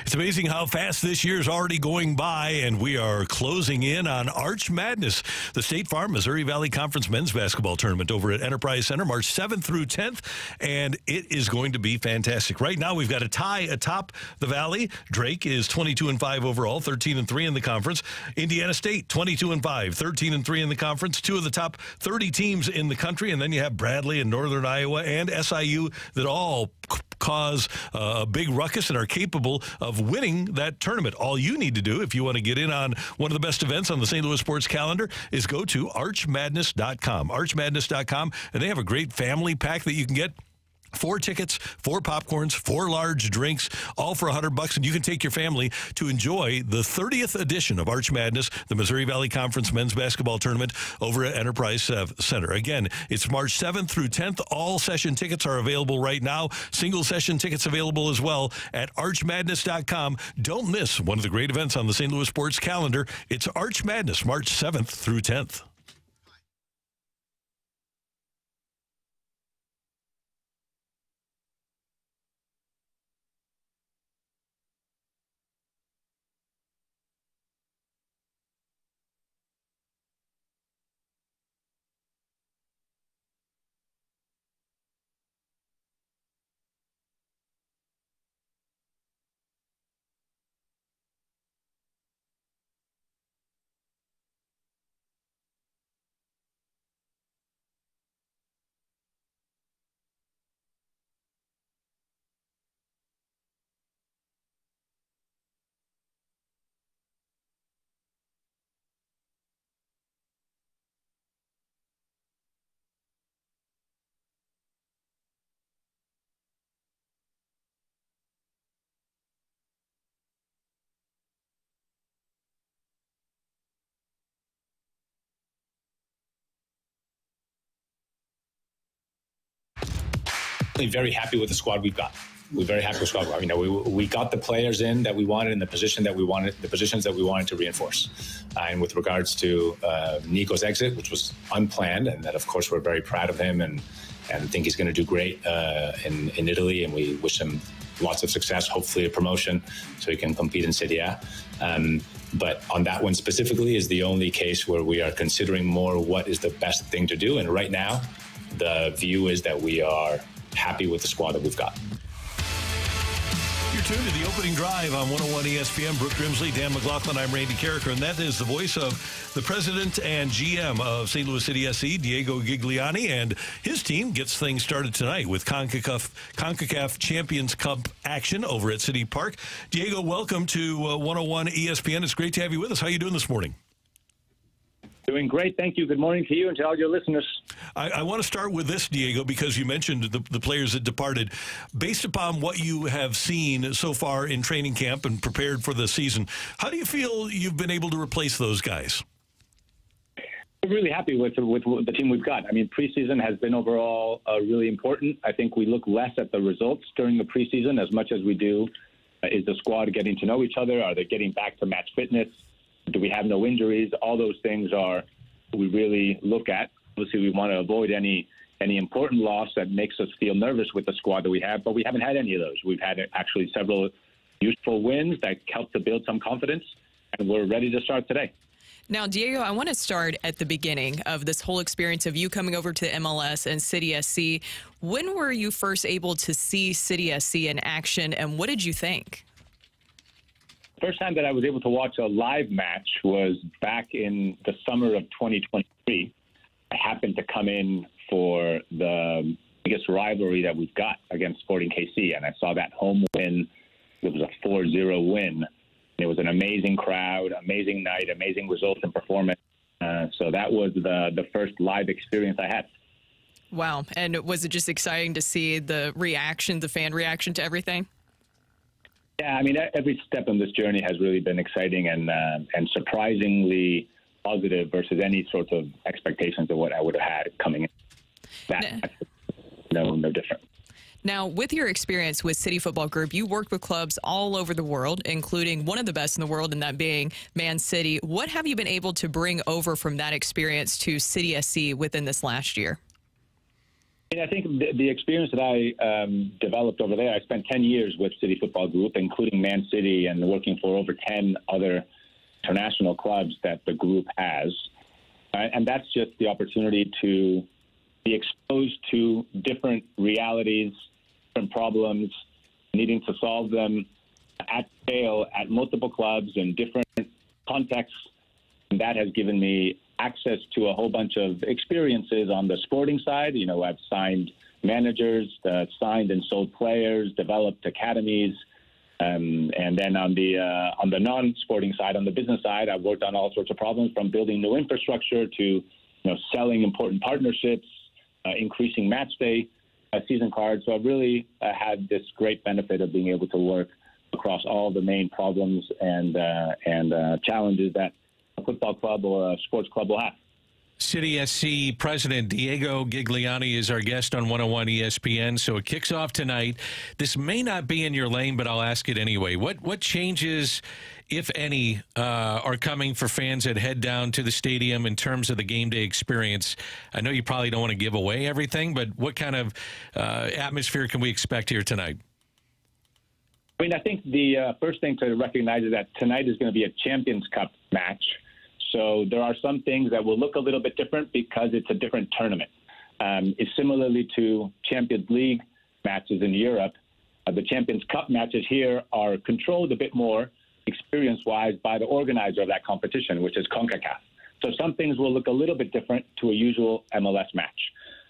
It's amazing how fast this year is already going by, and we are closing in on Arch Madness, the State Farm Missouri Valley Conference men's basketball tournament over at Enterprise Center, March 7th through 10th, and it is going to be fantastic. Right now, we've got a tie atop the Valley. Drake is 22 and 5 overall, 13 and 3 in the conference. Indiana State 22 and 5, 13 and 3 in the conference. Two of the top 30 teams in the country, and then you have Bradley and Northern Iowa and SIU that all cause uh, a big ruckus and are capable of winning that tournament. All you need to do if you want to get in on one of the best events on the St. Louis sports calendar is go to archmadness.com. Archmadness.com, and they have a great family pack that you can get Four tickets, four popcorns, four large drinks, all for 100 bucks, and you can take your family to enjoy the 30th edition of Arch Madness, the Missouri Valley Conference men's basketball tournament over at Enterprise Center. Again, it's March 7th through 10th. All session tickets are available right now. Single session tickets available as well at archmadness.com. Don't miss one of the great events on the St. Louis sports calendar. It's Arch Madness, March 7th through 10th. Very happy with the squad we've got. We're very happy with the squad. I mean, we, we got the players in that we wanted in the position that we wanted, the positions that we wanted to reinforce. Uh, and with regards to uh, Nico's exit, which was unplanned, and that of course we're very proud of him and and think he's going to do great uh, in in Italy, and we wish him lots of success. Hopefully, a promotion so he can compete in Serie A. Um, but on that one specifically is the only case where we are considering more what is the best thing to do. And right now, the view is that we are happy with the squad that we've got. You're tuned to the opening drive on 101 ESPN. Brooke Grimsley, Dan McLaughlin. I'm Randy Karraker, and that is the voice of the president and GM of St. Louis City SC, Diego Gigliani, and his team gets things started tonight with CONCACAF, CONCACAF Champions Cup action over at City Park. Diego, welcome to uh, 101 ESPN. It's great to have you with us. How are you doing this morning? Doing great. Thank you. Good morning to you and to all your listeners. I, I want to start with this, Diego, because you mentioned the, the, players that departed. Based upon what you have seen so far in training camp and prepared for the season, how do you feel you've been able to replace those guys? I'm really happy with, with the team we've got. I mean, preseason has been overall uh, really important. I think we look less at the results during the preseason as much as we do uh, is the squad getting to know each other? Are they getting back to match fitness? Do we have no injuries? All those things are we really look at. Obviously, we want to avoid any any important loss that makes us feel nervous with the squad that we have, but we haven't had any of those. We've had actually several useful wins that help to build some confidence, and we're ready to start today. Now, Diego, I want to start at the beginning of this whole experience of you coming over to MLS and City SC. When were you first able to see City SC in action, and what did you think? First time that I was able to watch a live match was back in the summer of 2023. I happened to come in for the biggest rivalry that we've got against Sporting KC, and I saw that home win. It was a 4-0 win. It was an amazing crowd, amazing night, amazing results and performance. Uh, so that was the the first live experience I had. Wow! And was it just exciting to see the reaction, the fan reaction to everything? Yeah, I mean, every step in this journey has really been exciting and uh, and surprisingly positive versus any sort of expectations of what I would have had coming in. That no, no different. Now, with your experience with City Football Group, you worked with clubs all over the world, including one of the best in the world, and that being Man City. What have you been able to bring over from that experience to City SC within this last year? And I think the, the experience that I um, developed over there, I spent 10 years with City Football Group, including Man City, and working for over 10 other international clubs that the group has. Uh, and that's just the opportunity to be exposed to different realities, different problems, needing to solve them at scale at multiple clubs in different contexts. And that has given me access to a whole bunch of experiences on the sporting side. You know, I've signed managers, uh, signed and sold players, developed academies. Um, and then on the uh, on the non-sporting side, on the business side, I've worked on all sorts of problems from building new infrastructure to you know selling important partnerships, uh, increasing match day uh, season cards. So I've really uh, had this great benefit of being able to work across all the main problems and uh, and challenges that football club or a sports club will have. City SC President Diego Gigliani is our guest on 101 ESPN. So it kicks off tonight. This may not be in your lane, but I'll ask it anyway. What what changes, if any, uh, are coming for fans that head down to the stadium in terms of the game day experience? I know you probably don't want to give away everything, but what kind of uh, atmosphere can we expect here tonight? I mean, I think the uh, first thing to recognize is that tonight is going to be a Champions Cup match. So there are some things that will look a little bit different because it's a different tournament. Um, it's similarly to Champions League matches in Europe. Uh, the Champions Cup matches here are controlled a bit more experience-wise by the organizer of that competition, which is CONCACAF. So some things will look a little bit different to a usual MLS match.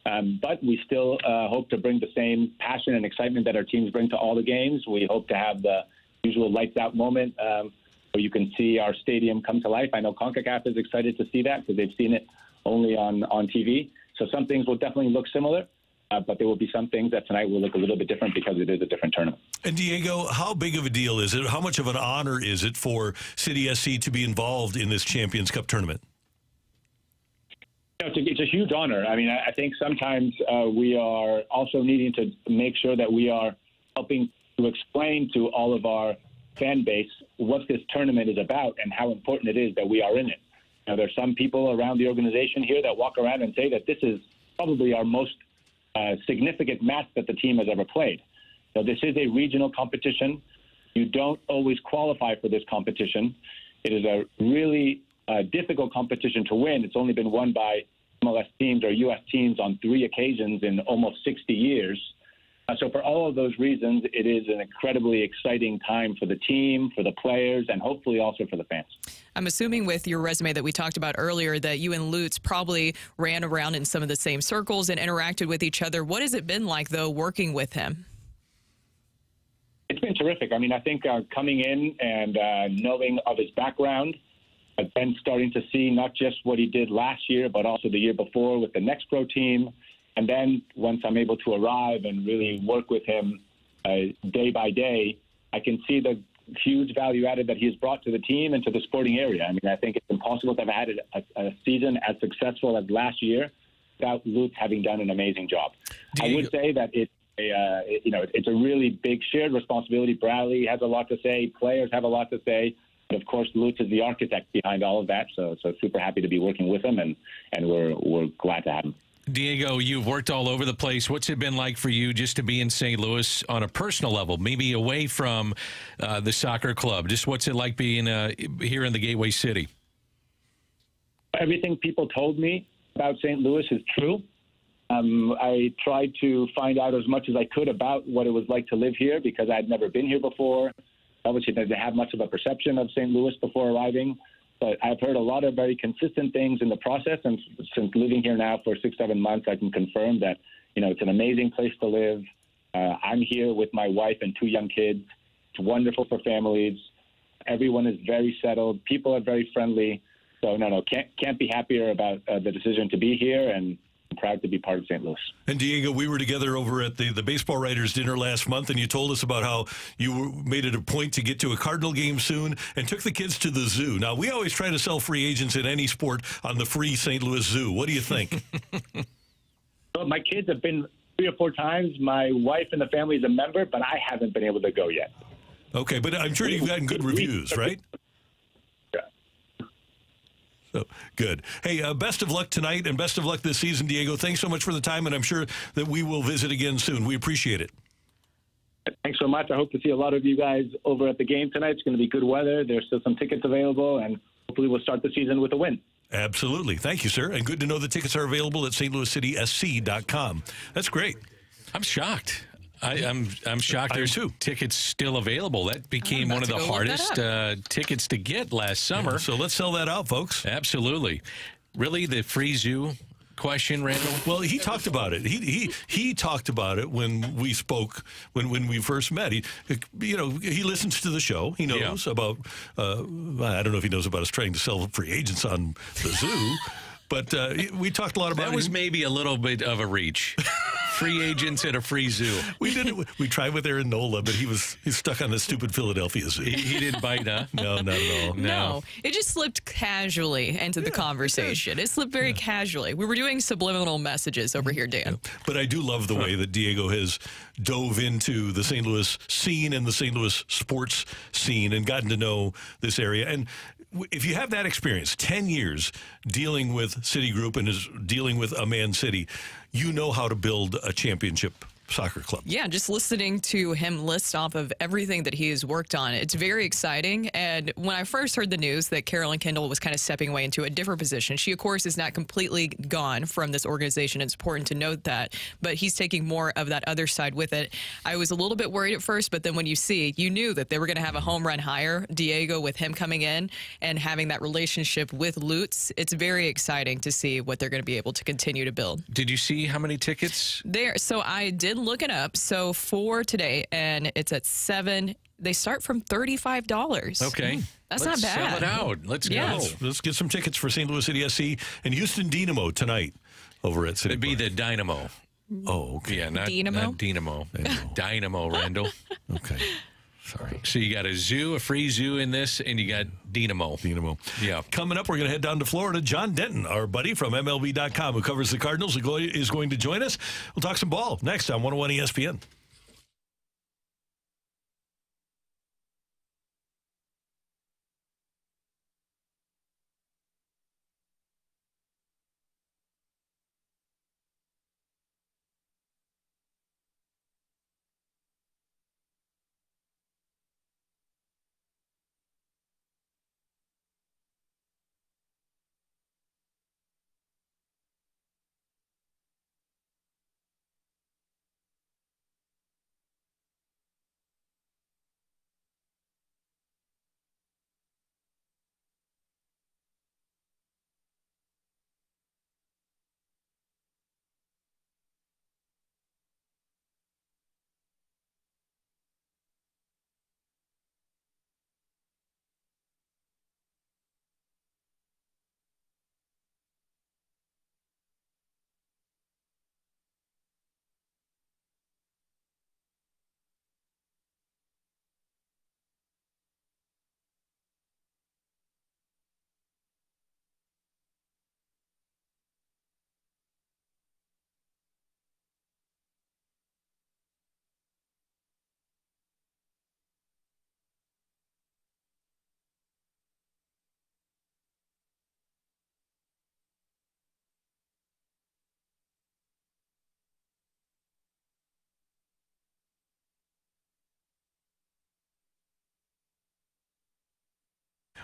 Um, but we still uh, hope to bring the same passion and excitement that our teams bring to all the games. We hope to have the usual lights out moment um, you can see our stadium come to life. I know CONCACAF is excited to see that because they've seen it only on, on TV. So some things will definitely look similar. Uh, but there will be some things that tonight will look a little bit different because it is a different tournament. And Diego, how big of a deal is it? How much of an honor is it for City SC to be involved in this Champions Cup tournament? it's, a, it's a huge honor. I mean, I, I think sometimes uh, we are also needing to make sure that we are helping to explain to all of our fan base what this tournament is about and how important it is that we are in it. Now, there's some people around the organization here that walk around and say that this is probably our most uh, significant match that the team has ever played. Now, this is a regional competition. You don't always qualify for this competition. It is a really uh, difficult competition to win. It's only been won by MLS teams or U.S. teams on three occasions in almost 60 years. Uh, so, for all of those reasons, it is an incredibly exciting time for the team, for the players, and hopefully also for the fans. I'm assuming with your resume that we talked about earlier that you and Lutz probably ran around in some of the same circles and interacted with each other. What has it been like, though, working with him? It's been terrific. I mean, I think uh, coming in and uh, knowing of his background, I've been starting to see not just what he did last year, but also the year before with the Next Pro team. And then once I'm able to arrive and really work with him uh, day by day, I can see the huge value added that he has brought to the team and to the sporting area. I mean, I think it's impossible to have had a, a season as successful as last year without Lutz having done an amazing job. I would say that it's a, uh, you know, it's a really big shared responsibility. Bradley has a lot to say. Players have a lot to say. But of course, Lutz is the architect behind all of that. So, so super happy to be working with him, and and we're we're glad to have him. Diego, you've worked all over the place. What's it been like for you just to be in St. Louis on a personal level, maybe away from uh, the soccer club? Just what's it like being uh, here in the Gateway City? Everything people told me about St. Louis is true. Um, I tried to find out as much as I could about what it was like to live here because I had never been here before. Obviously, didn't have much of a perception of St. Louis before arriving but I've heard a lot of very consistent things in the process. And since living here now for six, seven months, I can confirm that, you know, it's an amazing place to live. Uh, I'm here with my wife and two young kids. It's wonderful for families. Everyone is very settled. People are very friendly. So, no, no, can't, can't be happier about uh, the decision to be here. And proud to be part of St. Louis. And Diego, we were together over at the, the baseball writers dinner last month, and you told us about how you made it a point to get to a Cardinal game soon and took the kids to the zoo. Now, we always try to sell free agents in any sport on the free St. Louis Zoo. What do you think? well, my kids have been three or four times. My wife and the family is a member, but I haven't been able to go yet. Okay, but I'm sure you've gotten good reviews, right? So, good. Hey, uh, best of luck tonight and best of luck this season, Diego. Thanks so much for the time, and I'm sure that we will visit again soon. We appreciate it. Thanks so much. I hope to see a lot of you guys over at the game tonight. It's going to be good weather. There's still some tickets available, and hopefully we'll start the season with a win. Absolutely. Thank you, sir. And good to know the tickets are available at stlouiscitysc.com. That's great. I'm shocked. I, I'm I'm shocked. There's too. tickets still available. That became one of the hardest uh, tickets to get last summer. So let's sell that out, folks. Absolutely. Really, the free zoo question, Randall? Well, he talked about it. He he he talked about it when we spoke when when we first met. He you know he listens to the show. He knows about. Uh, I don't know if he knows about us trying to sell free agents on the zoo, but uh, we talked a lot about. That was him. maybe a little bit of a reach. free agents at a free zoo. We did it. We tried with Aaron Nola, but he was he's stuck on the stupid Philadelphia zoo. He, he didn't bite, huh? No, not at all. No, it just slipped casually into the conversation. It slipped very casually. We were doing subliminal messages over here, Dan. But I do love the way that Diego has dove into the St. Louis scene and the St. Louis sports scene and gotten to know this area. And if you have that experience, 10 years dealing with Citigroup and is dealing with a Man City, you know how to build a championship soccer club. Yeah, just listening to him list off of everything that he has worked on, it's very exciting. And when I first heard the news that Carolyn Kindle was kind of stepping away into a different position, she, of course, is not completely gone from this organization. It's important to note that, but he's taking more of that other side with it. I was a little bit worried at first, but then when you see, you knew that they were going to have a home run hire, Diego, with him coming in and having that relationship with Lutz. It's very exciting to see what they're going to be able to continue to build. Did you see how many tickets? There. So I did look it up. So for today, and it's at seven. They start from thirty-five dollars. Okay. Hmm. That's Let's not bad. Sell it out. Let's Yeah. go. Let's, let's get some tickets for St. Louis City SC and Houston Dynamo tonight over at City It'd be the Dynamo. Oh, okay. Yeah, not Dynamo? Not Dynamo. Dynamo, Randall. Okay. Sorry. So you got a zoo, a free zoo in this, and you got Dynamo. Dynamo. Yeah. Coming up, we're going to head down to Florida. John Denton, our buddy from MLB.com, who covers the Cardinals, is going- is going to join us. We'll talk some ball next on 101 ESPN.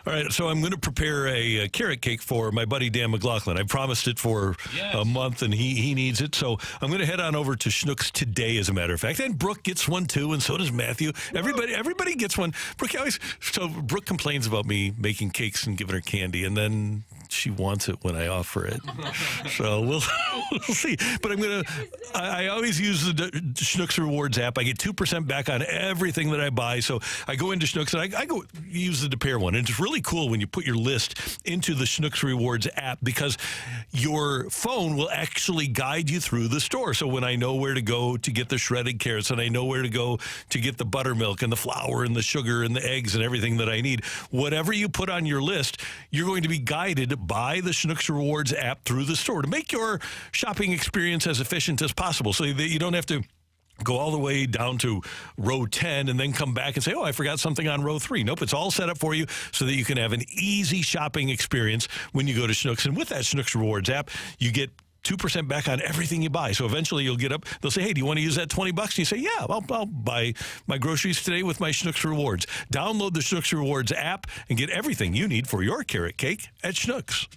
All right, so I'm going to prepare a, uh carrot cake for my buddy Dan McLaughlin. I promised it for a month, and he he needs it. So I'm going to head on over to Schnucks today, as a matter of fact. And Brooke gets one too, and so does Matthew. Everybody everybody gets one. Brooke always so Brooke complains about me making cakes and giving her candy, and then she wants it when I offer it. so we'll, we'll see. But I'm gonna. I, I always use the D- Schnucks Rewards app. I get two percent back on everything that I buy. So I go into Schnucks and I, I go use the Des Peres one, and it's really cool when you put your list into the Schnucks Rewards app because your phone will actually guide you through the store. So when I know where to go to get the shredded carrots, and I know where to go to get the buttermilk and the flour and the sugar and the eggs and everything that I need, whatever you put on your list, you're going to be guided by the Schnucks Rewards app through the store to make your shopping experience as efficient as possible so that you don't have to go all the way down to row 10 and then come back and say, oh, I forgot something on row 3. Nope, it's all set up for you so that you can have an easy shopping experience when you go to Schnucks. And with that Schnucks Rewards app, you get 2% back on everything you buy. So eventually you'll get up, they'll say, hey, do you want to use that 20 bucks? And you say, yeah, I'll, I'll buy my groceries today with my Schnucks Rewards. Download the Schnucks Rewards app and get everything you need for your carrot cake at Schnucks.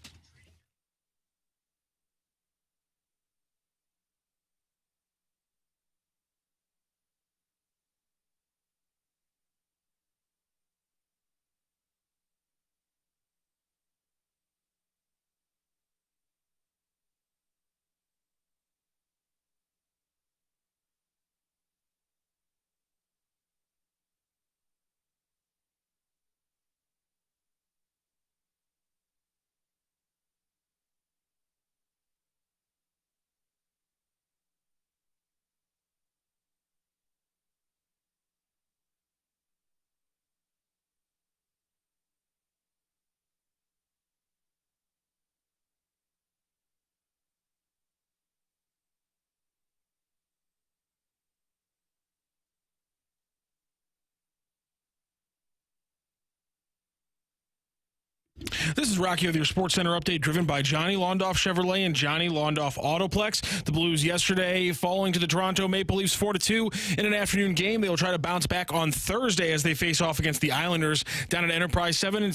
This is Rocky with your Sports Center update driven by Johnny Londoff Chevrolet and Johnny Londoff Autoplex. The Blues yesterday falling to the Toronto Maple Leafs 4 2 in an afternoon game. They will try to bounce back on Thursday as they face off against the Islanders down at Enterprise 7.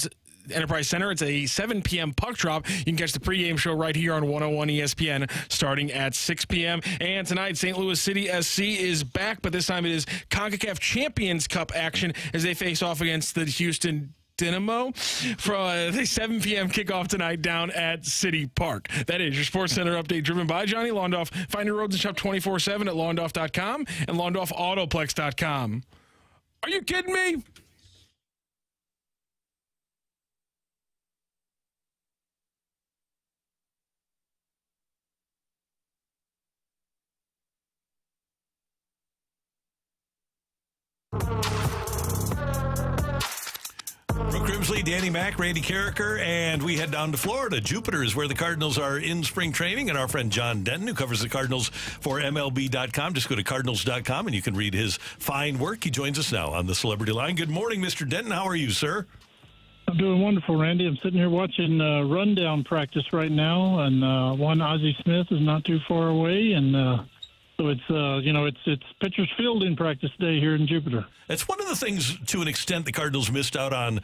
Enterprise Center. It's a 7 p.m. puck drop. You can catch the pregame show right here on 101 ESPN starting at 6 p.m. And tonight, St. Louis City SC is back, but this time it is CONCACAF Champions Cup action as they face off against the Houston Dynamo for uh, the 7 p.m. kickoff tonight down at City Park. That is your Sports Center update driven by Johnny Londoff. Find your roads and shop 24 7 at londoff.com and londoffautoplex.com. Are you kidding me? Brooke Grimsley, Danny Mack, Randy Karraker, and we head down to Florida. Jupiter is where the Cardinals are in spring training, and our friend John Denton, who covers the Cardinals for MLB.com, just go to Cardinals.com and you can read his fine work. He joins us now on the Celebrity Line. Good morning, Mr. Denton. How are you, sir? I'm doing wonderful, Randy. I'm sitting here watching uh, rundown practice right now, and uh, one Ozzie Smith is not too far away, and uh, so it's uh, you know it's it's pitchers fielding practice day here in Jupiter. It's one of the things, to an extent, the Cardinals missed out on,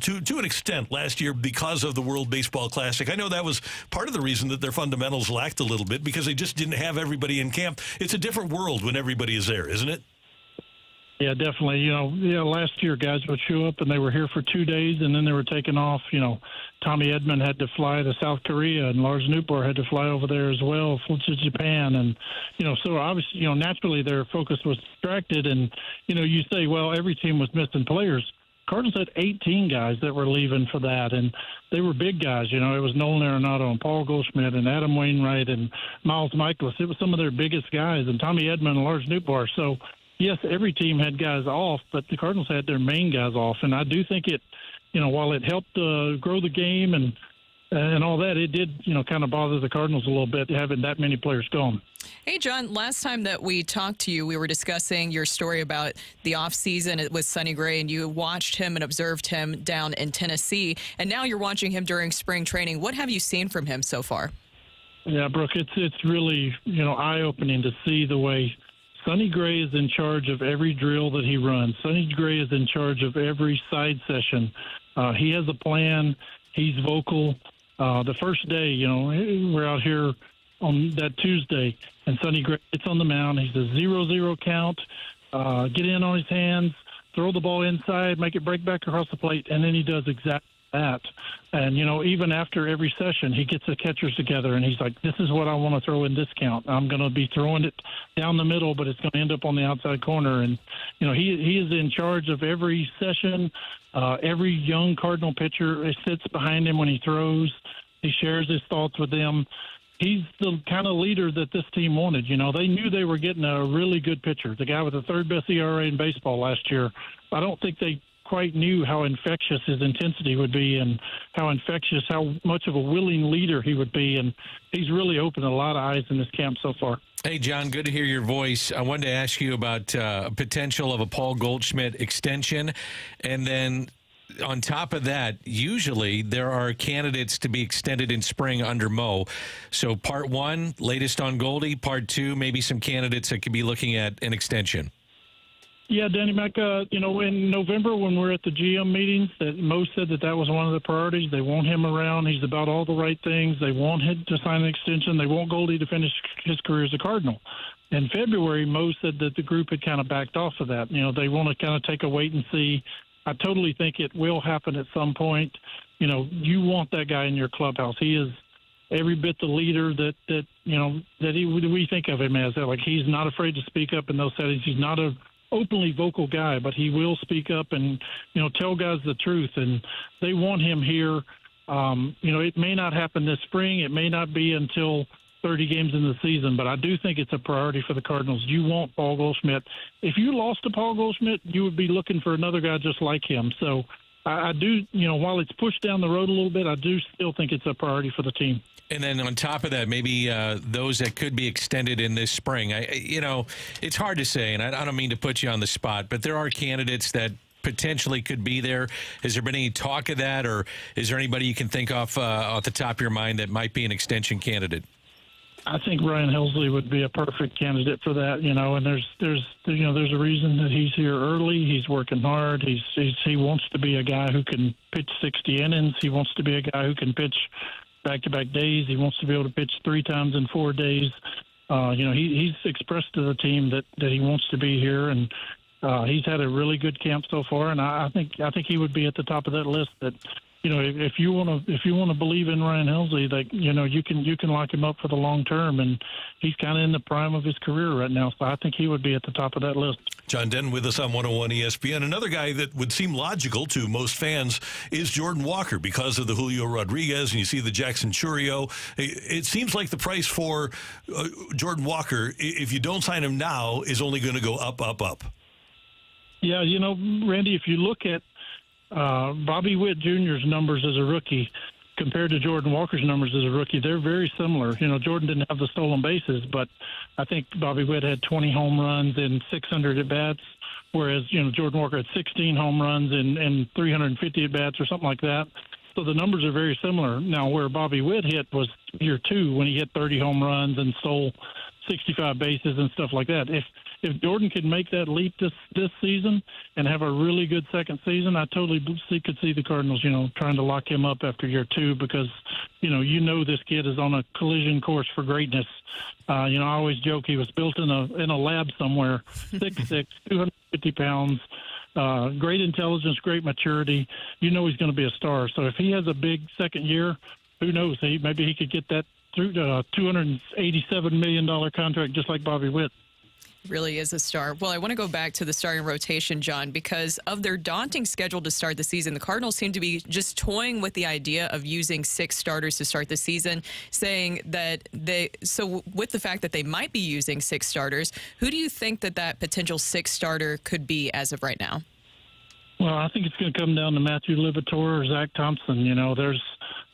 to to an extent, last year because of the World Baseball Classic. I know that was part of the reason that their fundamentals lacked a little bit because they just didn't have everybody in camp. It's a different world when everybody is there, isn't it? Yeah, definitely. You know, yeah, last year guys would show up and they were here for two days and then they were taken off. You know, Tommy Edman had to fly to South Korea and Lars Nootbaar had to fly over there as well, to Japan. And, you know, so obviously, you know, naturally their focus was distracted. And, you know, you say, well, every team was missing players. Cardinals had 18 guys that were leaving for that, and they were big guys. You know, it was Nolan Arenado and Paul Goldschmidt and Adam Wainwright and Miles Mikolas. It was some of their biggest guys, and Tommy Edman and Lars Nootbaar. So, yes, every team had guys off, but the Cardinals had their main guys off, and I do think it, you know, while it helped uh, grow the game and and all that, it did, you know, kind of bother the Cardinals a little bit having that many players gone. Hey, John, last time that we talked to you, we were discussing your story about the offseason with Sonny Gray, and you watched him and observed him down in Tennessee. And now you're watching him during spring training. What have you seen from him so far? Yeah, Brooke, it's, it's really, you know, eye opening to see the way Sonny Gray is in charge of every drill that he runs. Sonny Gray is in charge of every side session. Uh, he has a plan. He's vocal. Uh, the first day, you know, we're out here on that Tuesday, and Sonny Gray gets on the mound. He's a zero-zero count. Uh, get in on his hands, throw the ball inside, make it break back across the plate, and then he does exactly that. And you know, even after every session, he gets the catchers together and he's like, "This is what I want to throw in this count. I'm going to be throwing it down the middle, but it's going to end up on the outside corner." And you know, he he is in charge of every session. Uh, every young Cardinal pitcher sits behind him when he throws. He shares his thoughts with them. He's the kind of leader that this team wanted. You know, they knew they were getting a really good pitcher, the guy with the third best ERA in baseball last year. I don't think they quite knew how infectious his intensity would be and how infectious, how much of a willing leader he would be. And he's really opened a lot of eyes in this camp so far. Hey, John, good to hear your voice. I wanted to ask you about uh, potential of a Paul Goldschmidt extension. And then on top of that, usually there are candidates to be extended in spring under Mo. So, part one, latest on Goldie. Part two, maybe some candidates that could be looking at an extension. Yeah, Danny Mac, uh, you know, in November when we're at the GM meetings, that Mo said that that was one of the priorities. They want him around. He's about all the right things. They want him to sign an extension. They want Goldie to finish his career as a Cardinal. In February, Mo said that the group had kind of backed off of that. You know, they want to kind of take a wait and see. I totally think it will happen at some point. You know, you want that guy in your clubhouse. He is every bit the leader that that you know that he we think of him as. That Like he's not afraid to speak up in those settings. He's not a openly vocal guy, but he will speak up and you know tell guys the truth. And they want him here. Um, you know, it may not happen this spring. It may not be until 30 games in the season, but I do think it's a priority for the Cardinals. You want Paul Goldschmidt. If you lost to Paul Goldschmidt, you would be looking for another guy just like him. So I, I do, you know, while it's pushed down the road a little bit, I do still think it's a priority for the team. And then on top of that, maybe uh, those that could be extended in this spring. I, you know, it's hard to say, and I, I don't mean to put you on the spot, but there are candidates that potentially could be there. Has there been any talk of that, or is there anybody you can think off uh, off the top of your mind that might be an extension candidate? I think Ryan Helsley would be a perfect candidate for that. You know, and there's there's you know there's a reason that he's here early. He's working hard. He's, he's he wants to be a guy who can pitch 60 innings. He wants to be a guy who can pitch back to back days. He wants to be able to pitch three times in four days. Uh, you know, he, he's expressed to the team that, that he wants to be here, and uh, he's had a really good camp so far. And I, I think I think he would be at the top of that list. That you know, if, if you want to if you want to believe in Ryan Helsley, that you know you can you can lock him up for the long term, and he's kind of in the prime of his career right now. So I think he would be at the top of that list. John Den with us on 101 ESPN. Another guy that would seem logical to most fans is Jordan Walker because of the Julio Rodriguez, and you see the Jackson Chourio. It, seems like the price for uh, Jordan Walker, if you don't sign him now, is only going to go up, up, up. Yeah, you know, Randy, if you look at uh, Bobby Witt Jr.'s numbers as a rookie compared to Jordan Walker's numbers as a rookie, they're very similar. You know, Jordan didn't have the stolen bases, but I think Bobby Witt had 20 home runs and 600 at bats, whereas you know Jordan Walker had 16 home runs and, and 350 at bats or something like that. So the numbers are very similar. Now, where Bobby Witt hit was year two when he hit 30 home runs and stole 65 bases and stuff like that. If if Jordan could make that leap this this season and have a really good second season, I totally see, could see the Cardinals, you know, trying to lock him up after year two because, you know, you know this kid is on a collision course for greatness. Uh, you know, I always joke he was built in a in a lab somewhere, six six, two hundred fifty pounds. Uh, great intelligence, great maturity. You know he's going to be a star. So if he has a big second year, who knows? He maybe he could get that through uh, two hundred eighty-seven million dollar contract, just like Bobby Witt really is a star. Well, I want to go back to the starting rotation, John, because of their daunting schedule to start the season, the Cardinals seem to be just toying with the idea of using six starters to start the season, saying that they. So, with the fact that they might be using six starters, who do you think that that potential six starter could be as of right now? Well, I think it's going to come down to Matthew Liberatore or Zach Thompson. You know, there's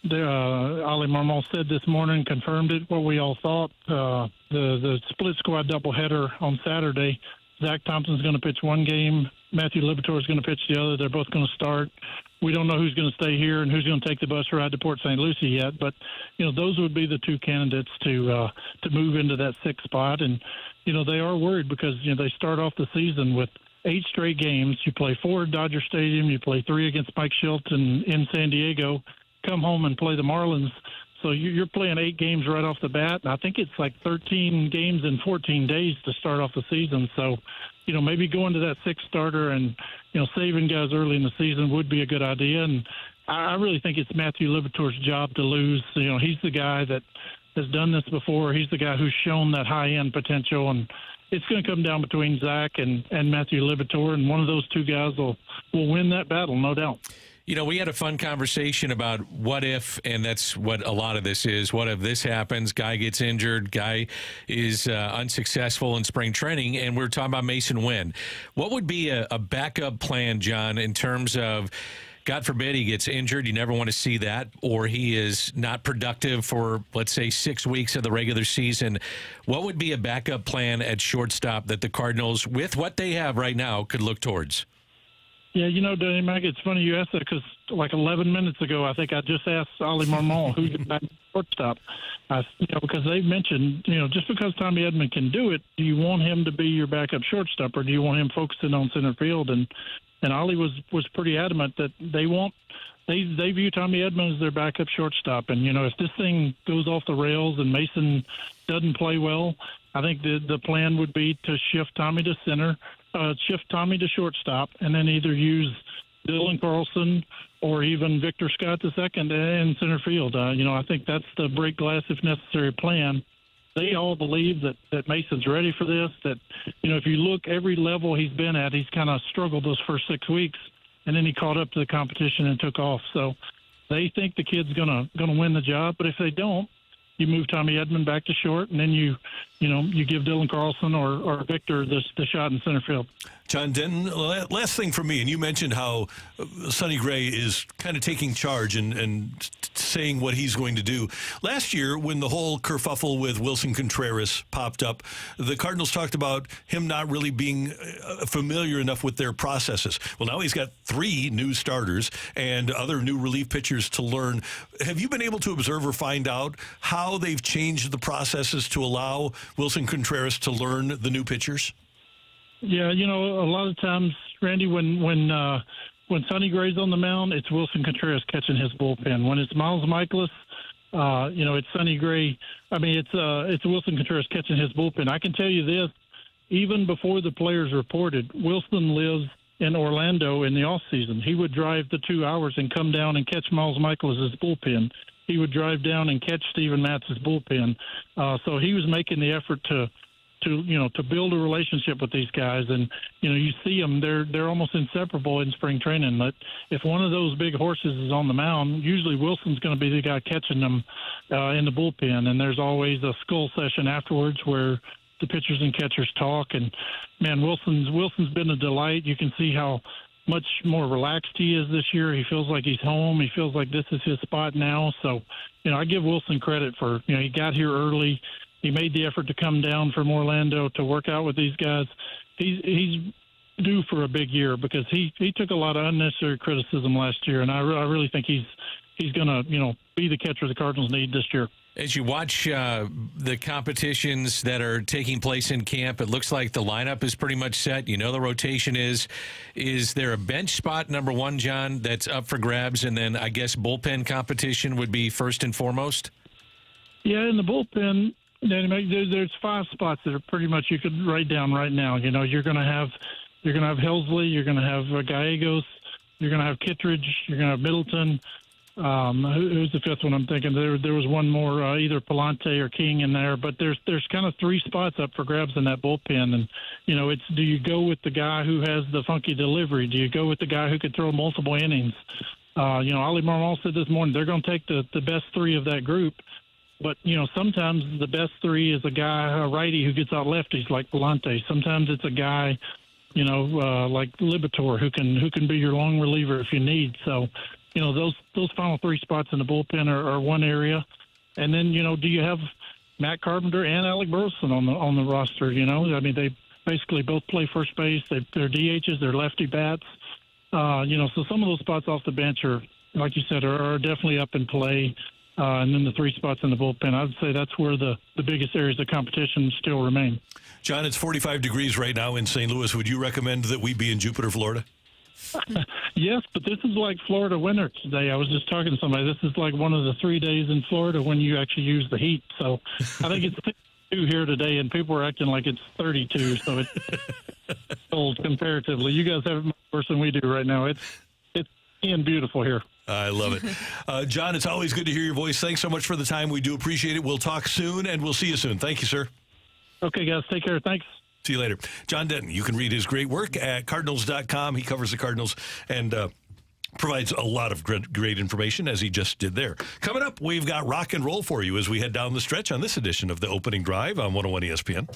uh, Oli Marmol said this morning, confirmed it, what we all thought. Uh, the the split squad doubleheader on Saturday. Zach Thompson's going to pitch one game. Matthew Liberatore is going to pitch the other. They're both going to start. We don't know who's going to stay here and who's going to take the bus ride to Port St. Lucie yet, but you know those would be the two candidates to uh, to move into that sixth spot. And you know they are worried because you know they start off the season with eight straight games. You play four at Dodger Stadium. You play three against Mike Shildt in San Diego come home and play the Marlins. So you're playing eight games right off the bat. And I think it's like 13 games in 14 days to start off the season. So, you know, maybe going to that sixth starter and, you know, saving guys early in the season would be a good idea. And I really think it's Matthew Liberatore's job to lose. You know, he's the guy that has done this before. He's the guy who's shown that high end potential. And it's going to come down between Zach and, and Matthew Liberatore. And one of those two guys will, will win that battle, no doubt. You know, we had a fun conversation about what if, and that's what a lot of this is. What if this happens? Guy gets injured, guy is uh, unsuccessful in spring training, and we're talking about Masyn Winn. What would be a, a backup plan, John, in terms of God forbid he gets injured. You never want to see that, or he is not productive for, let's say, six weeks of the regular season. What would be a backup plan at shortstop that the Cardinals, with what they have right now, could look towards? Yeah, you know, Danny Mac, it's funny you asked that because like 11 minutes ago, I think I just asked Oli Marmol who's your back shortstop. I, you know, because they mentioned, you know, just because Tommy Edman can do it, do you want him to be your backup shortstop or do you want him focusing on center field? And and Oli was was pretty adamant that they want they they view Tommy Edman as their backup shortstop. And you know, if this thing goes off the rails and Masyn doesn't play well, I think the the plan would be to shift Tommy to center uh, shift Tommy to shortstop, and then either use Dylan Carlson or even Victor Scott the second in center field. Uh, you know, I think that's the break glass if necessary plan. They all believe that that Masyn's ready for this. That you know, if you look every level he's been at, he's kind of struggled those first six weeks, and then he caught up to the competition and took off. So they think the kid's gonna gonna win the job. But if they don't, you move Tommy Edman back to short, and then you, you know, you give Dylan Carlson or, or Victor the, the shot in center field. John Denton, last thing for me, and you mentioned how uh, Sonny Gray is kind of taking charge and, and saying what he's going to do. Last year, when the whole kerfuffle with Willson Contreras popped up, the Cardinals talked about him not really being uh, familiar enough with their processes. Well, now he's got three new starters and other new relief pitchers to learn. Have you been able to observe or find out how they've changed the processes to allow Willson Contreras to learn the new pitchers? Yeah, you know, a lot of times, Randy, when when uh, when Sonny Gray's on the mound, it's Willson Contreras catching his bullpen. When it's Miles Mikolas, uh, you know, it's Sonny Gray. I mean, it's uh, it's Willson Contreras catching his bullpen. I can tell you this: even before the players reported, Willson lives in Orlando in the off season. He would drive the two hours and come down and catch Miles Mikolas' bullpen. He would drive down and catch Stephen Matz's bullpen. Uh, so he was making the effort to to you know to build a relationship with these guys. And you know you see them they're they're almost inseparable in spring training. But if one of those big horses is on the mound usually Willson's going to be the guy catching them uh, in the bullpen. And there's always a skull session afterwards where the pitchers and catchers talk. And man Willson's Willson's been a delight. You can see how much more relaxed he is this year he feels like he's home he feels like this is his spot now so you know I give Willson credit for you know he got here early he made the effort to come down from Orlando to work out with these guys. He's he's due for a big year because he he took a lot of unnecessary criticism last year, and I, re- I really think he's he's going to you know be the catcher the Cardinals need this year. As you watch uh, the competitions that are taking place in camp, it looks like the lineup is pretty much set. You know the rotation is. Is there a bench spot number one, John, that's up for grabs, and then I guess bullpen competition would be first and foremost. Yeah, in the bullpen, there's five spots that are pretty much you could write down right now. You know, you're going to have you're going to have Helsley, you're going to have uh, Gallegos, you're going to have Kittredge, you're going to have Middleton. Um, who's the fifth one? I'm thinking there there was one more, uh, either Pallante or King in there, but there's there's kind of three spots up for grabs in that bullpen, and you know it's do you go with the guy who has the funky delivery? Do you go with the guy who could throw multiple innings? Uh, you know, Oli Marmol said this morning they're going to take the the best three of that group but you know, sometimes the best three is a guy, a righty who gets out lefties like Pallante. Sometimes it's a guy, you know, uh, like Liberatore who can who can be your long reliever if you need. So, you know, those those final three spots in the bullpen are, are one area, and then you know, do you have Matt Carpenter and Alec Burleson on the on the roster? You know, I mean, they basically both play first base. They, they're DHs. They're lefty bats. Uh, you know, so some of those spots off the bench are, like you said, are, are definitely up in play uh, and then the three spots in the bullpen. I'd say that's where the, the biggest areas of competition still remain. John, it's 45 degrees right now in St. Louis. Would you recommend that we be in Jupiter, Florida? yes, but this is like Florida winter today. I was just talking to somebody. This is like one of the three days in Florida when you actually use the heat. So I think it's two here today, and people are acting like it's 32. So it's cold comparatively. You guys have it much worse than we do right now. It's it's and beautiful here. I love it. Uh, John, it's always good to hear your voice. Thanks so much for the time. We do appreciate it. We'll talk soon, and we'll see you soon. Thank you, sir. Okay, guys. Take care. Thanks. See you later. John Denton, you can read his great work at Cardinals.com. He covers the Cardinals and uh, provides a lot of great, great information, as he just did there. Coming up, we've got rock and roll for you as we head down the stretch on this edition of the opening drive on 101 ESPN.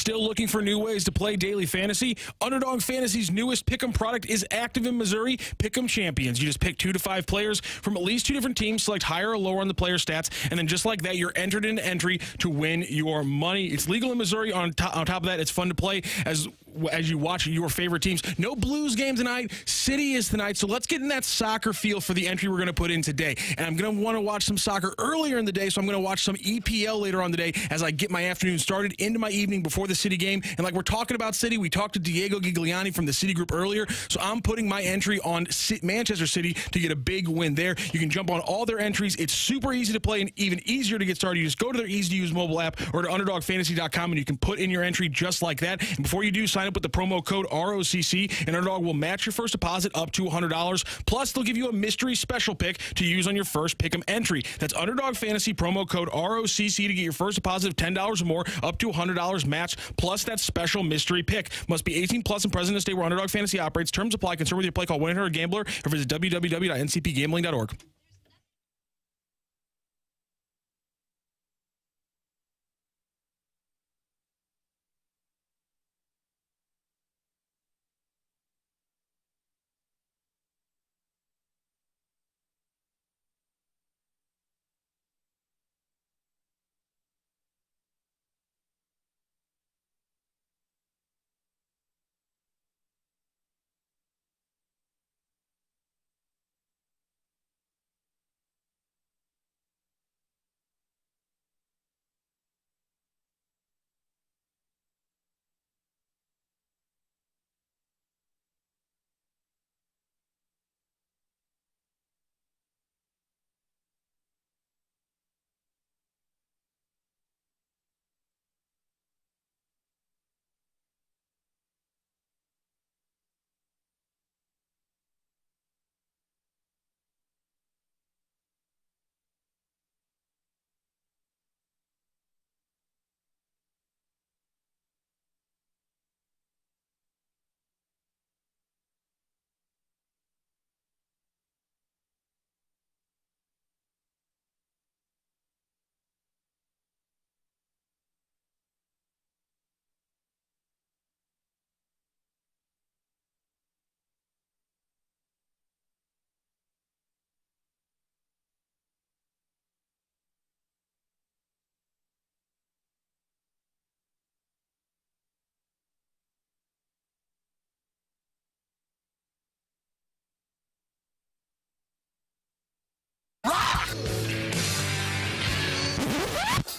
Still looking for new ways to play daily fantasy? Underdog Fantasy's newest Pick'em product is active in Missouri. Pick'em Champions. You just pick two to five players from at least two different teams, select higher or lower on the player stats, and then just like that, you're entered into entry to win your money. It's legal in Missouri. On, to- on top of that, it's fun to play as as you watch your favorite teams. No Blues game tonight. City is tonight. So let's get in that soccer feel for the entry we're going to put in today. And I'm going to want to watch some soccer earlier in the day. So I'm going to watch some EPL later on the day as I get my afternoon started into my evening before the City game. And like we're talking about City, we talked to Diego Gigliani from the City Group earlier. So I'm putting my entry on Manchester City to get a big win there. You can jump on all their entries. It's super easy to play and even easier to get started. You just go to their easy to use mobile app or to underdogfantasy.com and you can put in your entry just like that. And before you do, sign up with the promo code ROCC and Underdog will match your first deposit up to $100. Plus, they'll give you a mystery special pick to use on your first pick'em entry. That's Underdog Fantasy promo code ROCC to get your first deposit of $10 or more up to $100 match plus that special mystery pick. Must be 18 plus and present in a state where Underdog Fantasy operates. Terms apply. Concern with your play call 1-800-GAMBLER or visit www.ncpgambling.org.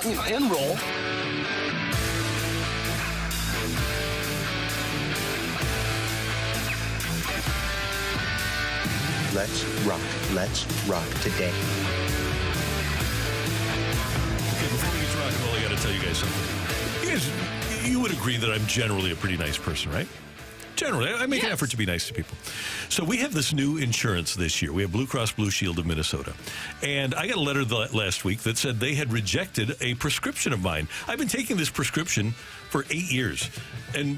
Enroll. Let's rock. Let's rock today. Okay, before we get to rock and roll, I got to tell you guys something. You guys, you would agree that I'm generally a pretty nice person, right? Generally, I make an effort to be nice to people. So we have this new insurance this year. We have Blue Cross Blue Shield of Minnesota. And I got a letter the, last week that said they had rejected a prescription of mine. I've been taking this prescription for eight years. And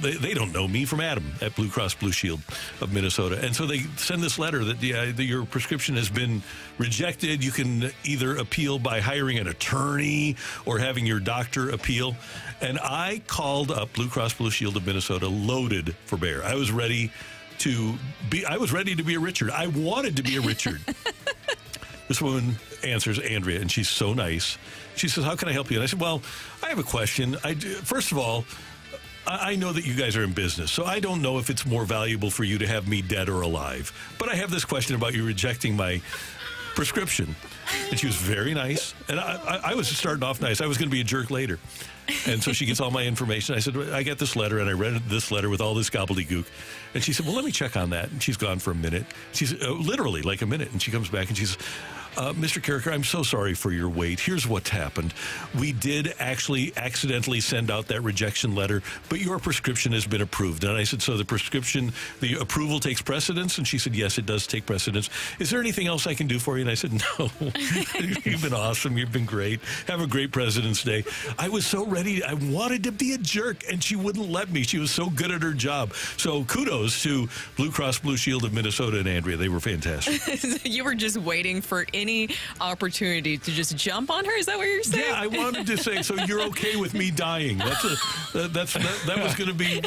they, they don't know me from Adam at Blue Cross Blue Shield of Minnesota. And so they send this letter that yeah, that your prescription has been rejected. You can either appeal by hiring an attorney or having your doctor appeal. And I called up Blue Cross Blue Shield of Minnesota loaded for bear. I was ready to be I was ready to be a Richard. I wanted to be a Richard. This woman answers Andrea, and she's so nice. She says, "How can I help you?" And I said, "Well, I have a question. I first of all, I know that you guys are in business, so I don't know if it's more valuable for you to have me dead or alive. But I have this question about you rejecting my prescription." And she was very nice, and I, I, I was starting off nice. I was going to be a jerk later, and so she gets all my information. I said, "I got this letter, and I read this letter with all this gobbledygook." And she said, "Well, let me check on that." And she's gone for a minute. She's uh, literally like a minute, and she comes back and she says. Uh, Mr. Karraker, I'm so sorry for your wait. Here's what's happened. We did actually accidentally send out that rejection letter, but your prescription has been approved. And I said, So the prescription, the approval takes precedence? And she said, Yes, it does take precedence. Is there anything else I can do for you? And I said, No. You've been awesome. You've been great. Have a great President's Day. I was so ready. I wanted to be a jerk, and she wouldn't let me. She was so good at her job. So kudos to Blue Cross Blue Shield of Minnesota and Andrea. They were fantastic. you were just waiting for any any opportunity to just jump on her? Is that what you're saying? Yeah, I wanted to say, so you're okay with me dying? That's a that, that's that, that was going to be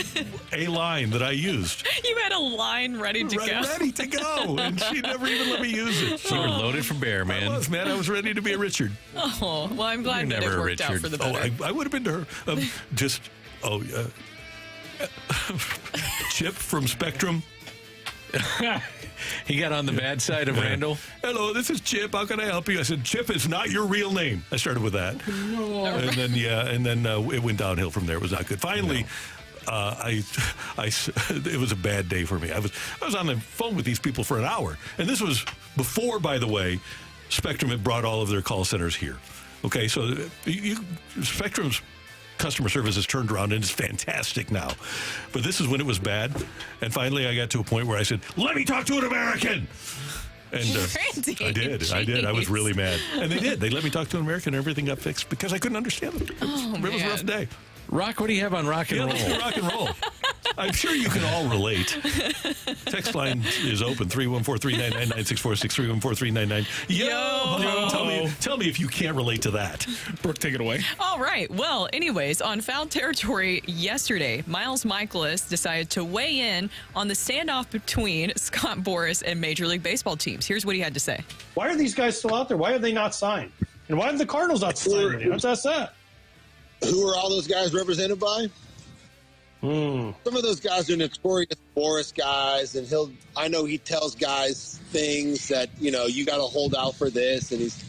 a line that I used. You had a line ready to Re- go. ready to go, and she never even let me use it. You were loaded for bear, man. I was, man. I was ready to be a Richard. Oh, well, I'm glad You're that it never a worked out for the Oh, better. I, I would have been to her. Um, just oh, uh, Chip from Spectrum. he got on the bad side of Randall. Hello, this is Chip. How can I help you? I said, Chip is not your real name. I started with that, and then yeah, and then uh, it went downhill from there. It was not good. Finally. Uh, I, I, it was a bad day for me. I was, I was on the phone with these people for an hour, and this was before, by the way, Spectrum had brought all of their call centers here. Okay, so uh, you, you, Spectrum's customer service has turned around and it's fantastic now. But this is when it was bad, and finally I got to a point where I said, "Let me talk to an American." And uh, I did. I did. I was really mad. And they did. They let me talk to an American and everything got fixed because I couldn't understand them. It was, Oh, it was a rough day. Rock, what do you have on rock and Yeah, roll? let's do rock and roll. I'm sure you can all relate. Text line is open 314-399-9646, 314-399. Yo! Tell me, tell me if you can't relate to that. Brooke, take it away. All right. Well, anyways, on foul territory yesterday, Miles Mikolas decided to weigh in on the standoff between Scott Boras and Major League Baseball teams. Here's what he had to say. Why are these guys still out there? Why are they not signed? And why have the Cardinals not signed any? Let's that. Who are all those guys represented by? Hmm. Some of those guys are notorious Boras guys, and he'll. I know he tells guys things that you know you got to hold out for this, and he's.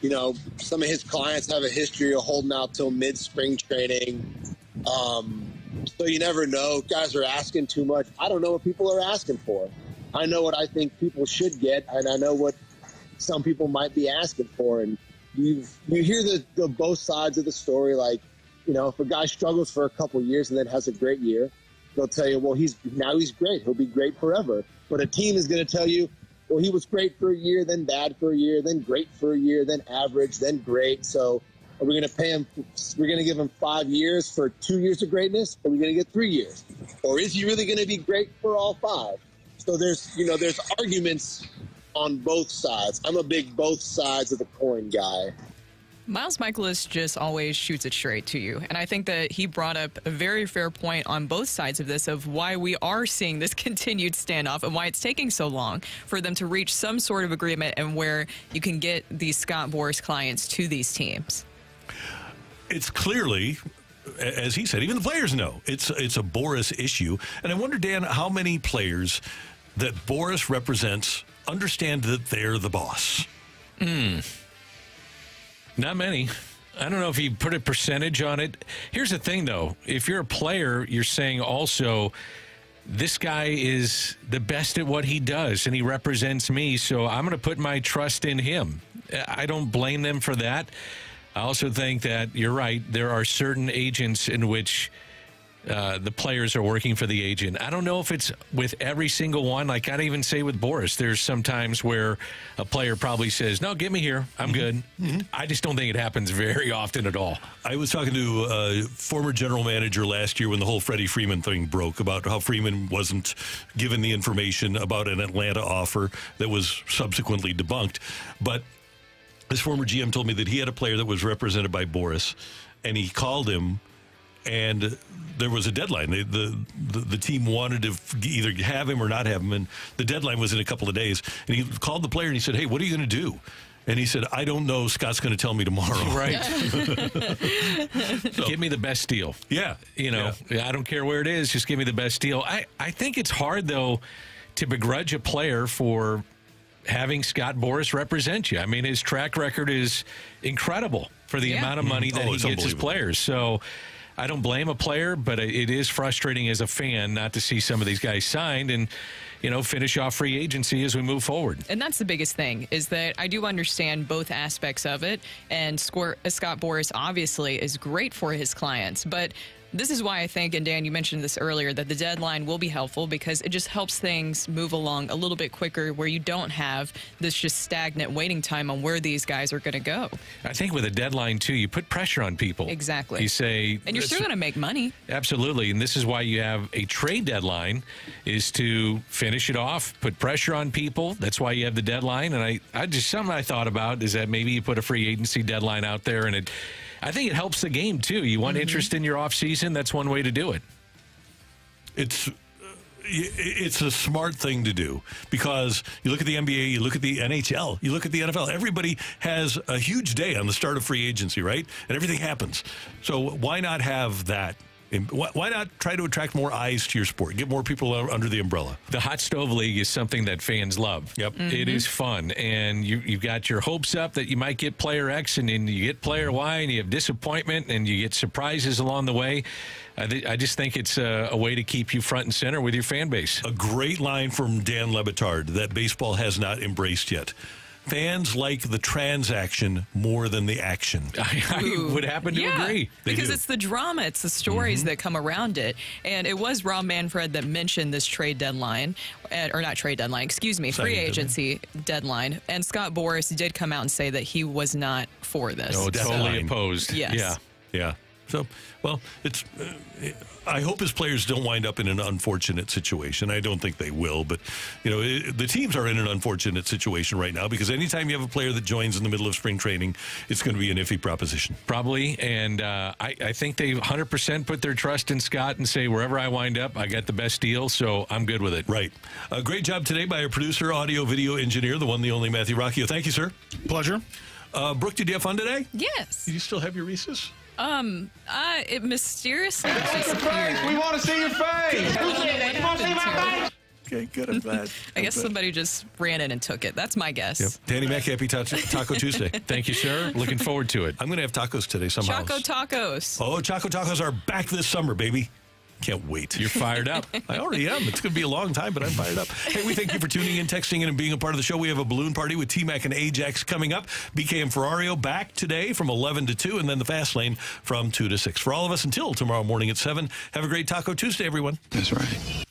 You know, some of his clients have a history of holding out till mid spring training. Um, so you never know. Guys are asking too much. I don't know what people are asking for. I know what I think people should get, and I know what some people might be asking for. And you you hear the, the both sides of the story. Like, you know, if a guy struggles for a couple years and then has a great year, they'll tell you, well, he's now he's great. He'll be great forever. But a team is going to tell you, well, he was great for a year, then bad for a year, then great for a year, then average, then great. So are we going to pay him? We're going to give him five years for two years of greatness. Or are we going to get three years? Or is he really going to be great for all five? So there's, you know, there's arguments on both sides. I'm a big both sides of the coin guy. Miles Mikolas just always shoots it straight to you. And I think that he brought up a very fair point on both sides of this of why we are seeing this continued standoff and why it's taking so long for them to reach some sort of agreement and where you can get these Scott Boras clients to these teams. It's clearly, as he said, even the players know it's it's a Boras issue. And I wonder, Dan, how many players that Boras represents understand that they're the boss. Hmm. Not many. I don't know if you put a percentage on it. Here's the thing, though. If you're a player, you're saying also, this guy is the best at what he does, and he represents me, so I'm going to put my trust in him. I don't blame them for that. I also think that you're right. There are certain agents in which uh, the players are working for the agent. I don't know if it's with every single one. Like I'd even say with Boras, there's sometimes where a player probably says, "No, get me here. I'm mm-hmm. good." Mm-hmm. I just don't think it happens very often at all. I was talking to a former general manager last year when the whole Freddie Freeman thing broke about how Freeman wasn't given the information about an Atlanta offer that was subsequently debunked. But this former GM told me that he had a player that was represented by Boras, and he called him, and there was a deadline. They, the, the the team wanted to either have him or not have him, and the deadline was in a couple of days. And he called the player and he said, "Hey, what are you going to do?" And he said, "I don't know. Scott's going to tell me tomorrow." Right. give me the best deal. Yeah. You know, I don't care where it is. Just give me the best deal. I, I think it's hard, though, to begrudge a player for having Scott Boras represent you. I mean, his track record is incredible for the Yeah. amount of money Mhm. that Oh, he it's gets his players. So I don't blame a player, but it is frustrating as a fan not to see some of these guys signed and, you know, finish off free agency as we move forward. And that's the biggest thing is that I do understand both aspects of it. And uh, Scott Boras obviously is great for his clients, but This is why I think, and Dan, you mentioned this earlier, that the deadline will be helpful because it just helps things move along a little bit quicker where you don't have this just stagnant waiting time on where these guys are going to go. I think with a deadline, too, you put pressure on people. Exactly. You say. And you're still going to make money. Absolutely. And this is why you have a trade deadline is to finish it off, put pressure on people. That's why you have the deadline. And I, I just something I thought about is that maybe you put a free agency deadline out there and it I think it helps the game too. You want mm-hmm. interest in your offseason, that's one way to do it. It's uh, it's a smart thing to do because you look at the NBA, you look at the NHL, you look at the NFL. Everybody has a huge day on the start of free agency, right? And everything happens. So why not have that? Why not try to attract more eyes to your sport? Get more people under the umbrella. The hot stove league is something that fans love. Yep, mm-hmm. it is fun, and you you've got your hopes up that you might get player X, and then you get player Y, and you have disappointment, and you get surprises along the way. I, th- I just think it's a, a, way to keep you front and center with your fan base. A great line from Dan Le Batard that baseball has not embraced yet fans like the transaction more than the action. I, I would happen to yeah, agree. They because do. it's the drama, it's the stories mm-hmm. that come around it. And it was Rob Manfred that mentioned this trade deadline, or not trade deadline, excuse me, free agency deadline. And Scott Boras did come out and say that he was not for this. No, totally so, opposed. Yes. Yeah. Yeah. So, well, it's. Uh, I hope his players don't wind up in an unfortunate situation. I don't think they will, but you know it, the teams are in an unfortunate situation right now because anytime you have a player that joins in the middle of spring training, it's going to be an iffy proposition. Probably, and uh, I, I, think they 100% put their trust in Scott and say wherever I wind up, I got the best deal, so I'm good with it. Right. A uh, great job today by our producer, audio, video engineer, the one, the only Matthew Rocchio. Thank you, sir. Pleasure. Uh, Brooke, did you have fun today? Yes. Do you still have your Reese's? Um, uh, it mysteriously disappeared. We want to see your face. Who's? You want to see my face? Okay, good. I'm glad. I guess somebody just ran in and took it. That's my guess. Yep. Danny Mac, happy ta- Taco Tuesday. Thank you, sir. Looking forward to it. I'm going to have tacos today somehow. Choco tacos. Oh, Choco tacos are back this summer, baby. Can't wait. You're fired up. I already am. It's going to be a long time, but I'm fired up. Hey, we thank you for tuning in, texting in, and being a part of the show. We have a balloon party with T Mac and Ajax coming up. BK and Ferrario back today from 11 to 2, and then the fast lane from 2 to 6. For all of us until tomorrow morning at 7, have a great Taco Tuesday, everyone. That's right.